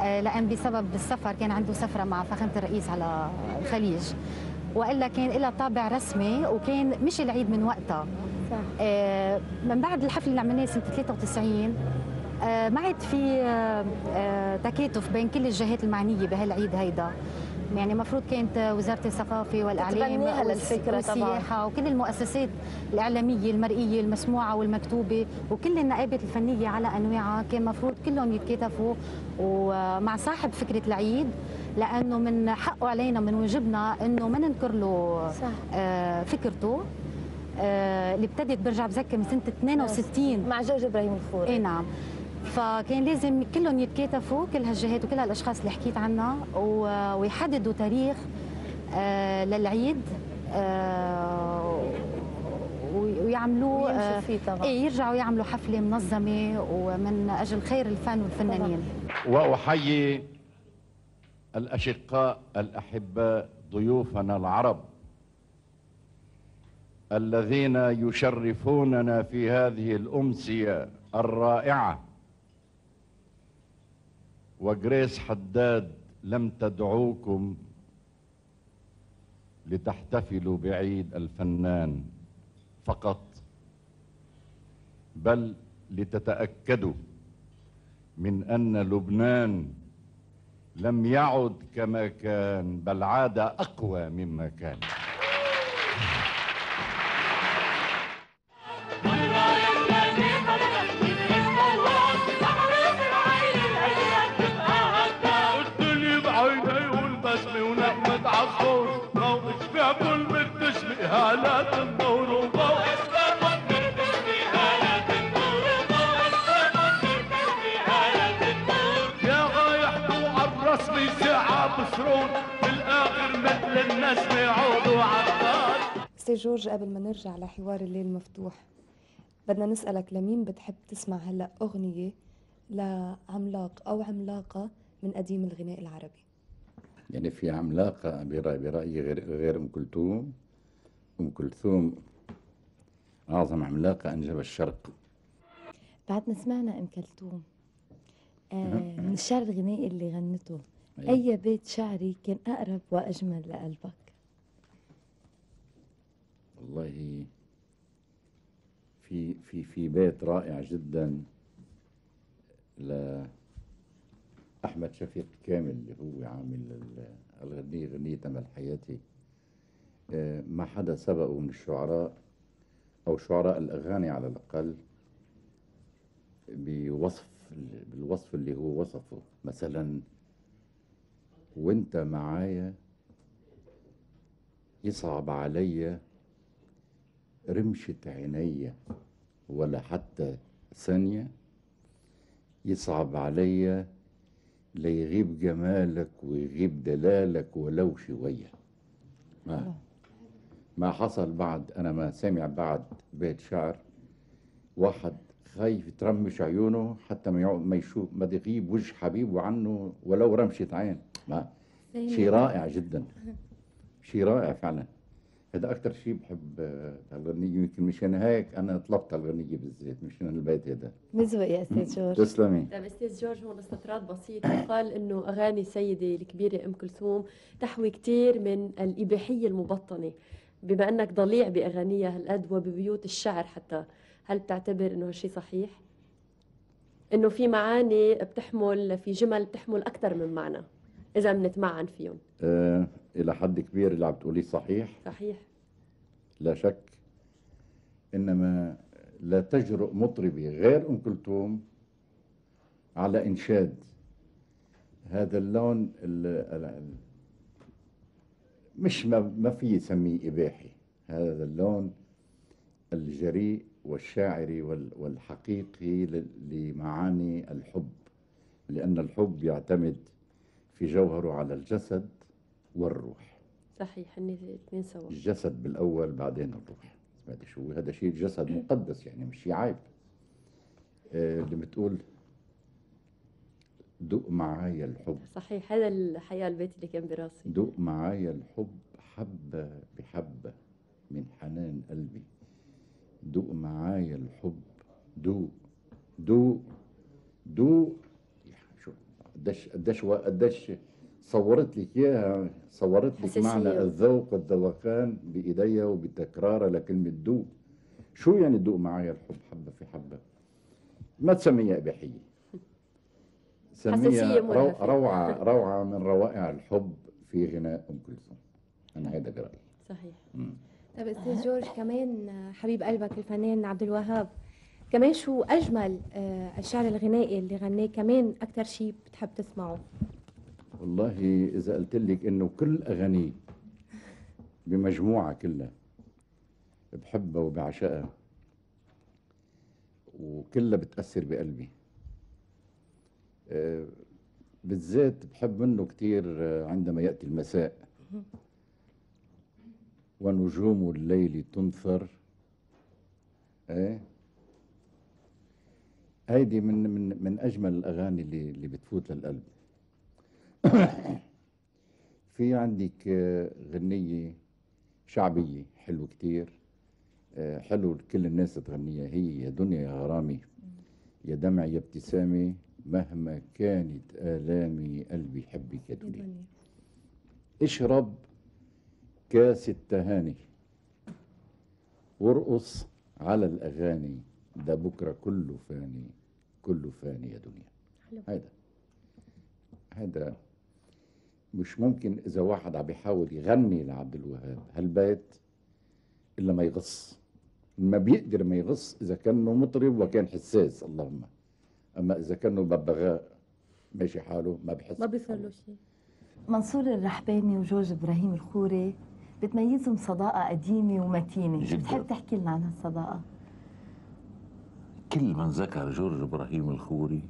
آه، لأن بسبب السفر كان عنده سفرة مع فخامة الرئيس على الخليج. والا كان لها طابع رسمي وكان مش العيد من وقتها. آه، من بعد الحفله اللي عملناها سنة 93 آه، ما عاد في آه، تكاتف بين كل الجهات المعنية بهالعيد هيدا. يعني المفروض كانت وزارة الثقافة والإعلام. والسياحة وكل المؤسسات الإعلامية المرئية المسموعة والمكتوبة وكل النقابات الفنية على أنواعها كان المفروض كلهم يتكاتفوا ومع صاحب فكرة العيد لأنه من حقه علينا من واجبنا إنه ما ننكر له. آه، فكرته آه، اللي ابتدت برجع بذكر من سنة 62 مع جورج إبراهيم الخوري اي نعم فكان لازم كلهم يتكاتفوا كل هالجهات وكل هالأشخاص اللي حكيت عنها ويحددوا تاريخ آه، للعيد آه، وي- ويعملوه ويمشوا آه، فيه طبعاً. إيه يرجعوا يعملوا حفلة منظمة ومن أجل خير الفن والفنانين. وأحيي الأشقاء الاحباء ضيوفنا العرب الذين يشرفوننا في هذه الأمسية الرائعة. وجريس حداد لم تدعوكم لتحتفلوا بعيد الفنان فقط بل لتتأكدوا من أن لبنان لم يعد كما كان بل عاد أقوى مما كان. أستاذ جورج قبل ما نرجع لحوار الليل مفتوح بدنا نسألك لمين بتحب تسمع هلأ أغنية لعملاق أو عملاقة من قديم الغناء العربي؟ يعني في عملاقة برأي برأيي غير غير أم كلثوم. أم كلثوم أعظم عملاقة أنجب الشرق. بعد ما سمعنا أم كلثوم آه من الشعر الغنائي اللي غنته أيوة. أي بيت شعري كان أقرب وأجمل لقلبك؟ والله في في في بيت رائع جدا ل أحمد شفيق كامل اللي هو عامل ال- الغنية غنية أمل حياتي. آه، ما حدا سبقه من الشعراء أو شعراء الأغاني على الأقل بوصف بالوصف اللي هو وصفه. مثلا وأنت معايا يصعب عليا رمشة عينيا ولا حتى ثانية يصعب عليا ليغيب جمالك ويغيب دلالك ولو شوية. ما ما حصل بعد أنا ما سامع بعد بيت شعر. واحد خايف يترمش عيونه حتى ما ما يشوف ما يغيب وجه حبيبه عنه ولو رمشة عين. ما؟ شيء رائع جدا. شيء رائع فعلا. هذا أكثر شيء بحب آه، الغنية يمكن مشان هيك أنا طلبت الغنية بالذات مشان البيت هذا. مزوق يا أستاذ جورج. تسلمي. طيب أستاذ جورج هون استطراد بسيط (coughs) قال إنه أغاني السيده الكبيرة أم كلثوم تحوي كثير من الإباحية المبطنة. بما إنك ضليع بأغانيها هالقد وببيوت الشعر حتى هل بتعتبر إنه هالشيء صحيح؟ إنه في معاني بتحمل في جمل بتحمل أكثر من معنى. إذا بنتمعن فيهم. آه إلى حد كبير اللي عم تقوليه صحيح. صحيح. لا شك إنما لا تجرؤ مطربة غير أم كلثوم على إنشاد هذا اللون ال ال مش ما, ما في يسميه إباحي. هذا اللون الجريء والشاعري وال- والحقيقي لمعاني الحب لأن الحب يعتمد في جوهره على الجسد والروح. صحيح هن الاثنين سوا. الجسد بالأول بعدين الروح. هذا شو؟ هذا شيء الجسد مقدس يعني مش شيء عيب. آه، اللي بتقول دق معايا الحب. صحيح هذا الحقيقة البيت اللي كان براسي. دق معايا الحب حبة بحبة من حنان قلبي. دق معايا الحب دوق دوق دوق شو قديش قديش صورت لك إياها صورت لك حساسية. معنى الذوق والذوقان بإيديا وبتكرارها لكلمه دوق شو يعني دوق معايا الحب حبة في حبة ما تسميها إباحية سميها. روعة (laughs) روعة من روائع الحب في غناء أم كلثوم أنا هيدا برايي صحيح مم. طيب أستاذ جورج كمان حبيب قلبك الفنان عبد الوهاب كمان شو أجمل آه، الشعر الغنائي اللي غناه كمان أكثر شيء بتحب تسمعه؟ والله إذا قلت لك إنه كل اغانيه بمجموعة كلها بحبها وبعشقها وكلها بتأثر بقلبي. آه، بالذات بحب منه كتير آه، عندما يأتي المساء. ونجوم الليل تنثر. إيه؟ هيدي من من من أجمل الأغاني اللي اللي بتفوت للقلب. (coughs) في عندك آه، غنية شعبية حلو كتير. آه، حلو كل الناس تغنيها. هي يا دنيا يا غرامي يا دمع يا ابتسامي مهما كانت آلامي قلبي يحبك يا دنيا. اشرب كاس التهاني وارقص على الأغاني. ده بكرة كله فاني كله فاني يا دنيا. حلو. هذا هذا مش ممكن إذا واحد عم بيحاول يغني لعبد الوهاب هالبيت إلا ما يغص. ما بيقدر ما يغص إذا كانه مطرب وكان حساس اللهم. أما إذا كانه ببغاء ماشي حاله ما بحس ما بيصير له شيء. منصور الرحباني وجورج إبراهيم الخوري بتميزهم صداقة قديمة ومتينة. جداً. بتحب تحكي لنا عن هالصداقة؟ كل من ذكر جورج إبراهيم الخوري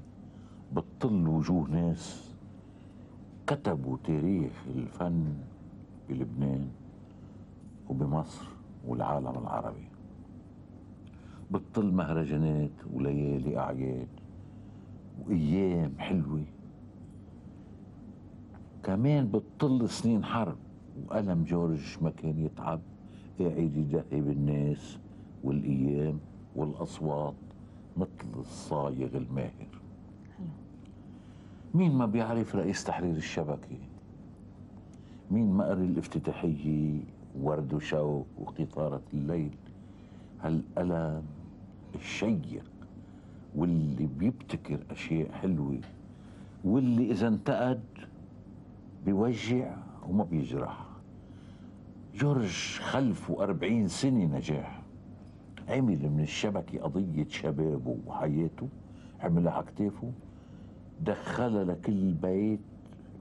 بتطل وجوه ناس كتبوا تاريخ الفن بلبنان وبمصر والعالم العربي. بتطل مهرجانات وليالي أعياد وأيام حلوة. كمان بتطل سنين حرب وألم جورج ما كان يتعب قاعد يدقي بالناس والأيام والأصوات. مثل الصايغ الماهر. مين ما بيعرف رئيس تحرير الشبكة؟ مين ما قري الافتتاحية ورد وشوق وقطارة الليل؟ هالألم الشيق واللي بيبتكر أشياء حلوة واللي إذا انتقد بيوجع وما بيجرح. جورج خلفه أربعين سنة نجاح. عمل من الشبكة قضية شبابه وحياته عملها على كتافه دخلها لكل بيت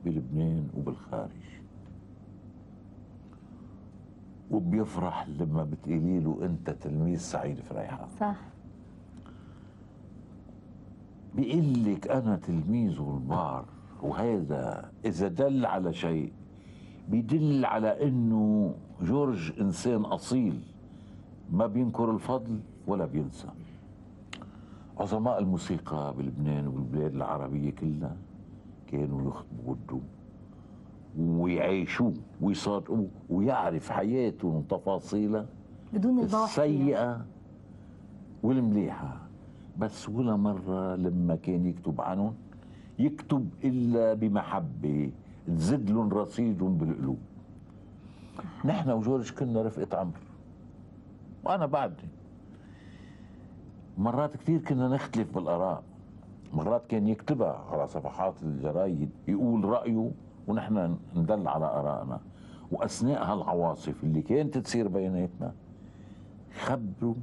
بلبنان وبالخارج. وبيفرح لما بتقولي له أنت تلميذ سعيد فريحة. صح. بيقول لك أنا تلميذه البار وهذا إذا دل على شيء بيدل على إنه جورج إنسان أصيل. ما بينكر الفضل ولا بينسى. عظماء الموسيقى بلبنان وبالبلاد العربية كلها كانوا يخطبوا وده ويعيشوه ويصادقوه ويعرف حياته وتفاصيلها بدون الباحث السيئة والمليحة. بس ولا مرة لما كان يكتب عنهم يكتب إلا بمحبة تزد لهم رصيدهم بالقلوب. نحن وجورج كنا رفقة عمر وأنا بعدني مرات كثير كنا نختلف بالآراء. مرات كان يكتبها على صفحات الجرايد يقول رأيه ونحن ندل على آرائنا. وأثناء هالعواصف اللي كانت تصير بيناتنا خبروا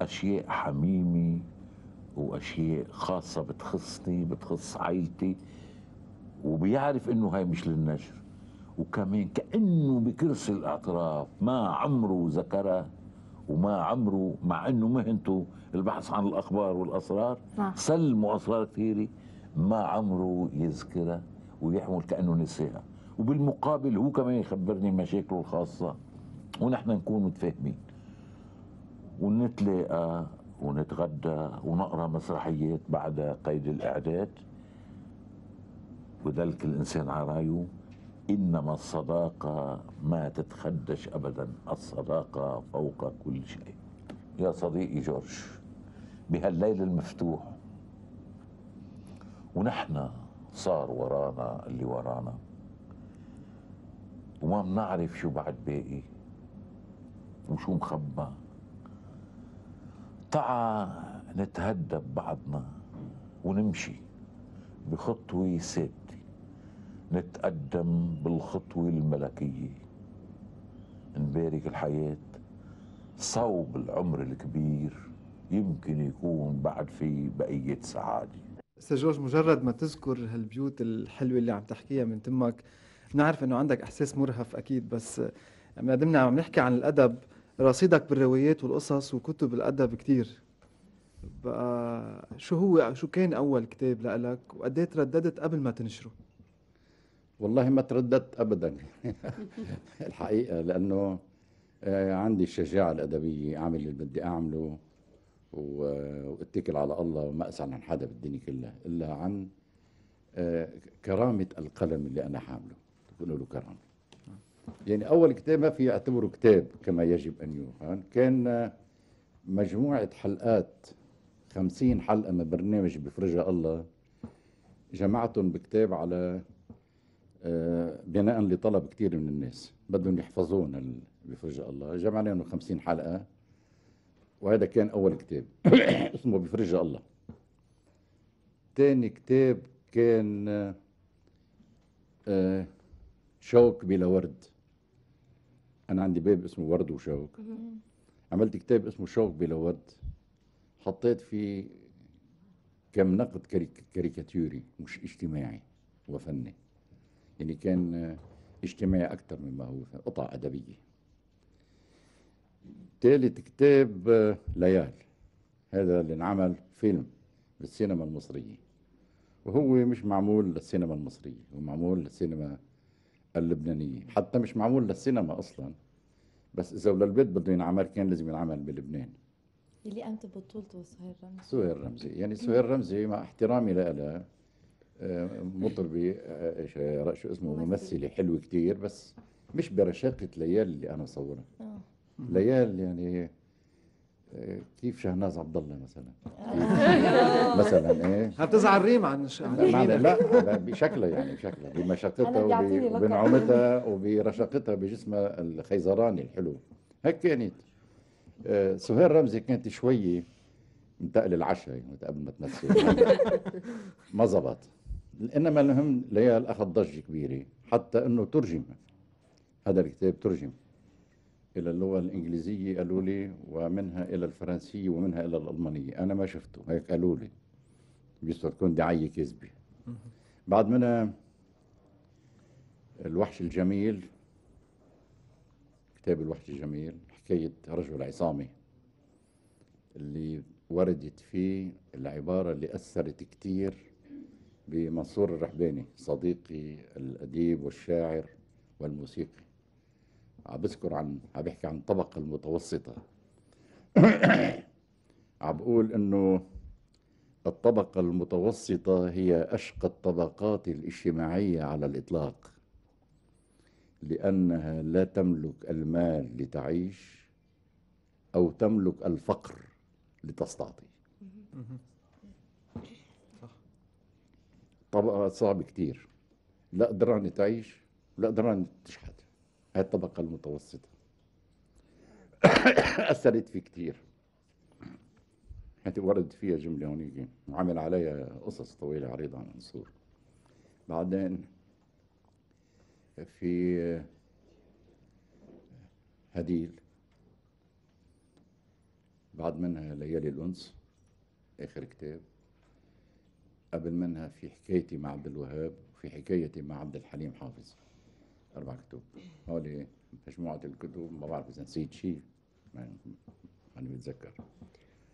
أشياء حميمة وأشياء خاصة بتخصني بتخص عائلتي وبيعرف إنه هاي مش للنشر. وكمان كأنه بكرسي الاعتراف ما عمره ذكرها. وما عمره مع إنه مهنته البحث عن الأخبار والأسرار صح. سلموا أسرار كثيرة ما عمره يذكرها ويحمل كأنه نسيها. وبالمقابل هو كمان يخبرني مشاكله الخاصة ونحن نكون متفاهمين. ونتلاقى ونتغدى ونقرأ مسرحيات بعد قيد الإعداد. وذلك الإنسان على رأيه. إنما الصداقة ما تتخدش ابدا الصداقة فوق كل شيء. يا صديقي جورج بهالليل المفتوح ونحن صار ورانا اللي ورانا. وما بنعرف شو بعد باقي وشو مخبى. تعا نتهدى ببعضنا ونمشي بخطوة ثابتة نتقدم بالخطوة الملكية. نبارك الحياة صوب العمر الكبير يمكن يكون بعد في بقية سعادة أستاذ جورج مجرد ما تذكر هالبيوت الحلوة اللي عم تحكيها من تمك بنعرف إنه عندك إحساس مرهف أكيد. بس ما دمنا عم نحكي عن الأدب رصيدك بالروايات والقصص وكتب الأدب كتير. بقى شو هو شو كان أول كتاب لك؟ وقد إيه ترددت قبل ما تنشره؟ والله ما ترددت ابدا. (laughs) الحقيقة لأنه آه، عندي الشجاعة الأدبية أعمل اللي بدي أعمله واتكل على الله وما أسأل عن حدا بالدنيا كلها إلا عن آه، كرامة القلم اللي أنا حامله. تكون له كرامة. يعني أول كتاب ما في اعتبره كتاب كما يجب أن يوهان كان آه، مجموعة حلقات خمسين حلقة من برنامج بفرجها الله جمعتهم بكتاب على بناء لطلب كثير من الناس. بدهم يحفظون بفرجة الله. جمعنا لهم 50 حلقة وهذا كان أول كتاب. (coughs) اسمه بفرجة الله. تاني كتاب كان آه، آه، شوك بلا ورد. أنا عندي باب اسمه ورد وشوك. عملت كتاب اسمه شوك بلا ورد. حطيت فيه كم نقد كاريك- كاريكاتيري مش اجتماعي وفني. يعني كان اجتماعي أكثر مما هو قطع أدبية ثالث كتاب ليال. هذا اللي انعمل فيلم بالسينما المصرية. وهو مش معمول للسينما المصرية هو معمول للسينما اللبنانية. حتى مش معمول للسينما أصلا. بس إذا للبيت بده ينعمل كان لازم ينعمل بلبنان. اللي قامت ببطولته سهير رمزي. سهير رمزي. يعني سهير رمزي مع احترامي لها آه، مطربة آه، شو- شو اسمه ممثلة حلوة كتير بس مش برشاقة ليال اللي أنا صورها آه. ليال يعني آه، كيف شهناز عبد الله مثلا آه. (laughs) مثلا إيه هتزعل ريم عن ش... لا. لا بشكلها يعني بشكلها بمشقتها. وبنعومتها وبرشاقتها بجسمها الخيزراني الحلو هيك كانت آه، سهير رمزي كانت شوية منتقل العشاء يعني قبل ما تمثل (laughs) ما زبط إنما المهم ليال أخذ ضجة كبيرة حتى إنه ترجم. هذا الكتاب ترجم إلى اللغة الإنجليزية قالوا لي ومنها إلى الفرنسية ومنها إلى الألمانية. أنا ما شفته هيك قالوا لي. بيصير تكون دعاية كذبه بعد منها الوحش الجميل. كتاب الوحش الجميل حكاية رجل عصامي اللي وردت فيه العبارة اللي أثرت كتير بمنصور الرحباني صديقي الأديب والشاعر والموسيقي. عم بذكر عن عم بحكي عن الطبقة المتوسطة. (coughs) عم بقول إنه الطبقة المتوسطة هي أشقى الطبقات الاجتماعية على الإطلاق لأنها لا تملك المال لتعيش أو تملك الفقر لتستعطي. طبقة صعبة كتير. لا قدران تعيش لا قدران تشحت. هاي الطبقة المتوسطة. (coughs) أثرت في كتير. حتى ورد فيها جملة هونيك وعمل عليها قصص طويلة عريضة عن منصور. بعدين في هديل. بعد منها ليالي الأنس. آخر كتاب. قبل منها في حكايتي مع عبد الوهاب وفي حكايتي مع عبد الحليم حافظ. أربع كتب. هولي مجموعة الكتب ما بعرف إذا نسيت شيء ما أنا بتذكر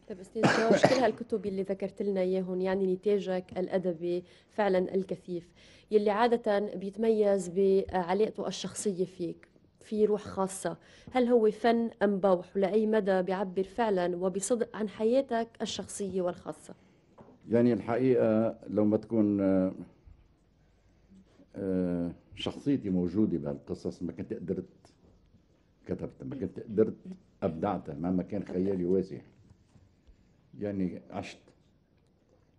طيب أستاذ جورج كل هالكتب اللي ذكرت لنا إياهم؟ يعني نتاجك الادبي فعلا الكثيف. يلي عادة بيتميز بعلاقته الشخصية فيك في روح خاصة. هل هو فن أم بوح؟ ولأي مدى بيعبر فعلا وبصدق عن حياتك الشخصية والخاصة؟ يعني الحقيقة لو ما تكون آه، آه، شخصيتي موجودة بهالقصص ما كنت قدرت كتبت ما كنت قدرت أبدعتها مهما كان خيالي واسع. يعني عشت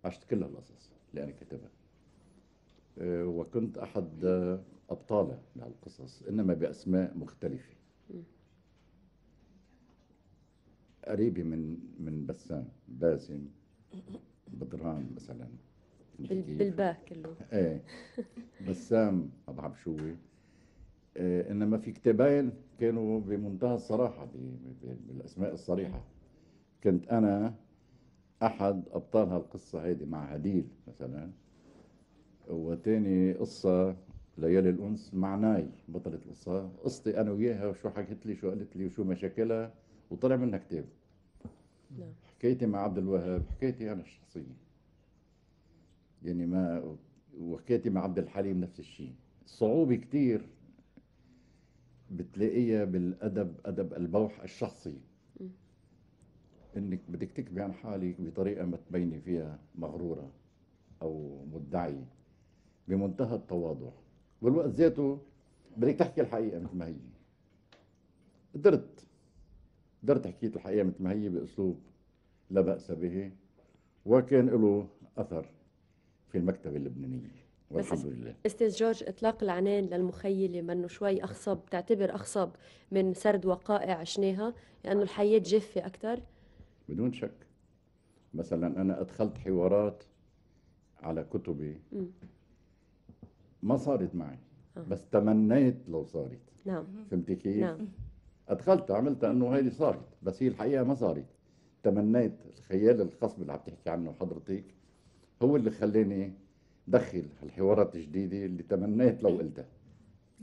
عشت كل هالقصص اللي أنا كتبها آه، وكنت أحد أبطالها بهالقصص إنما بأسماء مختلفة. قريبة من من بسام باسم بدران مثلا. بال- بالباه كله إيه. (laughs) بسام ما بعرف شو هو إيه إنما في كتابين كانوا بمنتهى الصراحة بالأسماء الصريحة. كنت أنا أحد أبطال هالقصة هيدي مع هديل مثلا. وتاني قصة ليالي الأنس مع ناي بطلة القصة. قصتي أنا وياها وشو حكت لي شو قالت لي وشو مشاكلها وطلع منها كتاب. نعم. حكايتي مع عبد الوهاب حكايتي أنا الشخصيه يعني ما وحكايتي مع عبد الحليم نفس الشيء. صعوبة كتير بتلاقيها بالأدب أدب البوح الشخصي. إنك بدك تكتبي عن حالك بطريقة ما تبيني فيها مغرورة أو مدعية بمنتهى التواضع. والوقت ذاته بدك تحكي الحقيقة مثل ما هي. قدرت قدرت حكيت الحقيقة مثل ما هي بأسلوب لا بأس به وكان له أثر في المكتبة اللبنانية والحمد بس لله. أستاذ جورج إطلاق العنان للمخيله منه شوي أخصب تعتبر أخصب من سرد وقائع عشناها لأنه الحياة جافة أكثر بدون شك. مثلا أنا أدخلت حوارات على كتبي. مم. ما صارت معي آه. بس تمنيت لو صارت. نعم. فهمتي كيف؟ نعم. أدخلت عملتها أنه هيدي صارت بس هي الحقيقة ما صارت. تمنيت الخيال الخصب اللي عم تحكي عنه حضرتك هو اللي خلاني دخل هالحوارات الجديدة اللي تمنيت لو قلتها.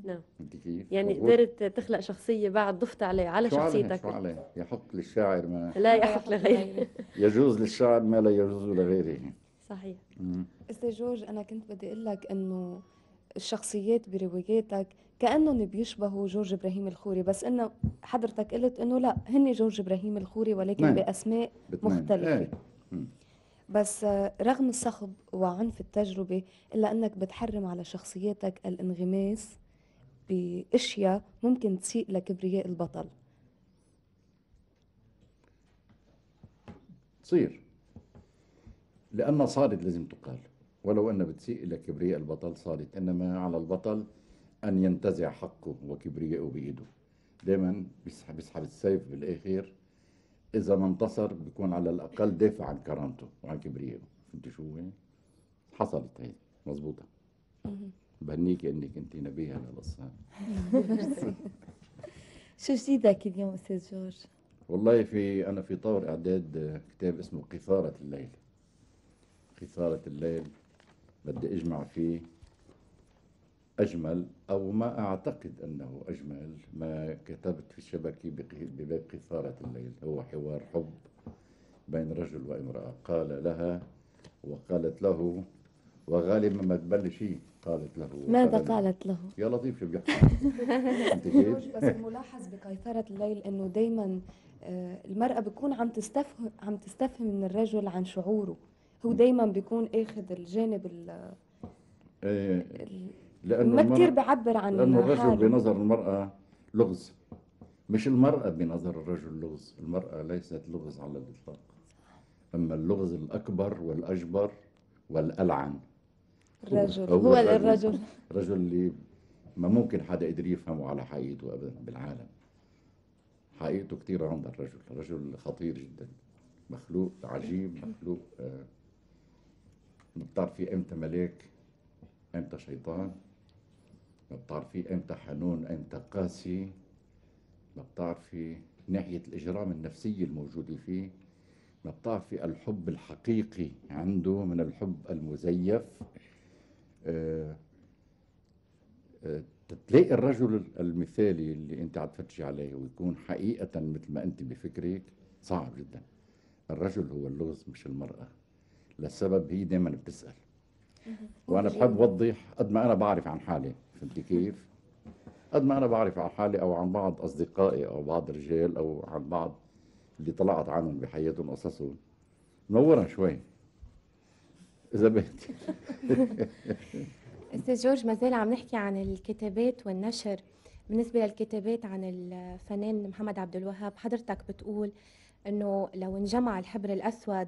نعم. فهمتي كيف؟ يعني؟ قدرت تخلق شخصية بعد ضفت عليه على شو شخصيتك. شو عليه؟ يحق للشاعر ما لا يحق لغيره. (laughs) يجوز للشاعر ما لا يجوز لغيره. صحيح. أستاذ جورج أنا كنت بدي أقول لك إنه الشخصيات برواياتك كانهم بيشبهوا جورج إبراهيم الخوري بس إنه حضرتك قلت إنه لا هن جورج إبراهيم الخوري ولكن نعم. بأسماء باثنين. مختلفة. مم. بس رغم الصخب وعنف التجربة إلا أنك بتحرم على شخصياتك الانغماس بأشياء ممكن تسيء لكبرياء البطل تصير لأنها صارت لازم تقال ولو أنها بتسيء إلى كبرياء البطل صارت إنما على البطل أن ينتزع حقه وكبرياءه بإيده. دائما بيسحب بيسحب السيف بالآخر. إذا ما انتصر بيكون على الأقل دافع عن كرامته وعن كبريائه فهمت شو؟ حصلت هي. مزبوطة بهنيكي إنك أنت نبيهة للقصة (laughs) شو جديدك اليوم أستاذ جورج؟ والله في أنا في طور إعداد كتاب اسمه قيثارة الليل. قيثارة الليل بدي أجمع فيه أجمل أو ما أعتقد أنه أجمل ما كتبت في الشبكة بق- بباب قيثارة الليل هو حوار حب بين رجل وامرأة. قال لها وقالت له وغالبا ما تبلش هي قالت له. ماذا قالت له؟ يا لطيف شو بيحكي؟ (laughs) جورج بس الملاحظ بقيثرة الليل إنه دايما المرأة بتكون عم تستفهم عم تستفهم من الرجل عن شعوره. هو دايما بيكون آخذ الجانب ال- لأنه ما المرأة- بيعبر عن لأنه الرجل. بنظر المرأة لغز. مش المرأة بنظر الرجل لغز. المرأة ليست لغز على الإطلاق. أما اللغز الأكبر والأجبر والألعن. الرجل. هو الرجل. الرجل. اللي ما ممكن حدا يقدر يفهمه على حقيقته أبدا بالعالم. حقيقته كثير عند الرجل. الرجل خطير جدا. مخلوق عجيب مخلوق آه، ما بتعرفي إمتى ملاك إمتى شيطان. ما بتعرفي إمتى حنون إمتى قاسي ما بتعرفي ناحية الإجرام النفسية الموجودة فيه ما بتعرفي الحب الحقيقي عنده من الحب المزيف. آه، آه، تلاقي الرجل المثالي اللي أنت عم تفتشي عليه ويكون حقيقة مثل ما أنت بفكرك صعب جدا. الرجل هو اللغز مش المرأة. للسبب هي دائما بتسأل. وأنا بحب اوضح قد ما أنا بعرف عن حالي. فهمتي كيف؟ قد ما أنا بعرف عن حالي أو عن بعض أصدقائي أو بعض الرجال أو عن بعض اللي طلعت عنهم بحياتهم قصصهم منورة شوي. إذا بدك (laughs) أستاذ جورج ما زال عم نحكي عن الكتابات والنشر. بالنسبة للكتابات عن الفنان محمد عبد الوهاب حضرتك بتقول إنه لو انجمع الحبر الأسود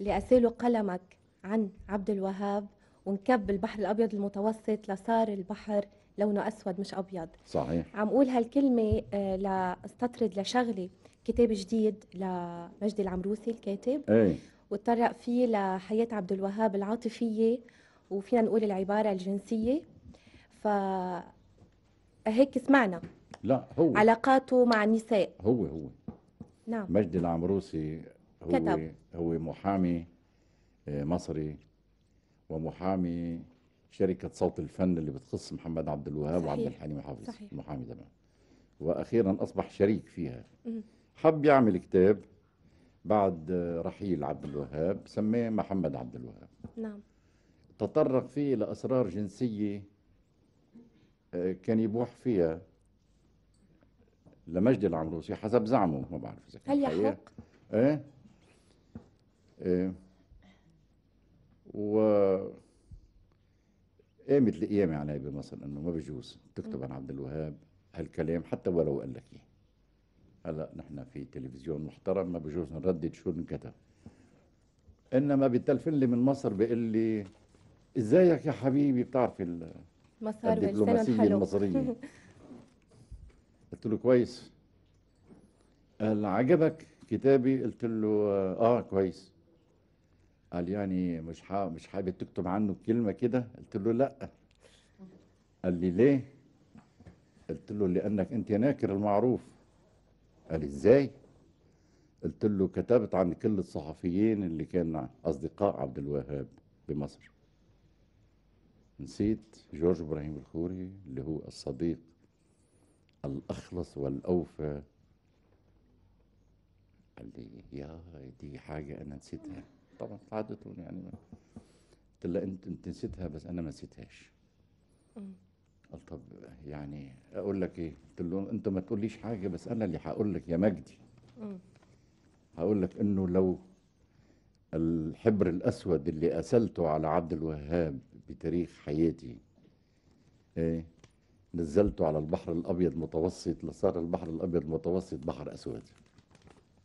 اساله قلمك عن عبد الوهاب وانكب البحر الأبيض المتوسط لصار البحر لونه أسود مش أبيض. صحيح. عم أقول هالكلمة آه، لاستطرد لشغله كتاب جديد لمجدي العمروسي الكاتب. إيه. وتطرق فيه لحياة عبد الوهاب العاطفية وفينا نقول العبارة الجنسية. ف هيك سمعنا. لا هو. علاقاته مع النساء. هو هو. نعم. مجدي العمروسي هو كتب. هو محامي آه، مصري. ومحامي شركة صوت الفن اللي بتخص محمد عبد الوهاب وعبد. الحليم حافظ صحيح. محامي زمان وأخيرا أصبح شريك فيها. حب يعمل كتاب بعد رحيل عبد الوهاب سماه محمد عبد الوهاب نعم تطرق فيه لأسرار جنسية آه، كان يبوح فيها لمجدي العمروسي حسب زعمه ما بعرف إذا كان هل. يحق؟ إيه إيه و قامت القيامة علي بمصر إنه ما بيجوز تكتب عن عبد الوهاب هالكلام حتى ولو قال لك اياه هلأ نحن في تلفزيون محترم ما بيجوز نردد شو انكتب. إنما بيتلفن لي من مصر بيقول لي إزيك يا حبيبي؟ بتعرف ال- مصار ولسانه الدبلوماسية حلو المصرية. (laughs) قلت له كويس. قال عجبك كتابي؟ قلت له آه كويس. قال يعني مش حا... مش حابب تكتب عنه كلمة كده. قلت له لا. قال لي ليه؟ قلت له لأنك أنت ناكر المعروف. قال إزاي؟ قلت له كتبت عن كل الصحفيين اللي كان أصدقاء عبد الوهاب بمصر. نسيت جورج إبراهيم الخوري اللي هو الصديق الأخلص والأوفى. قال لي يا دي حاجة أنا نسيتها. طبعا عادة يعني قلت له أنت أنت نسيتها بس أنا ما نسيتهاش. قال طب يعني أقول لك إيه؟ قلت له أنت ما تقوليش حاجة بس أنا اللي هقول لك يا مجدي. هقول لك إنه لو الحبر الأسود اللي أسلته على عبد الوهاب بتاريخ حياتي إيه؟ نزلته على البحر الأبيض متوسط لصار البحر الأبيض متوسط بحر أسود.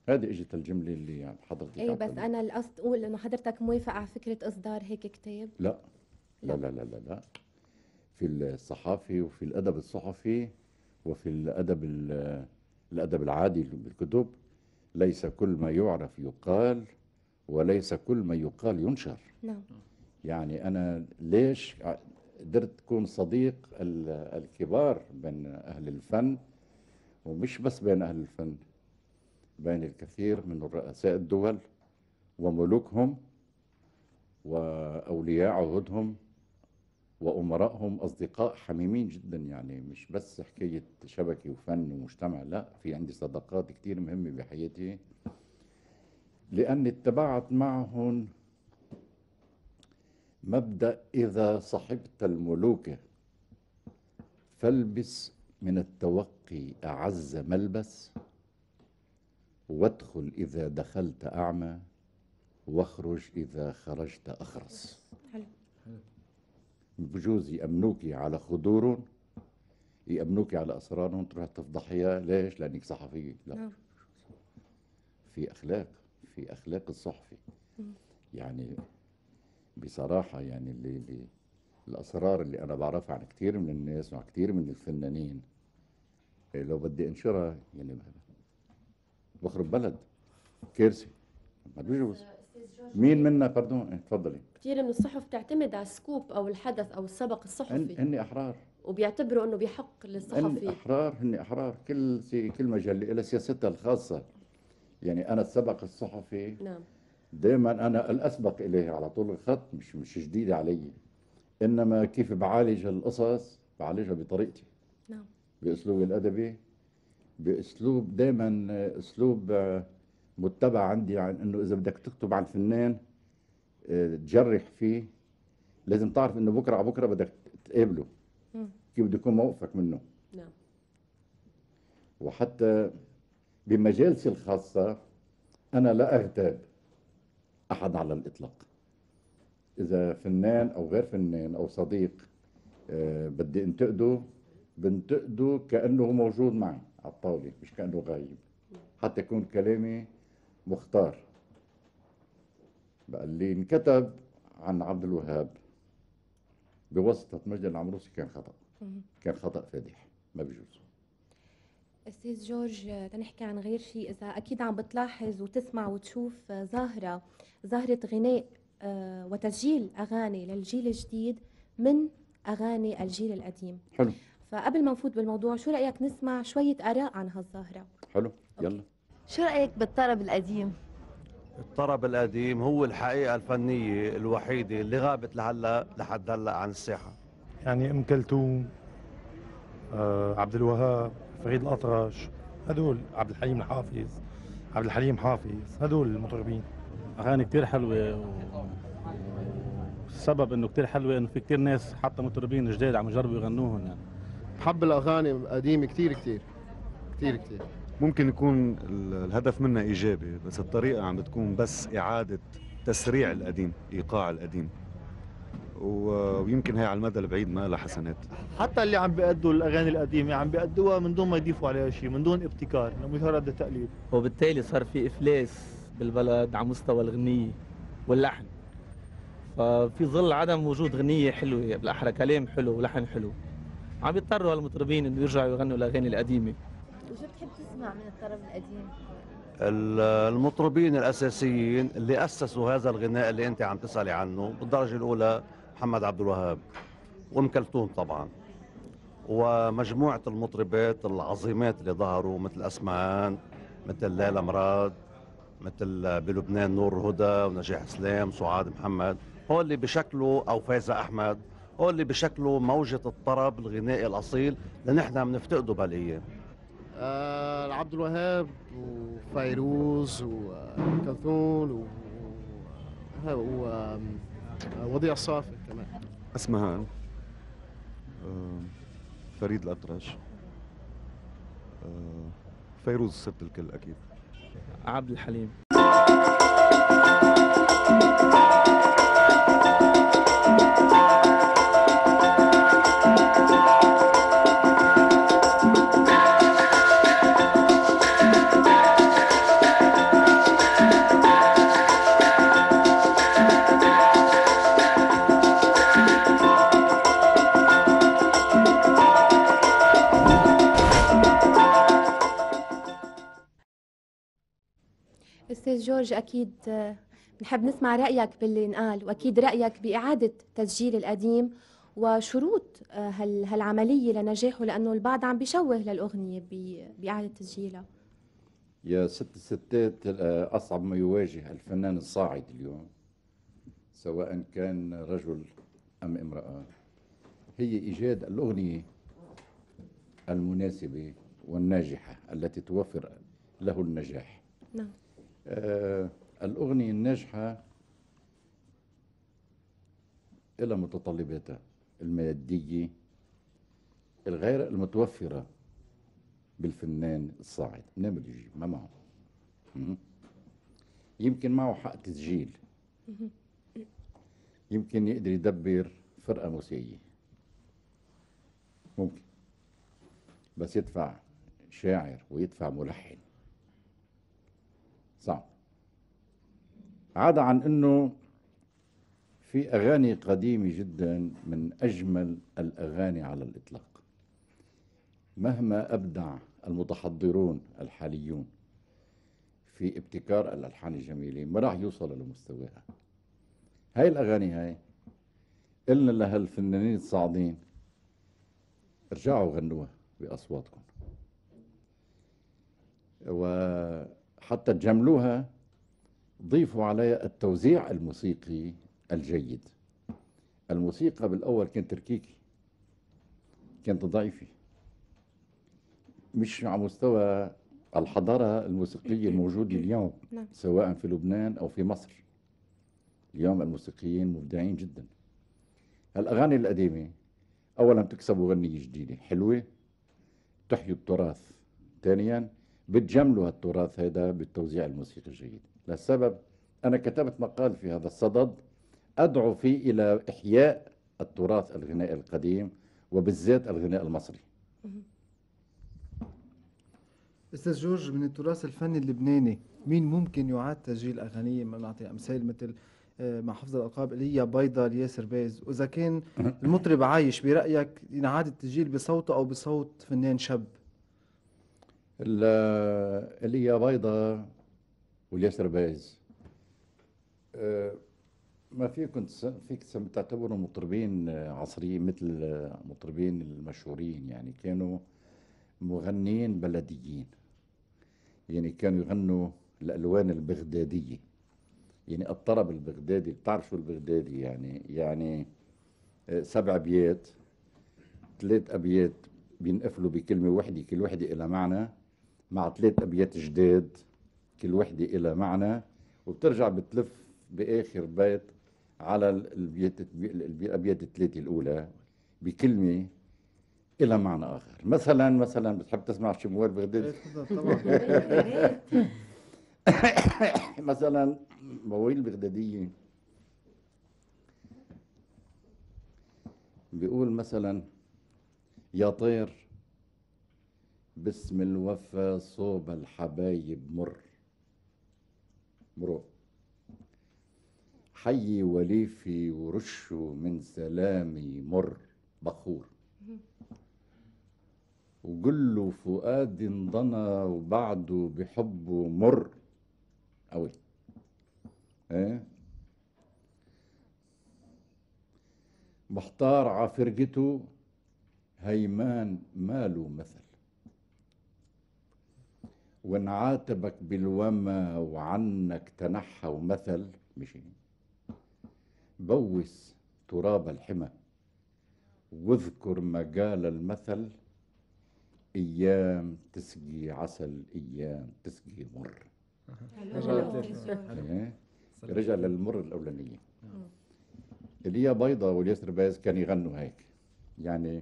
هذه إجت الجملة اللي يعني حضرتك إيه بس. أنا القصد أقول إنه حضرتك موافق على فكرة إصدار هيك كتاب؟ لا. لا لا لا لا لا. في الصحافي وفي الأدب الصحفي وفي الأدب ال- الأدب العادي بالكتب ليس كل ما يعرف يقال وليس كل ما يقال ينشر. نعم. يعني أنا ليش قدرت أكون صديق ال- الكبار بين أهل الفن ومش بس بين أهل الفن بين الكثير من رؤساء الدول وملوكهم وأولياء عهودهم وأمرائهم أصدقاء حميمين جدا يعني مش بس حكاية شبكة وفن ومجتمع لا في عندي صداقات كتير مهمة بحياتي لأني اتبعت معهم مبدأ إذا صحبت الملوك فالبس من التوقي أعز ملبس وادخل إذا دخلت أعمى واخرج إذا خرجت أخرس. حلو. بجوز يأمنوكي على خدور يأمنوكي على أسرارهم تروح تفضحيها. ليش؟ لأنك صحفية لا. نعم. في أخلاق في أخلاق الصحفي. يعني بصراحة يعني اللي, اللي الأسرار اللي أنا بعرفها عن كثير من الناس وعن كثير من الفنانين إيه لو بدي أنشرها يعني بخرب بلد. كارثة ما بيجوز مين منا؟ باردون إيه، تفضلي كثير من الصحف تعتمد على السكوب أو الحدث أو السبق هن الصحفي هن أحرار. وبيعتبروا إنه بيحق هن للصحفي أحرار هن أحرار. كل كل مجلة لها سياستها الخاصة. يعني أنا السبق الصحفي نعم. دائما أنا الأسبق إليه على طول الخط مش مش جديده علي. إنما كيف بعالج القصص بعالجها بطريقتي. نعم. باسلوبي الأدبي بأسلوب دائما أسلوب آه، متبع عندي عن إنه إذا بدك تكتب عن فنان آه، تجرح فيه لازم تعرف إنه بكرة على بكرة بدك تقابله. كيف بده يكون موقفك منه. نعم. وحتى بمجالسي الخاصة أنا لا أغتاب أحد على الإطلاق. إذا فنان أو غير فنان أو صديق آه، بدي انتقده بنتقده كأنه موجود معي. على الطاولة مش كأنه غايب. حتى يكون كلامي مختار. بقى اللي انكتب عن عبد الوهاب بواسطة مجد العمروسي كان خطأ. كان خطأ فادح ما بيجوز أستاذ جورج تنحكي عن غير شيء. إذا أكيد عم بتلاحظ وتسمع وتشوف ظاهرة ظاهرة غناء آه، وتسجيل أغاني للجيل الجديد من أغاني الجيل القديم. حلو. فقبل ما نفوت بالموضوع شو رأيك نسمع شوية آراء عن هالظاهره حلو يلا. شو رأيك بالطرب القديم؟ الطرب القديم هو الحقيقة الفنية الوحيدة اللي غابت لهلا لحد هلا عن الساحة. يعني أم كلثوم آه عبد الوهاب فريد الأطرش هدول عبد الحليم الحافظ عبد الحليم حافظ هدول المطربين. أغاني كتير حلوة و... والسبب إنه كتير حلوة إنه في كتير ناس حتى مطربين جداد عم يجربوا يغنوهم يعني. بحب الأغاني القديمة كثير كثير كثير كثير ممكن يكون ال- الهدف منها إيجابي بس الطريقة عم بتكون بس إعادة تسريع القديم إيقاع القديم. ويمكن هي على المدى البعيد ما لها حسنات. حتى اللي عم بيأدوا الأغاني القديمة عم بيأدوها من دون ما يضيفوا عليها شيء من دون ابتكار مجرد تقليد. وبالتالي صار في إفلاس بالبلد على مستوى الغنية واللحن. ففي ظل عدم وجود غنية حلوة بالأحرى كلام حلو ولحن حلو. عم بيضطروا هالمطربين انه يرجعوا يغنوا الاغاني القديمة. وشو بتحب تسمع من الطرب القديم؟ ال- المطربين الأساسيين اللي أسسوا هذا الغناء اللي أنت عم تسألي عنه بالدرجة الأولى محمد عبد الوهاب وأم كلثوم طبعا. ومجموعة المطربات العظيمات اللي ظهروا مثل اسمهان مثل ليلى مراد مثل بلبنان نور هدى ونجاح سلام سعاد محمد هو اللي بشكلوا أو فايزه أحمد. هو اللي بشكلوا موجة الطرب الغنائي الأصيل اللي نحن بنفتقده بهالايام آه عبد الوهاب وفيروز وكلثون و... و... و... آم، وضيع الصافي كمان. اسمهان آه، فريد الأطرش. آه، فيروز ست الكل أكيد. عبد الحليم. جورج أكيد آه، بنحب نسمع رأيك باللي انقال وأكيد رأيك بإعادة تسجيل القديم وشروط آه، هال- هالعملية لنجاحه لأنه البعض عم بيشوه للأغنية ب- بإعادة تسجيلها. يا ست الستات آه، أصعب ما يواجه الفنان الصاعد اليوم سواء كان رجل أم امرأة. هي إيجاد الأغنية المناسبة والناجحة التي توفر له النجاح. نعم. آه الأغنية الناجحة إلى متطلباتها المادية الغير المتوفرة بالفنان الصاعد. نعمل يجي ما معه. يمكن معه حق تسجيل. يمكن يقدر يدبر فرقة موسيقية. ممكن. بس يدفع شاعر ويدفع ملحن. صعب. عدا عن إنه في أغاني قديمة جدا من أجمل الأغاني على الإطلاق. مهما أبدع المتحضرون الحاليون في ابتكار الألحان الجميلة ما راح يوصل لمستواها. هاي الأغاني هاي قلنا لها الفنانين الصاعدين ارجعوا غنوها بأصواتكم. وحتى تجملوها ضيفوا عليها التوزيع الموسيقي الجيد. الموسيقى بالأول كانت تركيكي كانت ضعيفة مش على مستوى الحضارة الموسيقية الموجودة اليوم (clears throat) نعم. سواء في لبنان أو في مصر. اليوم الموسيقيين مبدعين جدا. الأغاني القديمة أولا تكسبوا غنية جديدة حلوة تحيوا التراث ثانيا بتجملوا هالتراث هذا بالتوزيع الموسيقي الجيد. للسبب أنا كتبت مقال في هذا الصدد أدعو فيه إلى إحياء التراث الغنائي القديم وبالذات الغناء المصري. أستاذ جورج من التراث الفني اللبناني مين ممكن يعاد تسجيل اغانيه ما نعطي أمثال مثل آه، مع حفظ الألقاب ايليا بيضة الياسر باز. وإذا كان المطرب عايش برأيك ينعاد التسجيل بصوته أو بصوت فنان شاب؟ اللي هي بيضة والياسر باز آه، ما فيكم فيك تعتبروا مطربين آه، عصريين مثل آه، مطربين المشهورين. يعني كانوا مغنيين بلديين. يعني كانوا يغنوا الألوان البغدادية. يعني الطرب البغدادي بتعرف شو البغدادي؟ يعني يعني آه، سبع أبيات ثلاث أبيات بينقفلوا بكلمة واحدة كل وحدة إلى معنى مع ثلاث أبيات جداد كل وحدة إلى معنى وبترجع بتلف بآخر بيت على ال- البيت البي- الأبيات الثلاثة الأولى بكلمة إلى معنى آخر. مثلا مثلا بتحب تسمع شموال بغداد (laughs) مثلا مواويل بغدادية بيقول مثلا يا طير باسم الوفا صوب الحبايب مر. مرو حي وليفي ورشوا من سلامي مر. بخور. وقل له فؤاد انضنى وبعده بحبه مر. قوي إيه؟ محتار ع فرقته هيمان ماله مثل. وإن عاتبك بالوما وعنك تنحى ومثل مشي بوس تراب الحمى واذكر ما قال المثل أيام تسقي عسل أيام تسقي مر. إيه؟ رجع للمر الأولانية. اللي هي بيضة واليسر باز كان يغنوا هيك. يعني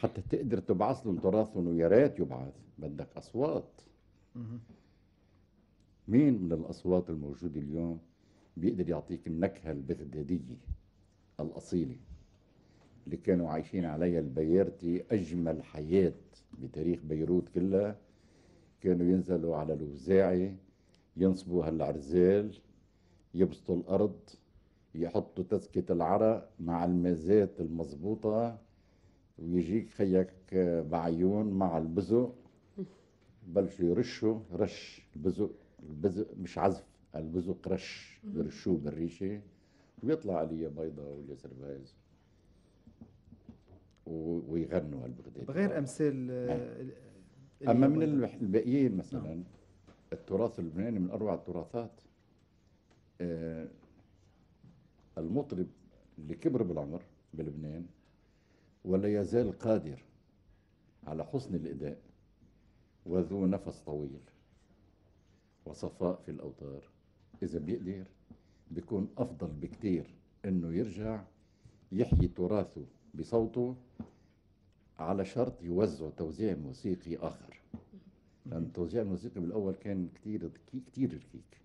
حتى تقدر تبعث لهم تراثهم ويا ريت يبعث. بدك أصوات. مين من الأصوات الموجودة اليوم بيقدر يعطيك النكهة البغدادية الأصيلة اللي كانوا عايشين عليها البيرتي أجمل حياة بتاريخ بيروت كلها؟ كانوا ينزلوا على الوزاعي ينصبوا هالعرزال يبسطوا الأرض يحطوا تسكة العرق مع المازات المضبوطة ويجيك خيك بعيون مع البزق. بلشوا يرشوا رش البزق البزق مش عزف البزق رش يرشوه بالريشة ويطلع علي بيضة واللي سرفايز ويغنوا هالبغداد. بغير أمثال آه، ال- أما من الباقيين مثلا التراث اللبناني من أروع التراثات آه، المطرب اللي كبر بالعمر بلبنان ولا يزال قادر على حسن الأداء. وذو نفس طويل وصفاء في الأوتار. إذا بيقدر بيكون أفضل بكتير إنه يرجع يحيي تراثه بصوته على شرط يوزع توزيع موسيقي آخر. لأن التوزيع الموسيقي بالأول كان كتير كتير ركيك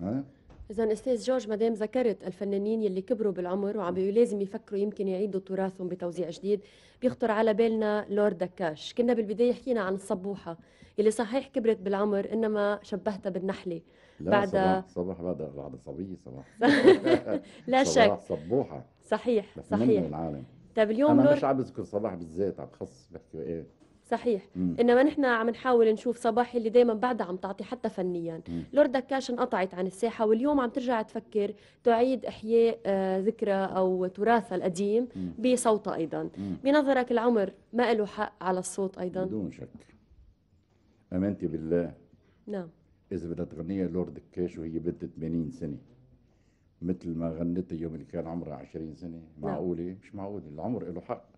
ها؟ إذا أستاذ جورج مدام ذكرت الفنانين يلي كبروا بالعمر وعم لازم يفكروا يمكن يعيدوا تراثهم بتوزيع جديد بيخطر على بالنا لورد دكاش. كنا بالبداية حكينا عن الصبوحة يلي صحيح كبرت بالعمر إنما شبهتها بالنحلة. لا بعدها صباح صباح بعد بعد صبية صباح. (laughs) لا صباح شك. صبوحة. صحيح بس من صحيح العالم. طيب اليوم أنا لورد مش عم بذكر صباح بالذات عم بخص بحكي إيه. صحيح. مم. إنما نحن عم نحاول نشوف صباح اللي دائما بعدها عم تعطي حتى فنيا. مم. لورد دكاش انقطعت عن الساحة واليوم عم ترجع تفكر تعيد إحياء آه، ذكرى أو تراثها القديم. بصوتها أيضا. مم. بنظرك العمر ما له حق على الصوت أيضا؟ بدون شك. امانتي بالله. نعم. إذا بدها تغنيها لورد كاش وهي بنت 80 سنة. مثل ما غنتها يوم اللي كان عمرها 20 سنة. معقولة؟ مش معقولة. العمر له حق.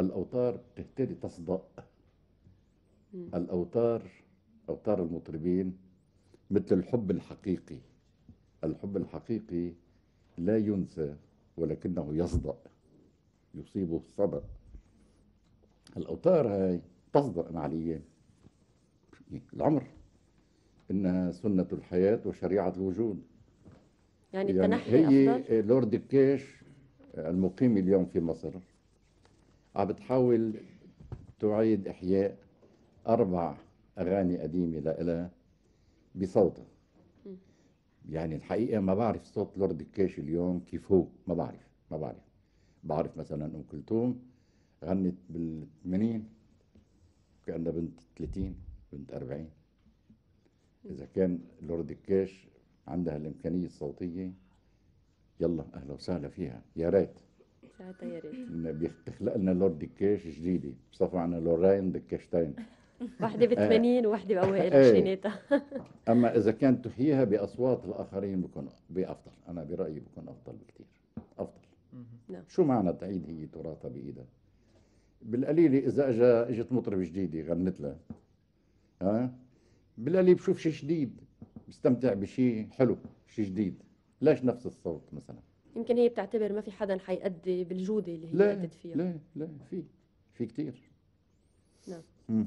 الأوتار تهتدي تصدأ الأوتار أوتار المطربين مثل الحب الحقيقي. الحب الحقيقي لا ينسى ولكنه يصدأ يصيبه الصدأ الأوتار هاي تصدأ مع الأيام العمر إنها سنة الحياة وشريعة الوجود. يعني التنحي هي افضل لورد الكيش المقيم اليوم في مصر. عم بتحاول تعيد إحياء أربع أغاني قديمة لإلها بصوتها. يعني الحقيقة ما بعرف صوت لورد الكيش اليوم كيف هو ما بعرف ما بعرف. بعرف مثلا أم كلثوم غنت بال 80 كأنها بنت 30 بنت 40 إذا كان لورد الكيش عندها الإمكانية الصوتية يلا أهلا وسهلا فيها يا ريت. ساعتها يا ريت. بيخلق لنا لورد دكاش جديدة. بصفى عنا لورين دكاشتين (laughs) وحده ب 80 ووحده بأوائل إيه. عشريناتها. (laughs) أما إذا كان تحييها بأصوات الآخرين بكون بأفضل. أنا برأيي بكون أفضل بكثير أفضل. نعم. شو معنى تعيد هي تراثها بإيدها؟ بالقليله إذا اجى إجت مطربه جديدة غنت لها. ها؟ بالقليل بشوف شيء جديد. بستمتع بشيء حلو شيء جديد. ليش نفس الصوت مثلا؟ يمكن هي بتعتبر ما في حدا حيأدي بالجودة اللي هي لا أدت فيها. لا لا في في كثير نعم.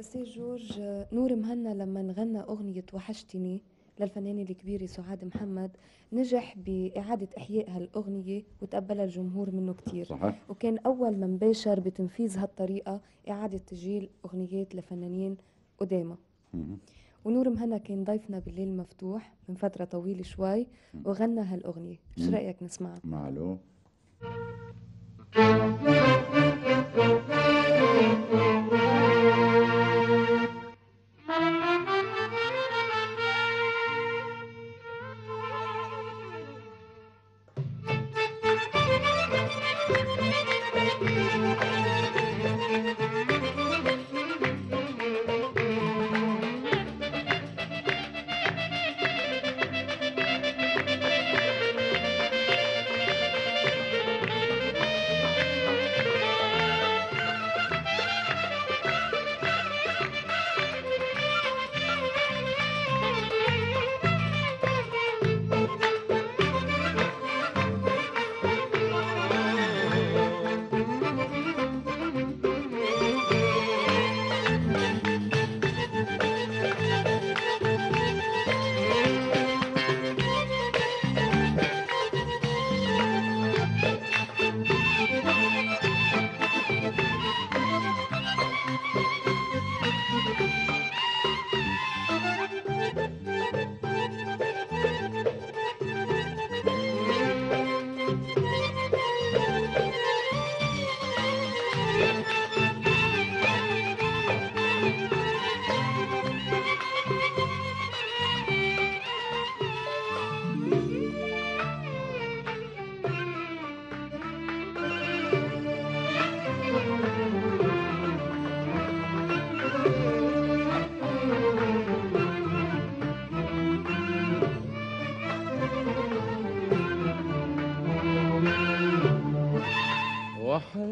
أستاذ جورج نور مهنا لما غنى أغنية وحشتني للفنانة الكبيرة سعاد محمد نجح بإعادة إحياء هالأغنية وتقبلها الجمهور منه كتير. صحيح. وكان أول من باشر بتنفيذ هالطريقة إعادة تسجيل أغنيات لفنانين قدامى. مم. ونور مهنا كان ضيفنا بالليل مفتوح من فترة طويلة شوي وغنى هالأغنية شو. رأيك نسمعها؟ معلوم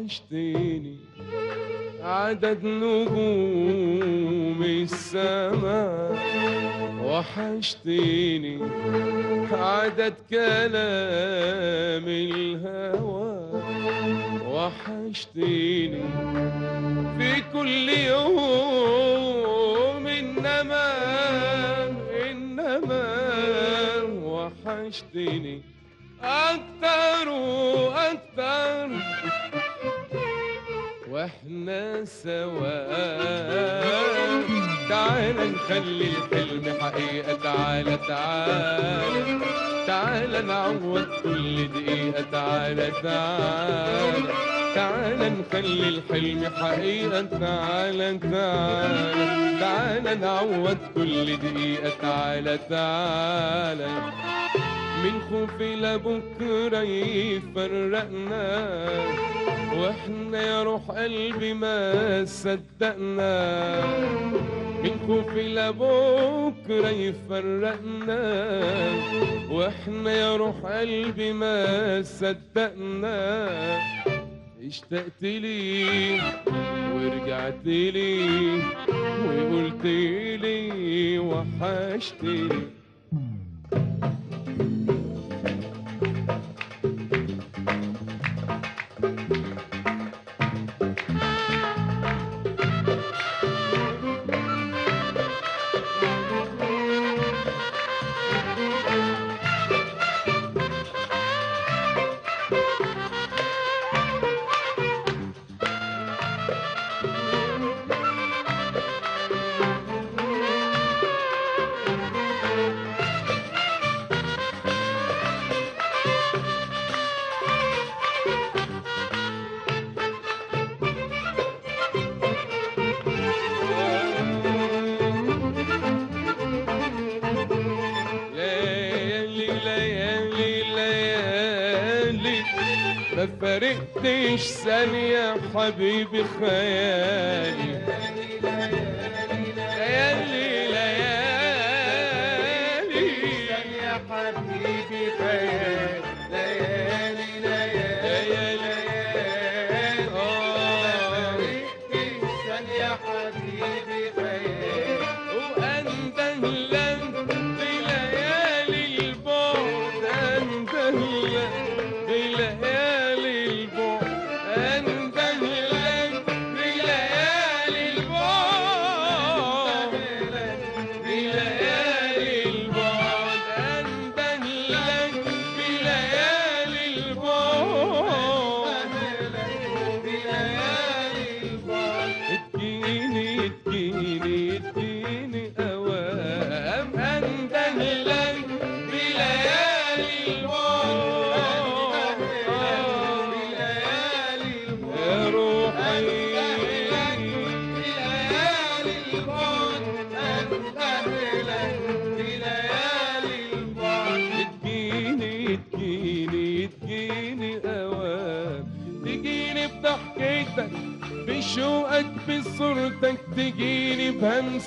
وحشتني. عدد نجوم السماء وحشتني. عدد كلام الهوى وحشتني. في كل يوم إنما إنما وحشتني. نخلي الحلم حقيقة. تعال تعال. تعال نعوض كل دقيقة. تعال تعال. تعال نخلي الحلم حقيقة. تعال تعال. تعال نعوض كل دقيقة. تعال تعال. من خوفي لبكرة يفرقنا. وإحنا يا روح قلبي ما صدقنا. من خوفي لبكرة يفرقنا وإحنا يا روح قلبي ما صدقنا. اشتقت لي ورجعت لي وقلت لي وحشتني فرقتش ثانية حبيبي خيالي.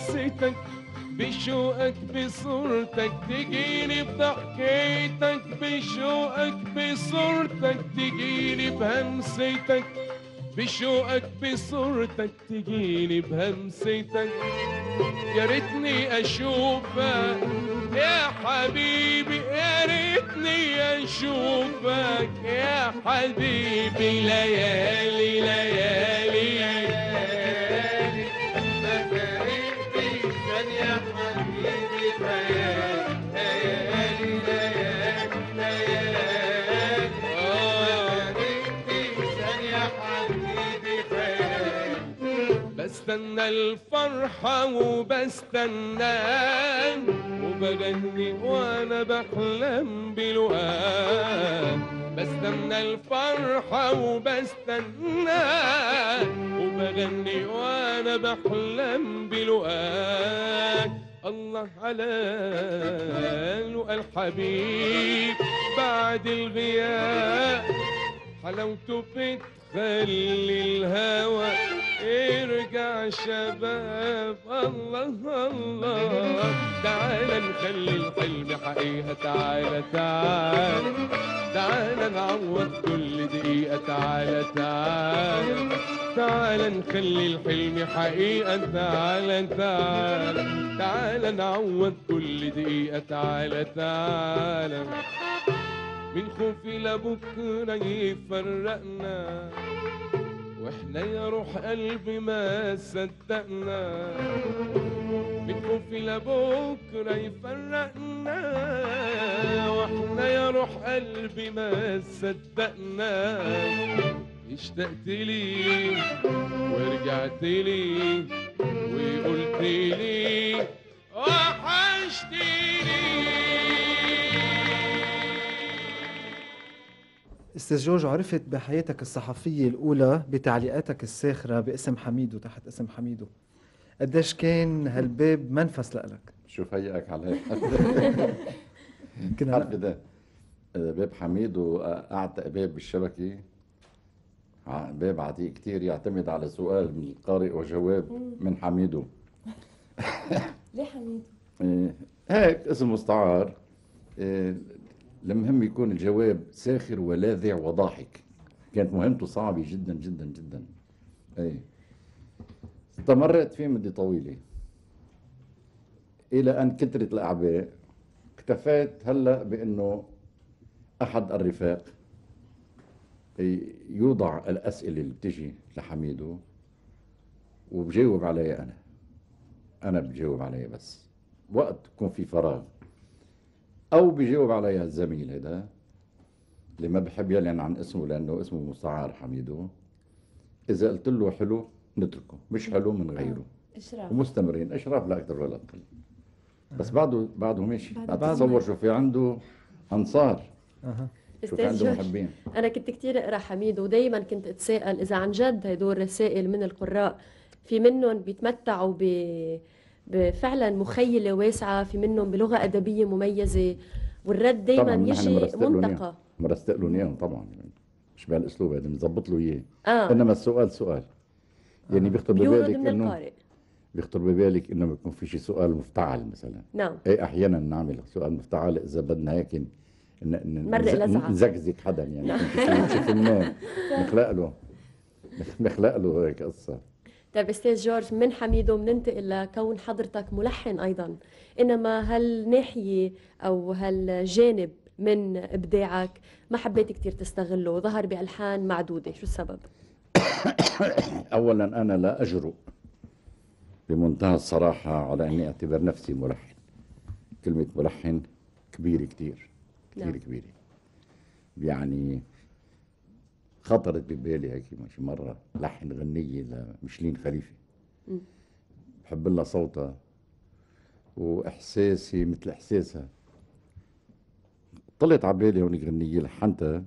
بهمستك بشوقك بصورتك تجيني بضحكتك بشوقك بصورتك تجيني بهمستك بشوقك بصورتك تجيني بهمستك يا ريتني أشوفك يا حبيبي يا ريتني أشوفك. يا حبيبي ليالي ليالي ليالي. بستنى الفرحة وبستنى وبغني وأنا بحلم بلقاك بستنى الفرحة وبستنى وبغني وأنا بحلم بلقاك الله على لقى الحبيب بعد الغياب. حلاوته في خلي الهوى ارجع شباب. الله الله. تعال نخلي الحلم حقيقة تعال تعال. تعال نعوض كل دقيقة تعال تعال. تعال نخلي الحلم حقيقة تعال تعال. تعال نعوض كل دقيقة تعال تعال. من خوفي لبكرة يفرقنا. وإحنا يا روح قلبي ما صدقنا. من خوفي لبكرة يفرقنا. وإحنا يا روح قلبي ما صدقنا. اشتقت لي ورجعت لي وقلت لي أستاذ جورج عرفت بحياتك الصحفية الأولى بتعليقاتك الساخرة باسم حميدو تحت اسم حميدو. قديش كان هالباب منفس لك شوف هيئك على هيك كنا- عارف ده باب حميد واعتق باب بالشبكة باب عتيق كتير يعتمد على سؤال من القارئ وجواب من حميدو. ليه حميد؟ إيه، هيك اسم مستعار. إيه، المهم يكون الجواب ساخر ولاذع وضاحك. كانت مهمته صعبة جدا جدا جدا. أي. استمرت فيه مدة طويلة. إلى أن كثرت الأعباء. اكتفيت هلأ بأنه أحد الرفاق. يوضع الأسئلة اللي بتجي لحميدو وبجاوب عليها أنا. أنا بجاوب عليها بس. وقت يكون في فراغ. أو بيجاوب عليها الزميل هذا اللي ما بحب يعلن عن اسمه لأنه اسمه مستعار حميدو. إذا قلت له حلو نتركه مش حلو من غيره. إشراف. ومستمرين. إشراف لا أكثر ولا أقل. بس بعده بعده ماشي. بعده بعد تصور. شو في عنده أنصار. شو في أستاذ محبين. أنا كنت كثير أقرأ حميد ودائما كنت أتساءل إذا عن جد هدول الرسائل من القراء في منهم بيتمتعوا ب بفعلا مخيلة واسعة في منهم بلغة أدبية مميزة والرد دائما يجي إياهم. مرستق لهم إياهم طبعا مش بهالأسلوب هذا بنظبط له إياه. آه. إنما السؤال سؤال. يعني بيخطر بيورد ببالك إنه بيخطر ببالك إنه بيكون في شي سؤال مفتعل مثلا. نعم. اي أحيانا نعمل سؤال مفتعل إذا بدنا هيك. نزقزق حدا يعني نعم. (laughs) نخلق له نخلق له هيك قصة. طيب أستاذ جورج من حميدو بننتقل لكون حضرتك ملحن أيضا. إنما هالناحيه أو هالجانب من إبداعك ما حبيت كثير تستغله؟ ظهر بألحان معدودة. شو السبب؟ (coughs) اولا أنا لا أجرؤ بمنتهى الصراحة على إني أعتبر نفسي ملحن. كلمة ملحن كبيرة كتير كتير نعم. كبيرة. يعني خطرت ببالي هيك شي مرة. لحن غنيه لمشلين خليفة. بحب لها صوتها. وإحساسي مثل إحساسها. طلعت على بالي هون غنية لحنتها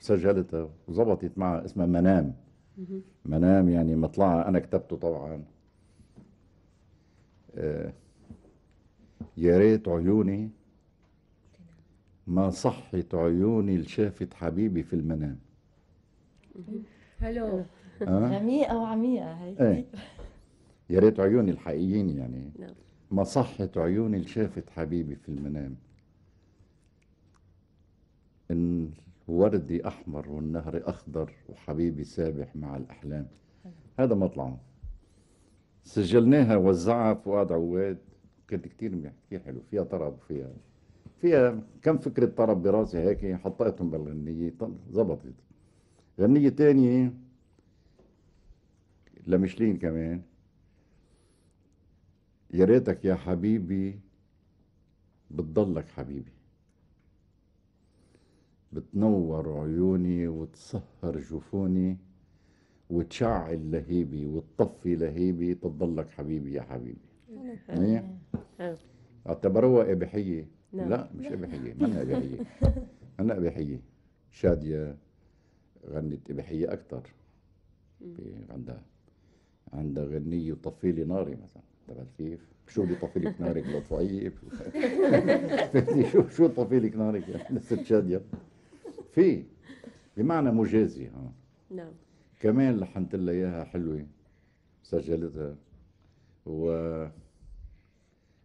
سجلتها وزبطت معها اسمها منام. منام يعني مطلعها أنا كتبته طبعا. آه، يا ريت عيوني ما صحت عيوني لشافت حبيبي في المنام. حلو آه. غميقة وعميقة هي إيه. يا ريت عيوني الحقيقيين يعني. نعم. ما صحت عيوني لشافت حبيبي في المنام. إن وردي أحمر والنهر أخضر وحبيبي سابح مع الأحلام. هذا مطلعه سجلناها وزعها فؤاد عواد. كانت كتير كتير حلو. فيها طرب فيها فيها كم فكرة طرب براسي هيك حطيتهم بالغنية. زبطت. غنية تانية لمشلين كمان. يا ريتك يا حبيبي بتضلك حبيبي. بتنور عيوني وتسهر جفوني وتشعل لهيبي وتطفي لهيبي تضلك حبيبي يا حبيبي. إيه؟ حلو. اعتبروها إباحية. نعم. لا مش إباحية. منا إباحية. منا إباحية. شادية. غنت إباحية أكثر عندها عندها غنية وطفي لي ناري مثلا. تبع كيف؟ شو بدي طفي لك نارك فهمتني (laughs) شو شو طفي لك نارك؟ (laughs) الست شادية في بمعنى مجازي ها. نعم. كمان لحنت لها إياها حلوة. سجلتها. و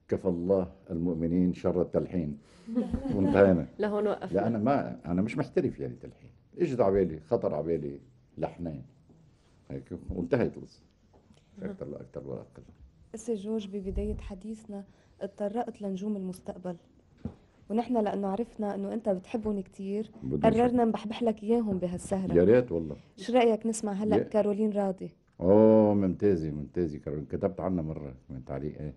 كفى الله المؤمنين شر التلحين. (laughs) وانتهينا. لهون وقفنا. لا أنا ما أنا مش محترف يعني تلحين. اجت على بالي خطر على بالي لحنين هيك وانتهت القصة أكثر لا أكثر ولا أقل. أستاذ جورج ببداية حديثنا اتطرقت لنجوم المستقبل. ونحن لأنه عرفنا أنه أنت بتحبهم كتير بدنا قررنا نبحبح لك إياهم بهالسهرة. يا ريت والله. شو رأيك نسمع هلأ يا- كارولين راضي؟ أوه ممتازة ممتازة كارولين. كتبت عنها مرة من تعليق إيه.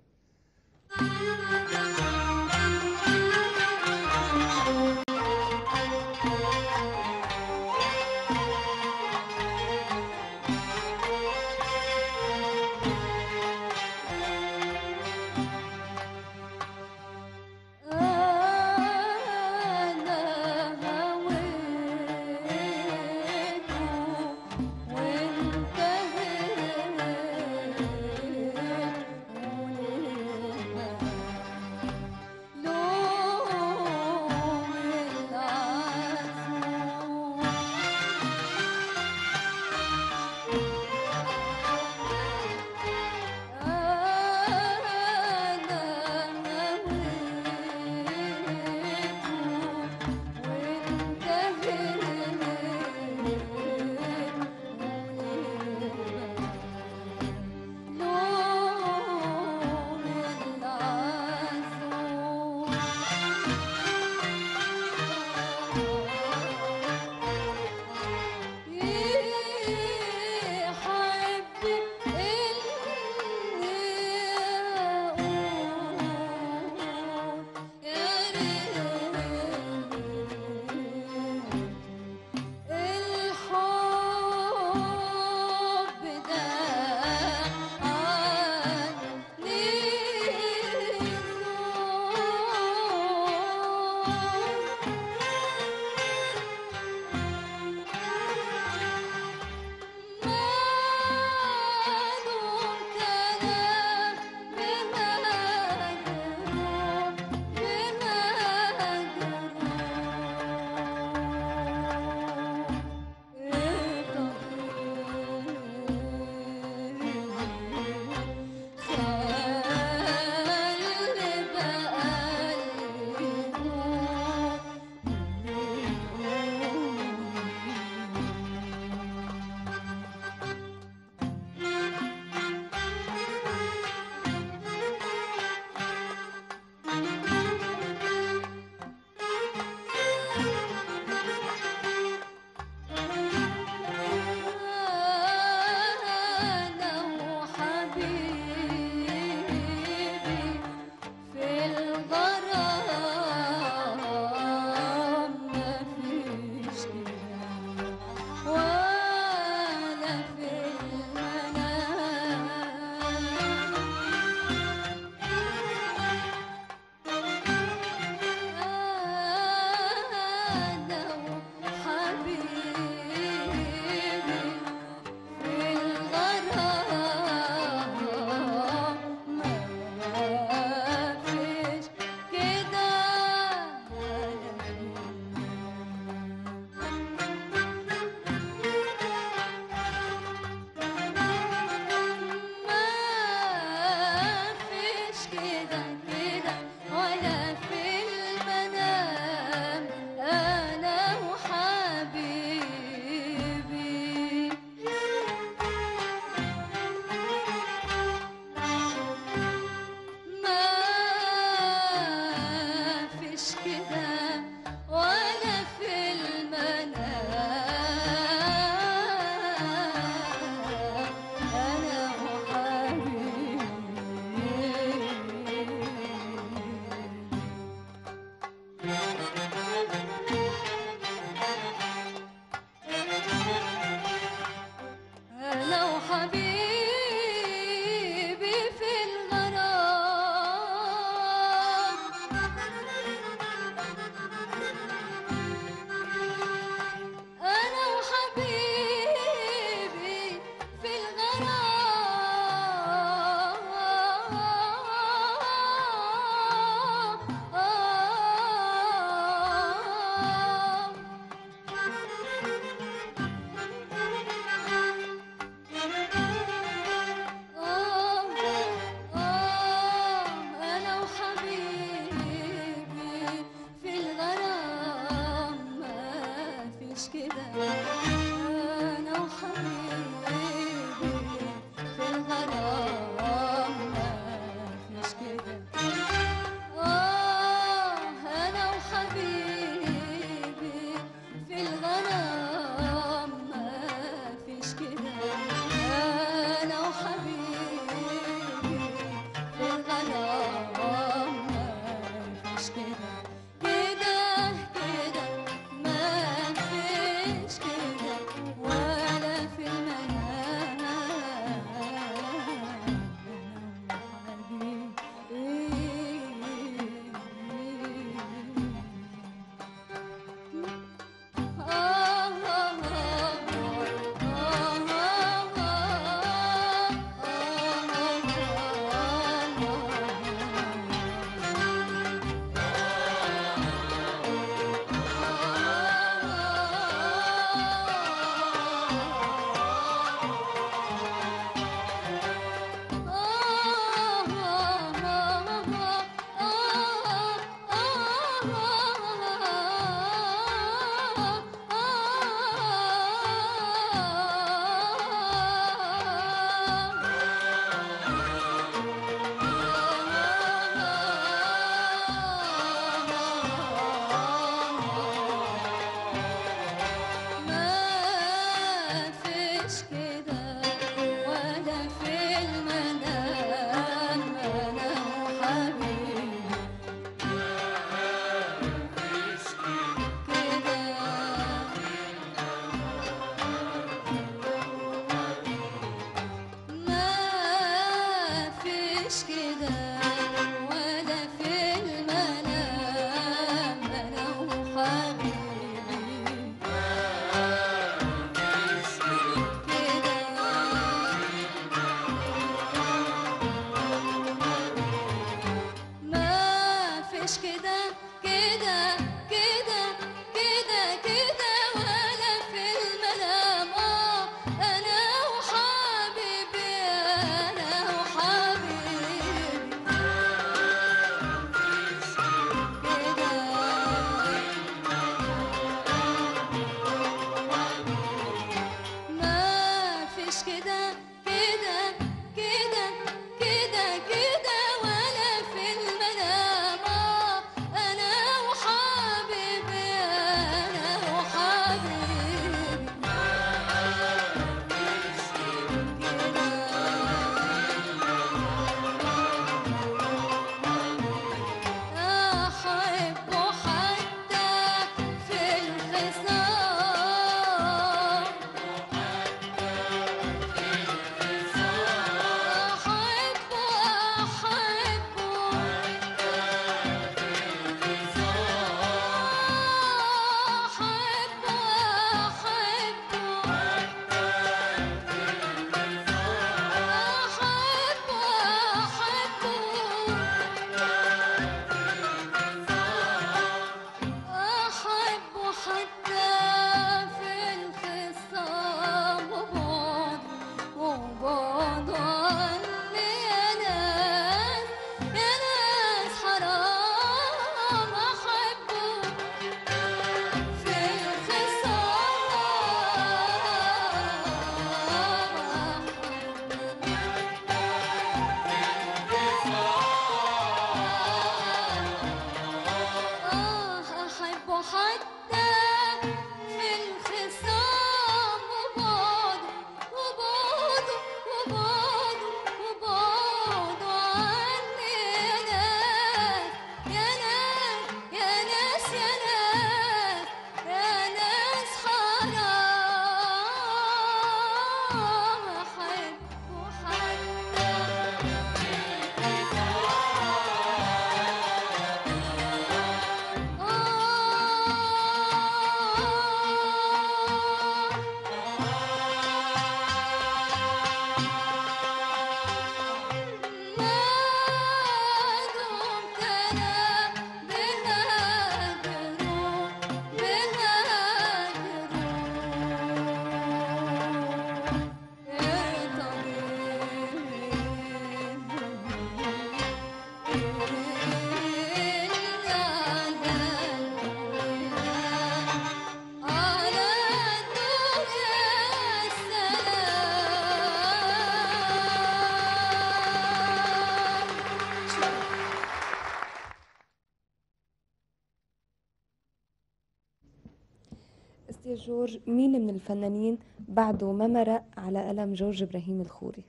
جورج مين من الفنانين بعده ما مرق على ألم جورج إبراهيم الخوري؟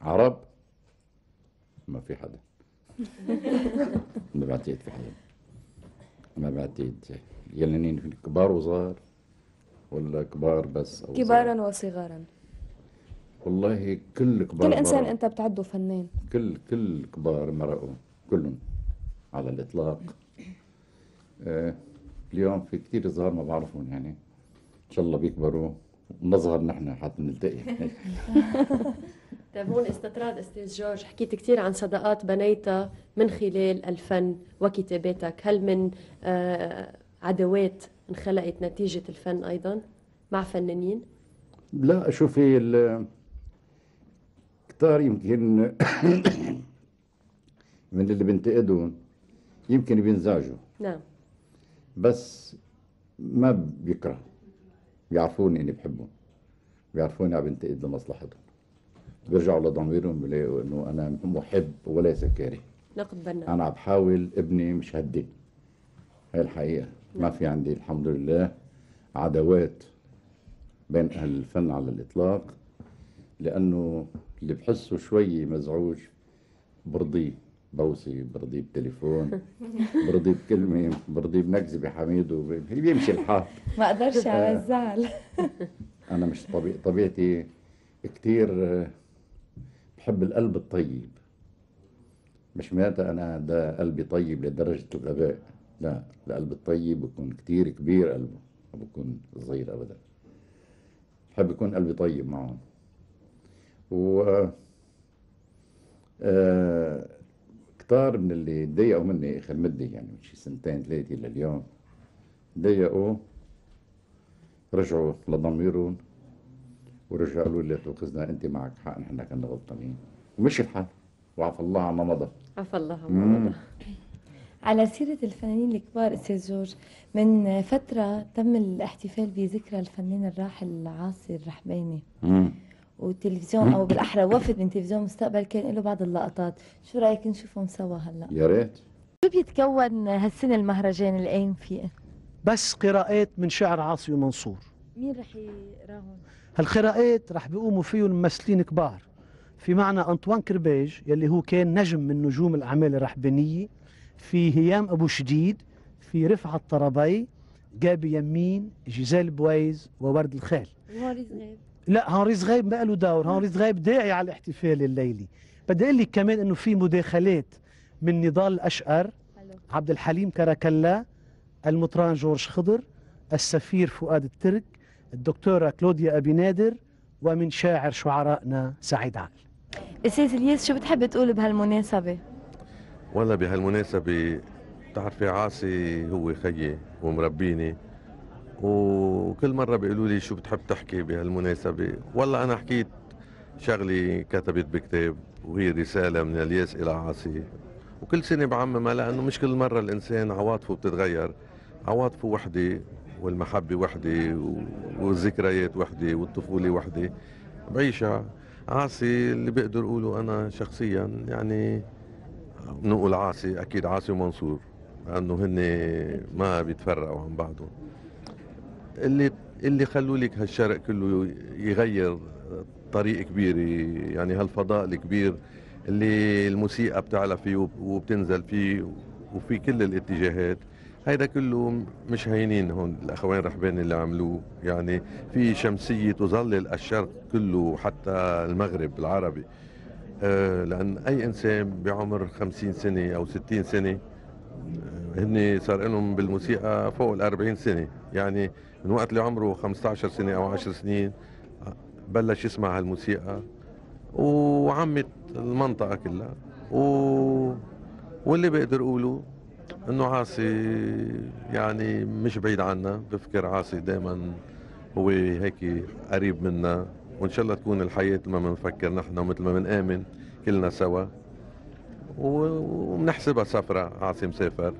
عرب؟ ما في حدا. ما بعتقد في حدا. ما بعتقد يلنين كبار وصغار ولا كبار بس أو صغار؟ كبارا وصغارا. والله كل كبار كل إنسان مرقوا. أنت بتعده فنان. كل كل كبار مرقوا كلهم. على الإطلاق. آه اليوم في كتير صغار ما بعرفهم يعني. إن شاء الله بيكبروا. ونصغر نحن حتى نلتقي. (laughs) طيب هون استطراد أستاذ جورج حكيت كثير عن صداقات بنيتها من خلال الفن وكتاباتك. هل من آه، عداوات انخلقت نتيجة الفن أيضا مع فنانين؟ لا شوفي ال- كتار يمكن (coughs) من اللي بنتقدهم يمكن بينزعجوا. نعم. بس ما بيكره. بيعرفوني إني بحبهم بيعرفوني عم بنتقد لمصلحتهم. بيرجعوا لضميرهم بيلاقوا إنه أنا محب وليس كاره نقد بناء أنا عم بحاول ابني مش هدي. هاي الحقيقة. ما في عندي الحمد لله عداوات بين أهل الفن على الإطلاق لأنه اللي بحسه شوي مزعوج برضيه. بوصي برضيه بتليفون (laughs) برضيه بكلمه برضيه بنكذب بحميد وبيمشي الحال. ما أقدرش على آه. الزعل. (laughs) أنا مش طبيعي طبيعتي كتير آه، بحب القلب الطيب. مش معناتها أنا ده قلبي طيب لدرجة الغباء. لا القلب الطيب بيكون كتير كبير قلبه ما بيكون صغير ابدا. بحب يكون قلبي طيب معهم. و آه كتار من اللي تضايقوا مني آخر مدة يعني من شي سنتين ثلاثة لليوم ضايقوا رجعوا لضميرهم ورجعوا قالوا لي توقظنا أنت معك حق نحن كنا غلطانين. ومشي الحال. وعفى الله عما مضى. عفى الله. عما مضى. على سيرة الفنانين الكبار أستاذ جورج من فترة تم الاحتفال بذكرى الفنان الراحل عاصي الرحباني. مم. والتلفزيون أو بالأحرى وفد من تلفزيون مستقبل كان له بعض اللقطات. شو رأيك نشوفهم سوا هلأ؟ يا ريت. شو بيتكون هالسنة المهرجان اللي قايم فيه؟ بس قراءات من شعر عاصي ومنصور. مين رح يقراهم؟ هالقراءات رح بيقوموا فيهم ممثلين كبار. في معنى أنطوان كرباج يلي هو كان نجم من نجوم الأعمال الرحبانية. في هيام أبو شديد في رفعت طربي جابي يمين جيزال بويز وورد الخال. وهنري زغيب لا هنري زغيب ما له دور هنري زغيب داعي على الاحتفال الليلي. بدي أقول لك كمان إنه في مداخلات من نضال الأشقر. عبد الحليم كراكلا المطران جورج خضر السفير فؤاد الترك الدكتورة كلوديا أبي نادر ومن شاعر شعرائنا سعيد عقل أستاذ إلياس شو بتحب تقول بهالمناسبة؟ والله بهالمناسبة بتعرفي عاصي هو خيي ومربيني. وكل مرة بيقولوا لي شو بتحب تحكي بهالمناسبة؟ والله أنا حكيت شغلي كتبت بكتاب وهي رسالة من الياس إلى عاصي. وكل سنة بعممها لأنه مش كل مرة الإنسان عواطفه بتتغير. عواطفه وحدة والمحبة وحدة والذكريات وحدة والطفولة وحدة. بعيشها. عاصي اللي بقدر أقوله أنا شخصيا يعني نقول عاصي أكيد عاصي ومنصور لأنه هن ما بيتفرقوا عن بعضهم. اللي اللي خلوا لك هالشرق كله يغير طريق كبير يعني هالفضاء الكبير اللي الموسيقى بتعلى فيه وبتنزل فيه وفي كل الاتجاهات. هيدا كله مش هينين هون الاخوين رحباني اللي عملوه. يعني في شمسية تظلل الشرق كله حتى المغرب العربي. آه، لأن أي إنسان بعمر 50 سنة أو 60 سنة آه، هن صار لهم بالموسيقى فوق ال 40 سنة. يعني من وقت اللي عمره 15 سنة أو 10 سنين بلش يسمع هالموسيقى. وعمت المنطقة كلها. و... واللي بقدر اقوله إنه عاصي يعني مش بعيد عنا بفكر عاصي دائما هو هيك قريب منا. وإن شاء الله تكون الحياة مثل ما بنفكر نحن ومثل ما بنآمن كلنا سوا. وبنحسبها سفرة عاصي مسافر.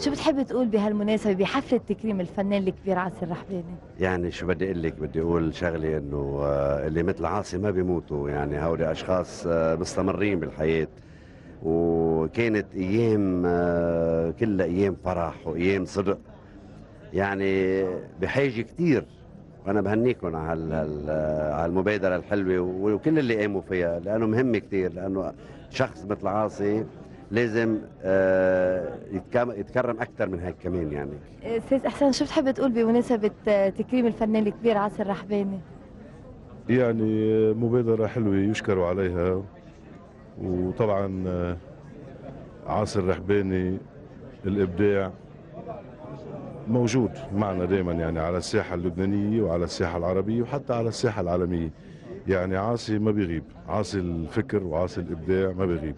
شو بتحب تقول بهالمناسبة بحفلة تكريم الفنان الكبير عاصي الرحباني؟ يعني شو بدي أقول لك؟ بدي أقول شغلة إنه آه، اللي مثل عاصي ما بيموتوا. يعني هؤلاء أشخاص آه، مستمرين بالحياة. وكانت أيام آه، كلها أيام فرح وأيام صدق. يعني بحاجة كثير وأنا بهنيكم على على المبادرة الحلوة وكل اللي قاموا فيها. لأنه مهمه كثير لأنه شخص مثل عاصي لازم آه، يتكرم أكثر من هيك كمان يعني. أستاذ إحسان شو بتحب تقول بمناسبة آه، تكريم الفنان الكبير عاصي الرحباني؟ يعني مبادرة حلوة يشكر عليها. وطبعا آه، عاصر الرحباني الإبداع موجود معنا دائما يعني على الساحة اللبنانية وعلى الساحة العربية وحتى على الساحة العالمية. يعني عاصي ما بيغيب عاصي الفكر وعاصي الإبداع ما بيغيب.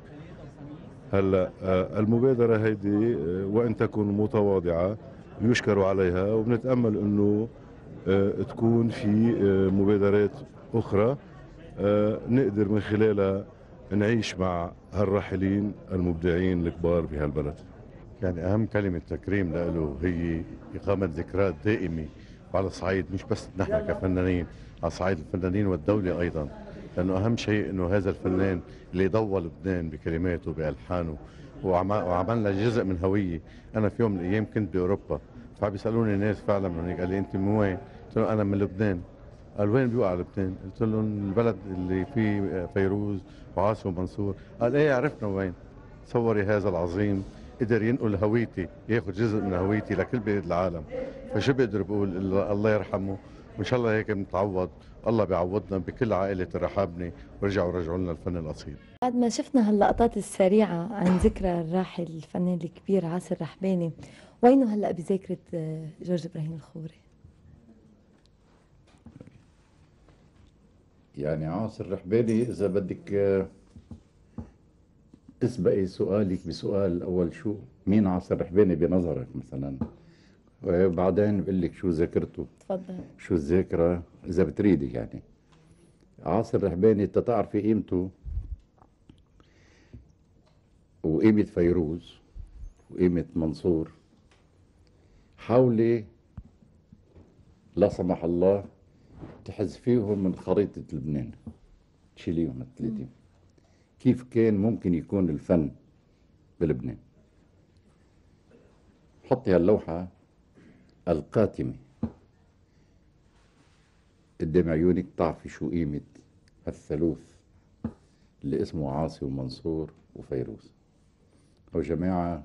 هلا آه، المبادرة هيدي آه، وإن تكون متواضعة يشكر عليها وبنتأمل أنه آه، تكون في مبادرات أخرى آه، نقدر من خلالها نعيش مع هالراحلين المبدعين الكبار بهالبلد. يعني أهم كلمة تكريم له هي إقامة ذكريات دائمة وعلى الصعيد مش بس نحن كفنانين على صعيد الفنانين والدولة أيضا. لأنه أهم شيء أنه هذا الفنان اللي ضوى لبنان بكلماته بألحانه وعم- وعملنا جزء من هوية. أنا في يوم من الأيام كنت بأوروبا فعم بيسألوني الناس فعلا من هيك قال لي أنت من وين؟ قلت له أنا من لبنان. قال وين بيوقع لبنان؟ قلت لهم البلد اللي فيه فيروز وعاصم ومنصور قال إيه عرفنا وين؟ تصوري هذا العظيم قدر ينقل هويتي ياخذ جزء من هويتي لكل بلاد العالم. فشو بقدر بقول الله يرحمه. وإن شاء الله هيك بنتعوض. الله بيعوضنا بكل عائلة الرحابني ورجعوا رجعوا لنا الفن الأصيل. بعد ما شفنا هاللقطات السريعة عن ذكرى الراحل الفنان الكبير عاصر رحباني وينه هلأ بذاكرة آه، جورج إبراهيم الخوري؟ يعني عاصر رحباني إذا بدك آه، تسبقي سؤالك بسؤال أول شو؟ مين عاصر رحباني بنظرك مثلا؟ وبعدين بقول لك شو ذاكرته؟ تفضل. شو الذاكرة؟ إذا بتريدي يعني. عاصر رحباني أنت تعرفي قيمته؟ وقيمة فيروز وقيمة منصور. حاولي لا سمح الله تحذفيهم من خريطة لبنان. تشيليهم الثلاثة كيف كان ممكن يكون الفن بلبنان؟ حطي هاللوحة. القاتمة قدام عيونك تعرفي شو قيمة الثالوث اللي اسمه عاصي ومنصور وفيروز. وجماعة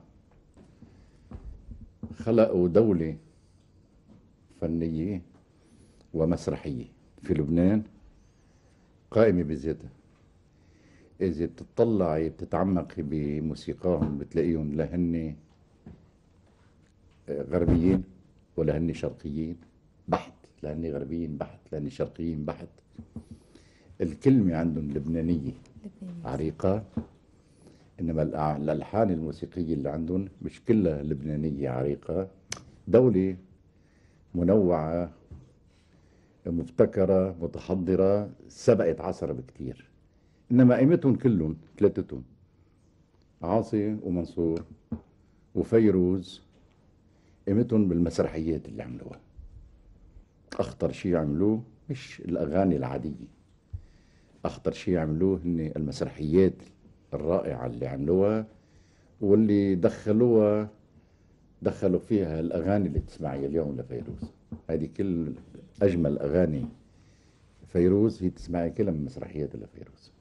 خلقوا دولة فنية ومسرحية في لبنان قائمة بذاتها. إذا بتطلعي بتتعمقي بموسيقاهم بتلاقيهم لا هن غربيين. ولا هن شرقيين بحت لا هن غربيين بحت لا هن شرقيين بحت. الكلمة عندهم لبنانية عريقة إنما الألحان الموسيقية اللي عندهم مش كلها لبنانية عريقة. دولة منوعة مبتكرة متحضرة سبقت عصرها بكتير. إنما قيمتهم كلهم ثلاثتهم عاصي ومنصور وفيروز قيمتهم بالمسرحيات اللي عملوها. أخطر شيء عملوه مش الأغاني العادية. أخطر شيء عملوه هن المسرحيات الرائعة اللي عملوها واللي دخلوها دخلوا فيها الأغاني اللي تسمعيها اليوم لفيروز. هذه كل أجمل أغاني فيروز هي تسمعي كلها من مسرحيات لفيروز.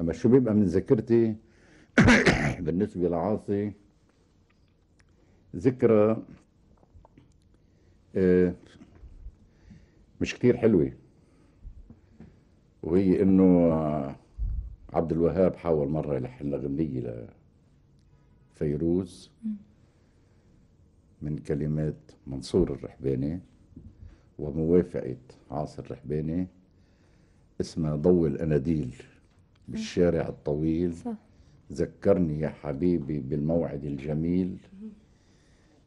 أما شو بيبقى من ذاكرتي؟ (coughs) بالنسبة لعاصي ذكرى آه، مش كتير حلوة. وهي إنه عبد الوهاب حاول مرة يلحن لها غنية لفيروز من كلمات منصور الرحباني وموافقة عاصر الرحباني اسمها ضوء الأناديل بالشارع الطويل. صح. ذكرني يا حبيبي بالموعد الجميل.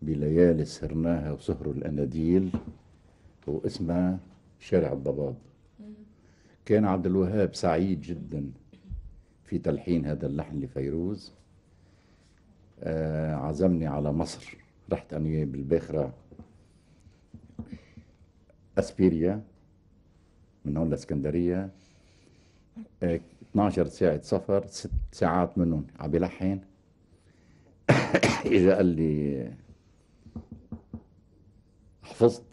بليالي سهرناها وسهروا الأناديل واسمها شارع الضباب. كان عبد الوهاب سعيد جدا في تلحين هذا اللحن لفيروز. آه عزمني على مصر. رحت أنا بالباخرة أسبيريا من هون لإسكندرية. آه 12 ساعة سفر ست ساعات منهم عم بلحن. (coughs) اجى قال لي حفظت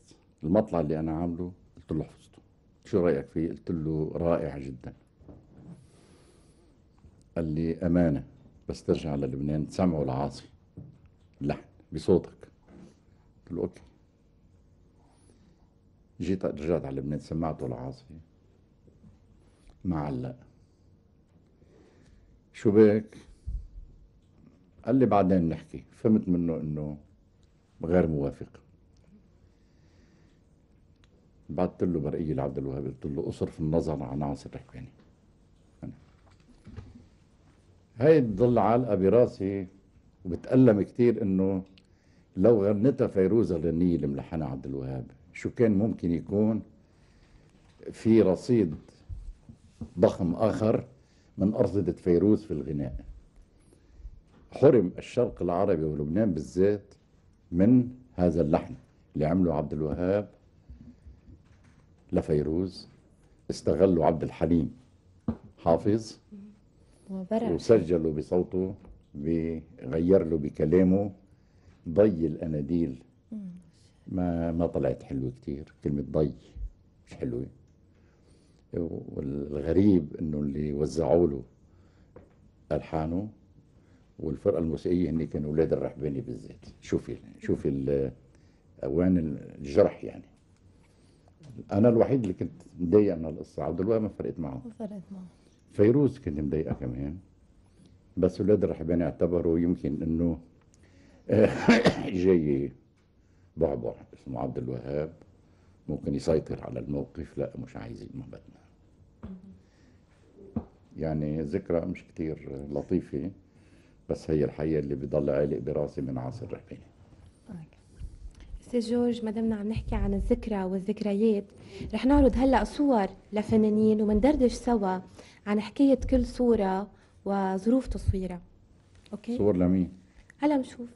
المطلع اللي أنا عامله قلت له حفظته. شو رأيك فيه؟ قلت له رائع جدا. قال لي أمانة بس ترجع للبنان تسمعوا العاصي. اللحن بصوتك. قلت له أوكي. جيت رجعت على لبنان سمعته العاصي. ما علق. شو بك؟ قال لي بعدين نحكي. فهمت منه إنه غير موافق. بعثت له برقية لعبد الوهاب قلت له اصرف النظر عن عاصر رحباني هاي بتضل علقة براسي وبتألم كتير إنه لو غنتها فيروز الغنية اللي ملحنها عبد الوهاب. شو كان ممكن يكون؟ في رصيد ضخم آخر من أرصدة فيروز في الغناء. حرم الشرق العربي ولبنان بالذات من هذا اللحن اللي عمله عبد الوهاب لفيروز استغلوا عبد الحليم حافظ وبرع وسجلوا بصوته بغير له بكلامه ضي الأناديل. ما ما طلعت حلوة كتير. كلمة ضي مش حلوة. والغريب إنه اللي وزعوا له ألحانه والفرقة الموسيقية هن كانوا أولاد الرحباني بالذات. شوفي شوفي أوان الجرح يعني. أنا الوحيد اللي كنت مضايق من القصة. عبد الوهاب ما فرقت معه. فرقت معه. فيروز كنت مضايقة كمان. بس أولاد الرحباني اعتبروا يمكن إنه (coughs) جاي بعبع اسمه عبد الوهاب. ممكن يسيطر على الموقف. لا مش عايزين ما بدنا يعني ذكرى مش كتير لطيفة بس هي الحقيقة اللي بضل عالق براسي من عصر الرحباني أستاذ جورج ما دمنا عم نحكي عن الذكرى والذكريات رح نعرض هلأ صور لفنانين ومندردش سوا عن حكاية كل صورة وظروف تصويرها. okay؟ صور لمين؟ هلأ بنشوف.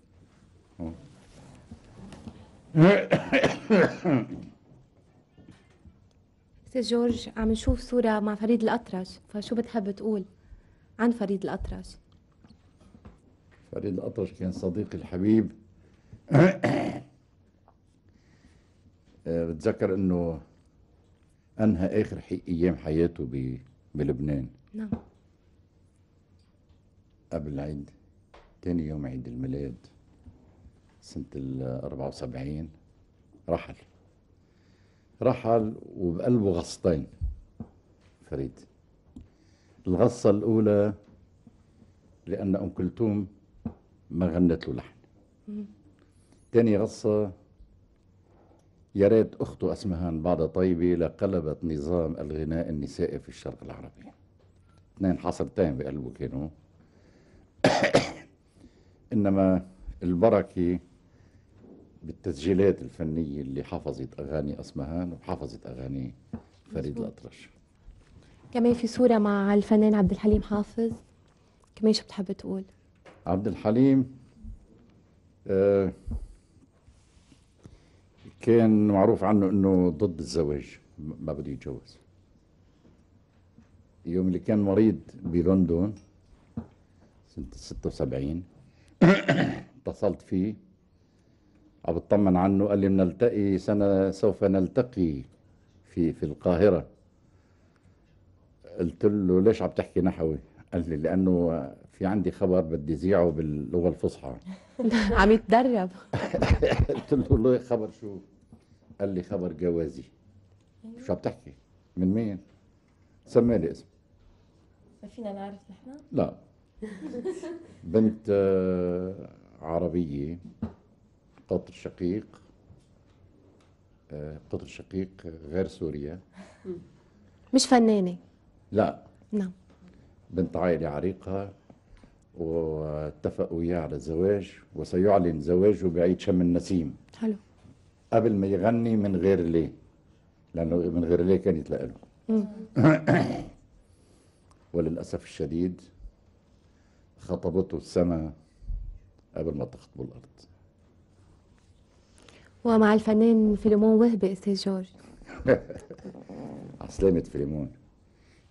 أستاذ جورج عم نشوف صورة مع فريد الأطرش فشو بتحب تقول عن فريد الأطرش؟ فريد الأطرش كان صديقي الحبيب. بتذكر إنه أنهى آخر حي أيام حياته ب- بلبنان. نعم. قبل العيد تاني يوم عيد الميلاد سنة ال 74 رحل. رحل وبقلبه غصتين فريد. الغصة الأولى لأن أم كلثوم ما غنت له لحن. تاني غصة يا ريت أخته أسمهان بعد طيبة لقلبت نظام الغناء النسائي في الشرق العربي. اثنين حصرتين بقلبه كانوا. (coughs) إنما البركة بالتسجيلات الفنية اللي حفظت أغاني أسمهان وحفظت أغاني فريد الأطرش. كمان في صورة مع الفنان عبد الحليم حافظ. كمان شو بتحب تقول؟ عبد الحليم آه، كان معروف عنه إنه ضد الزواج ما بده يتجوز يوم اللي كان مريض بلندن سنة 76 (coughs) اتصلت فيه عم بطمن عنه قال لي بنلتقي سنة سوف نلتقي في في القاهرة قلت له ليش عم تحكي نحوي؟ قال لي لأنه في عندي خبر بدي زيعه باللغة الفصحى. (laughs) عم يتدرب. (laughs) قلت له والله خبر شو؟ قال لي خبر جوازي. شو عم تحكي؟ من مين؟ سمي لي اسم. ما فينا نعرف نحن؟ لا. (laughs) بنت آه، عربية قطر شقيق آه، قطر شقيق غير سوريا مش فنانة؟ لا. نعم. بنت عائلة عريقة. واتفقوا وياه على الزواج وسيعلن زواجه بعيد شم النسيم. حلو. قبل ما يغني من غير ليه؟ لأنه من غير ليه كان يتلاقى له. مم. (coughs) وللأسف الشديد خطبته السماء قبل ما تخطبه الأرض. ومع الفنان فيلمون وهبي أستاذ جورج. (laughs) عسلامة فيلمون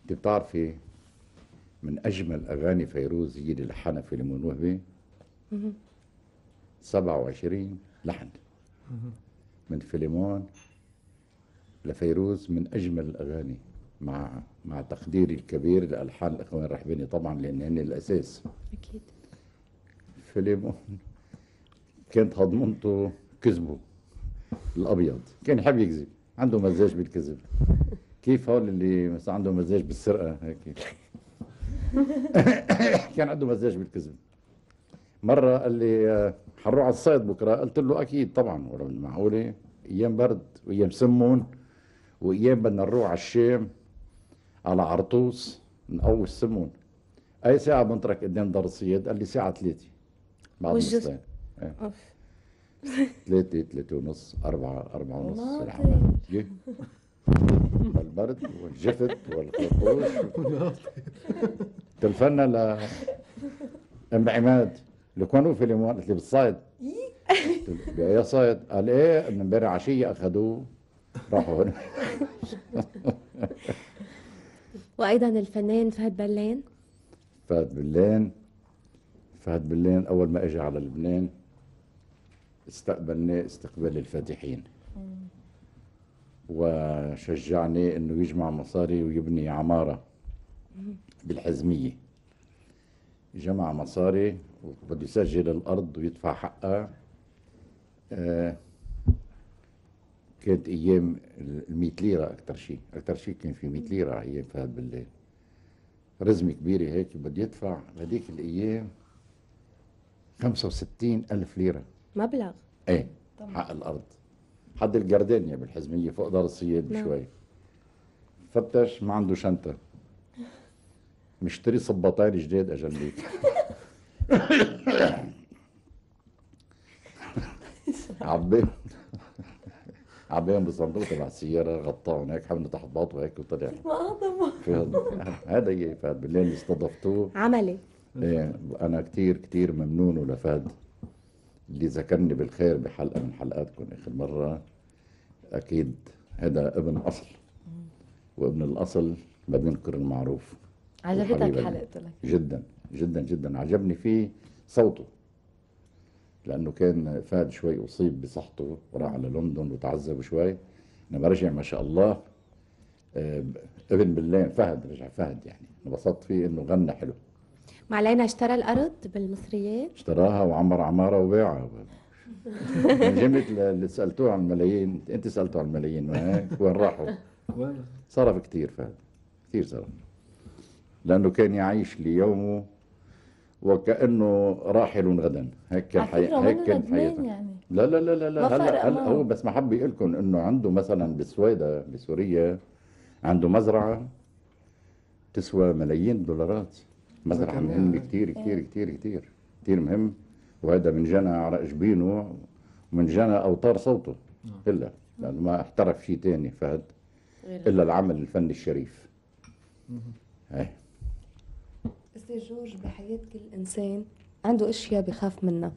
أنت بتعرفي من أجمل أغاني فيروز هي اللي لحنها فيلمون وهبي 27 لحن. من فيلمون لفيروز من أجمل الأغاني مع مع تقديري الكبير لألحان الإخوان الرحباني طبعا لأن هن الأساس. أكيد. فيلمون كانت هضمنته كذبه الأبيض. كان يحب يكذب عنده مزاج بالكذب. كيف هول اللي مثلا عنده مزاج بالسرقة؟ هيك. (laughs) كان عنده مزاج بالكذب. مرة قال لي آه، حنروح على الصيد بكرة. قلت له أكيد طبعا ولا معقولة. أيام برد وأيام سمون وأيام بدنا نروح على الشام على عرطوس نقوي السمون. أي ساعة بنترك قدام دار الصياد. قال لي ساعة ثلاثة بعد. نصين إيه. ثلاثة ثلاثة ونص أربعة أربعة ونص. والبرد والجفت والخرطوش. تلفنا ل ام عماد لكونوا في ليمون قلت لي بالصيد له يا صيد قال إيه؟ من امبارح عشية أخذوه راحوا هنا. وأيضا الفنان فهد بلان. فهد بلان. فهد بلان أول ما اجى على لبنان استقبلناه استقبال الفاتحين. وشجعني إنه يجمع مصاري ويبني عمارة بالحزمية. جمع مصاري وبده يسجل الأرض ويدفع حقها. آه كانت أيام ال 100 ليرة أكثر شيء. أكثر شيء كان في 100 ليرة أيام فهد بالليل. رزمة كبيرة هيك بده يدفع بهذيك الأيام 65 ألف ليرة. مبلغ؟ إيه حق الأرض. حد الجردانيا بالحزميه فوق دار الصياد نعم. بشوي فتش ما عنده شنطة. مشتري صباطين جداد أجل ليك. (laughs) عبيهم عبيهم بالصندوق تبع السيارة غطاهم هيك حملوا تحت باطه هيك وطلع. هذا هذا هي فهد بالليل استضفتوه. عملي. إيه أنا كتير كتير ممنون ولفهد. اللي ذكرني بالخير بحلقة من حلقاتكم آخر مرة أكيد هذا ابن اصل وابن الأصل ما بينكر المعروف عجبتك. حلقته لك. جدا جدا جدا. عجبني فيه صوته لأنه كان فهد شوي أصيب بصحته وراح على لندن وتعذب شوي. انما رجع ما شاء الله. آه، ابن بالليل فهد رجع فهد يعني. انبسطت فيه إنه غنى حلو. معلينا اشترى الأرض بالمصريات اشتراها وعمر عمارة وباعها من (laughs) جملة اللي سألتوه عن الملايين انت سألته عن الملايين ما وين راحوا؟ صرف كتير فهد كتير صرف. لأنه كان يعيش ليومه وكأنه راحل غدا. هيك كان فكرة هيك ندمان حياته. يعني. لا لا لا لا, لا ما هلا هلا معه. هو بس ما حب يقول لكم إنه عنده مثلا بالسويدة بسوريا عنده مزرعة تسوى ملايين الدولارات مزرعة ذكرناها. مهمة كتير كتير كتير كتير. كتير مهم. وهذا من جنى عرق جبينه ومن جنى أوتار صوته إلا لأنه ما احترف شيء تاني فهد إلا. العمل الفني الشريف. هاي أستاذ جورج بحياة كل إنسان عنده أشياء بخاف منها.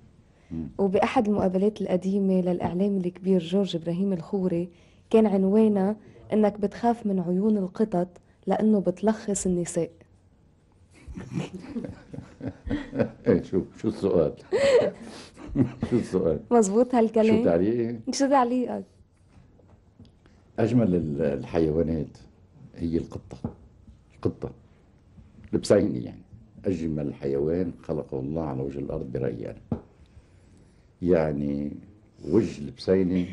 وبأحد المقابلات القديمة للإعلامي الكبير جورج إبراهيم الخوري كان عنوانها إنك بتخاف من عيون القطط لأنه بتلخص النساء. إيه شو شو السؤال؟ (laughs) شو السؤال؟ مزبوط هالكلام شو تعليقي؟ شو تعليقك؟ أجمل ال- الحيوانات هي القطة القطة البسيني يعني أجمل حيوان خلقه الله على وجه الأرض برأيي أنا يعني وجه البسيني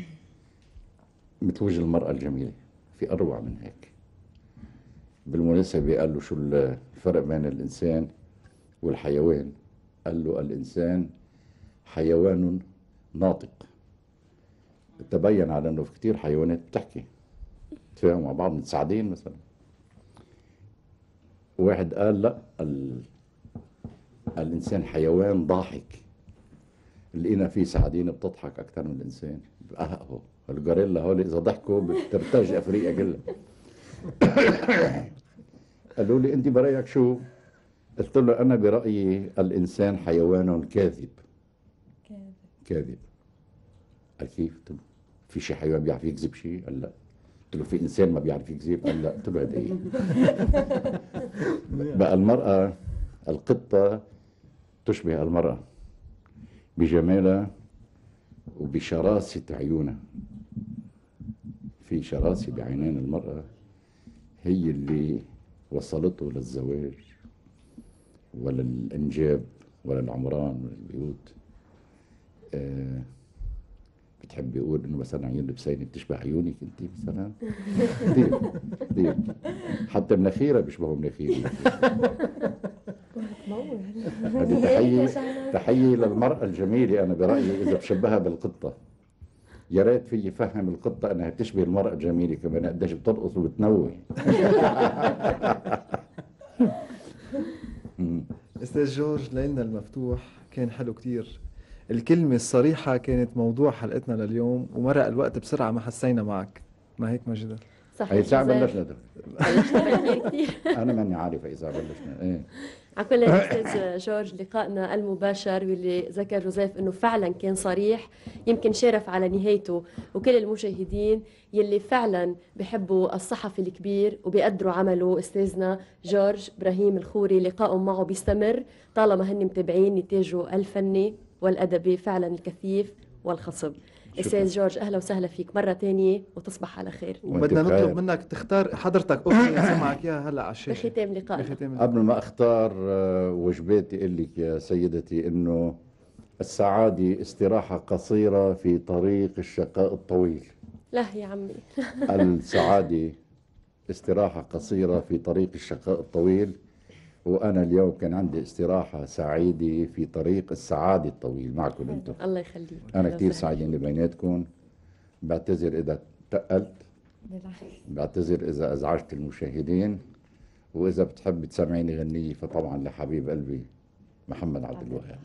مثل وجه المرأة الجميلة في أروع من هيك بالمناسبة قال له شو الفرق بين الإنسان والحيوان. قال له الإنسان حيوان ناطق. تبين على إنه في كتير حيوانات بتحكي. تفاهموا مع بعض متساعدين مثلا. واحد قال لا ال... الإنسان حيوان ضاحك. لقينا في سعادين بتضحك أكثر من الإنسان. اهو الجوريلا هول إذا ضحكوا بترتج أفريقيا كلها. قالوا لي انت برأيك شو قلت له أنا برأيي الإنسان حيوان كاذب كاذب قال كيف؟ في شي حيوان بيعرف يكذب شيء؟ قال لا قلت له في إنسان ما بيعرف يكذب؟ قال لا قلت له هاد إيه؟ (laughs) بقى المرأة القطة تشبه المرأة بجمالها وبشراسة عيونها في شراسة بعينين المرأة هي اللي وصلته للزواج ولا الإنجاب ولا العمران ولا البيوت آه بتحب يقول إنه مثلا عيون لبسيني بتشبه عيونك انت مثلا؟ كثير كثير حتى مناخيرها بيشبهوا مناخيري (laughs) هذه تحية (laughs) تحية للمرأة الجميلة أنا برأيي إذا بشبهها بالقطة. يا ريت في يفهم القطة أنها بتشبه المرأة الجميلة كمان قديش بترقص وبتنوي. (laughs) أستاذ جورج ليلنا المفتوح كان حلو كتير. الكلمة الصريحة كانت موضوع حلقتنا لليوم ومرق الوقت بسرعة ما حسينا معك. ما هيك مجدة صحيح. هي ساعة. بلشنا. بلشنا كثير. (laughs) أنا ماني عارف إذا بلشنا. إيه. على كل الاستاذ جورج لقائنا المباشر واللي ذكر جوزيف إنه فعلا كان صريح يمكن شرف على نهايته. وكل المشاهدين يلي فعلا بحبوا الصحفي الكبير وبيقدروا عمله أستاذنا جورج إبراهيم الخوري لقائهم معه بيستمر. طالما هن متابعين نتاجه الفني والأدبي فعلا الكثيف والخصب. أستاذ جورج أهلا وسهلا فيك. مرة ثانية وتصبح على خير. وبدنا نطلب منك تختار حضرتك. أغنية سمعك إياها هلا على الشاشة. بختام لقائنا. بختام قبل ما أختار آه، وجباتي أقول لك يا سيدتي إنه السعادة استراحة قصيرة في طريق الشقاء الطويل. لا يا عمي. (laughs) السعادة استراحة قصيرة في طريق الشقاء الطويل. وأنا اليوم كان عندي استراحة سعيدة في طريق السعادة الطويل. معكم أنتم. الله يخليك. أنا كثير سعيد إني بيناتكم بعتذر إذا تقلت. بعتذر إذا أزعجت المشاهدين. وإذا بتحب تسمعيني غنية فطبعا لحبيب قلبي محمد عبد الوهاب.